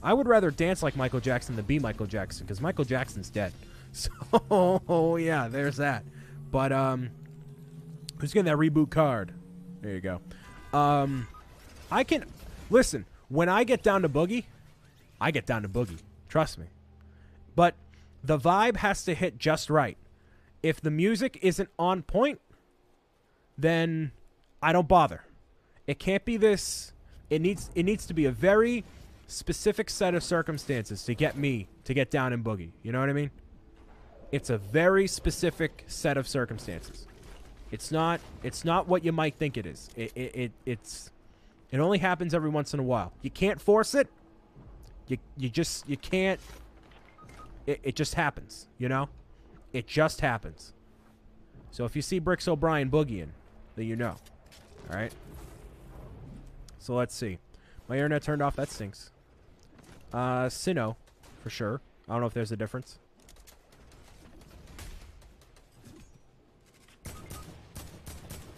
I would rather dance like Michael Jackson than be Michael Jackson because Michael Jackson's dead. So yeah, there's that. But um, who's getting that reboot card? There you go. Um, I can listen when I get down to boogie. I get down to boogie. Trust me. But the vibe has to hit just right. If the music isn't on point, then I don't bother. It can't be this. It needs it needs to be a very specific set of circumstances to get me to get down and boogie. You know what I mean? It's a very specific set of circumstances. It's not it's not what you might think it is. It, it, it it's it only happens every once in a while. You can't force it. You you just you can't it, it just happens, you know? It just happens. So if you see Bricks O'Brian boogieing, then you know. All right. So let's see. My internet turned off. That stinks. Uh, Sinnoh, for sure. I don't know if there's a difference.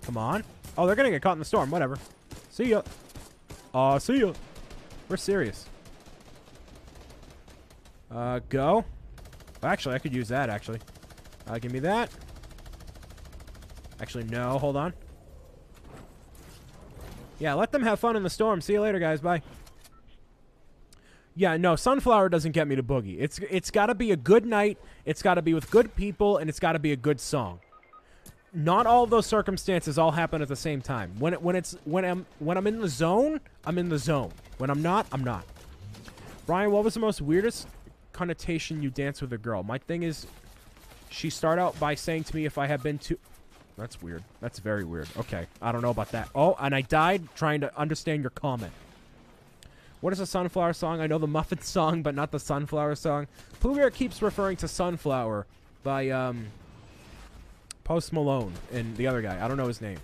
Come on. Oh, they're gonna get caught in the storm. Whatever. See ya. Uh, see ya. We're serious. Uh, go. Actually, I could use that, actually. Uh, give me that. Actually, no. Hold on. Yeah, let them have fun in the storm. See you later, guys. Bye. Yeah, no, Sunflower doesn't get me to boogie. It's it's got to be a good night. It's got to be with good people, and it's got to be a good song. Not all those circumstances all happen at the same time. When it, when it's when I'm when I'm in the zone, I'm in the zone. When I'm not, I'm not. Brian, what was the most weirdest connotation you dance with a girl? My thing is, she start out by saying to me if I have been to. That's weird. That's very weird. Okay, I don't know about that. Oh, and I died trying to understand your comment. What is a sunflower song? I know the Muffin song, but not the sunflower song. Pooh keeps referring to Sunflower by um, Post Malone and the other guy. I don't know his name.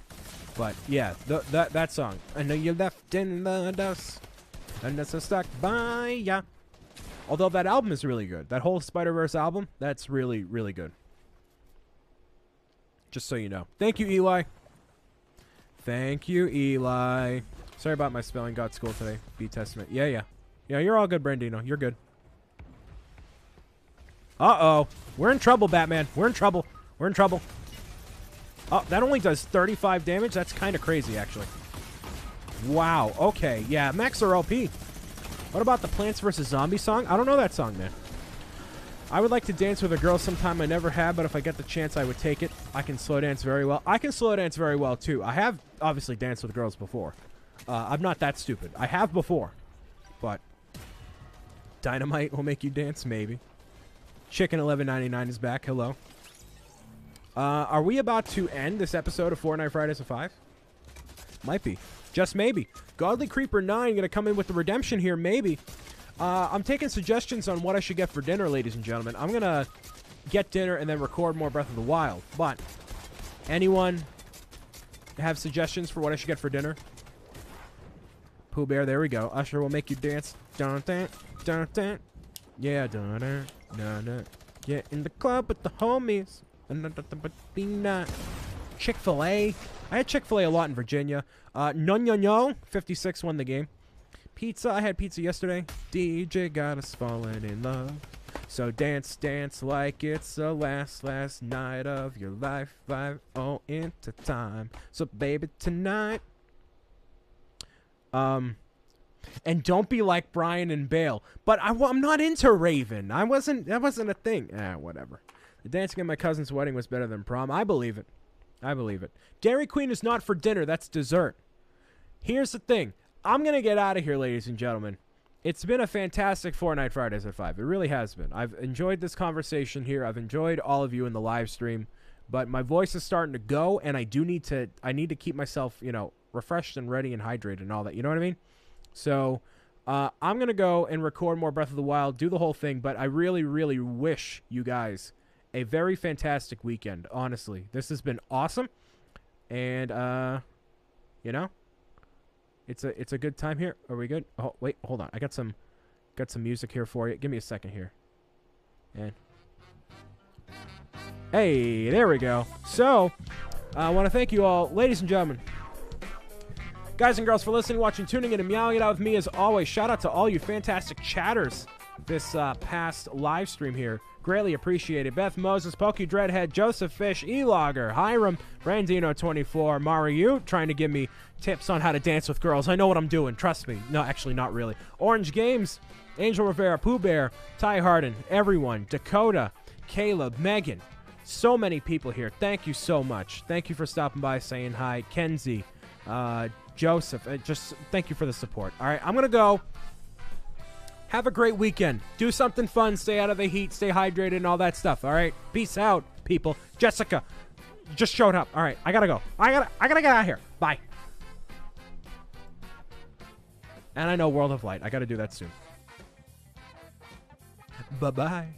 But yeah, th- that that song. I know you left in the dust, and it's a stuck by ya. Although that album is really good. That whole Spider Verse album, that's really really good. Just so you know. Thank you, Eli. Thank you, Eli. Sorry about my spelling. Got school today. B Testament. Yeah, yeah. Yeah, you're all good, Brandino. You're good. Uh-oh. We're in trouble, Batman. We're in trouble. We're in trouble. Oh, that only does 35 damage? That's kind of crazy, actually. Wow. Okay. Yeah, max are OP. What about the Plants vs. Zombie song? I don't know that song, man. I would like to dance with a girl sometime I never have, but if I get the chance, I would take it. I can slow dance very well. I can slow dance very well, too. I have obviously danced with girls before. Uh, I'm not that stupid. I have before, but Dynamite will make you dance, maybe. Chicken 1199 is back. Hello. Uh, are we about to end this episode of Fortnite Fridays at 5? Might be. Just maybe. Godly Creeper 9 gonna come in with the redemption here, maybe. Uh, I'm taking suggestions on what I should get for dinner, ladies and gentlemen. I'm gonna get dinner and then record more Breath of the Wild. But, anyone have suggestions for what I should get for dinner? Pooh Bear, there we go. Usher will make you dance. Dun dun dun dun. Yeah, dun dun dun dun. Get in the club with the homies. Chick Fil A. I had Chick Fil A a lot in Virginia. Uh, no no no. 56 won the game. Pizza. I had pizza yesterday. DJ got us falling in love. So dance, dance like it's the last, last night of your life. Five oh into time. So baby tonight. Um, and don't be like Brian and Bale. But I, am not into Raven. I wasn't. That wasn't a thing. Ah, whatever. The dancing at my cousin's wedding was better than prom. I believe it. I believe it. Dairy Queen is not for dinner. That's dessert. Here's the thing. I'm gonna get out of here, ladies and gentlemen. It's been a fantastic Fortnite Fridays at five. It really has been. I've enjoyed this conversation here. I've enjoyed all of you in the live stream. But my voice is starting to go, and I do need to. I need to keep myself, you know, refreshed and ready and hydrated and all that. You know what I mean? So uh, I'm gonna go and record more Breath of the Wild, do the whole thing. But I really, really wish you guys a very fantastic weekend. Honestly, this has been awesome, and uh, you know, it's a it's a good time here. Are we good? Oh wait, hold on. I got some got some music here for you. Give me a second here, and. Hey, there we go. So, I want to thank you all, ladies and gentlemen, Guys and girls, for listening, watching, tuning in, and meowing it out with me as always. Shout out to all you fantastic chatters this uh, past live stream here. Greatly appreciated. Beth Moses, Pokey Dreadhead, Joseph Fish, Elogger, Hiram, Brandino24, Mario, trying to give me tips on how to dance with girls. I know what I'm doing. Trust me. No, actually, not really. Orange Games, Angel Rivera, Pooh Bear, Ty Harden, everyone, Dakota, Caleb, Megan. So many people here. Thank you so much. Thank you for stopping by, saying hi. Kenzie, uh, Joseph, uh, just thank you for the support. All right, I'm going to go. Have a great weekend. Do something fun. Stay out of the heat. Stay hydrated and all that stuff. All right. Peace out, people. Jessica just showed up. All right. I got to go. I got to I got to get out of here. Bye. And I know World of Light. I got to do that soon. Bye-bye.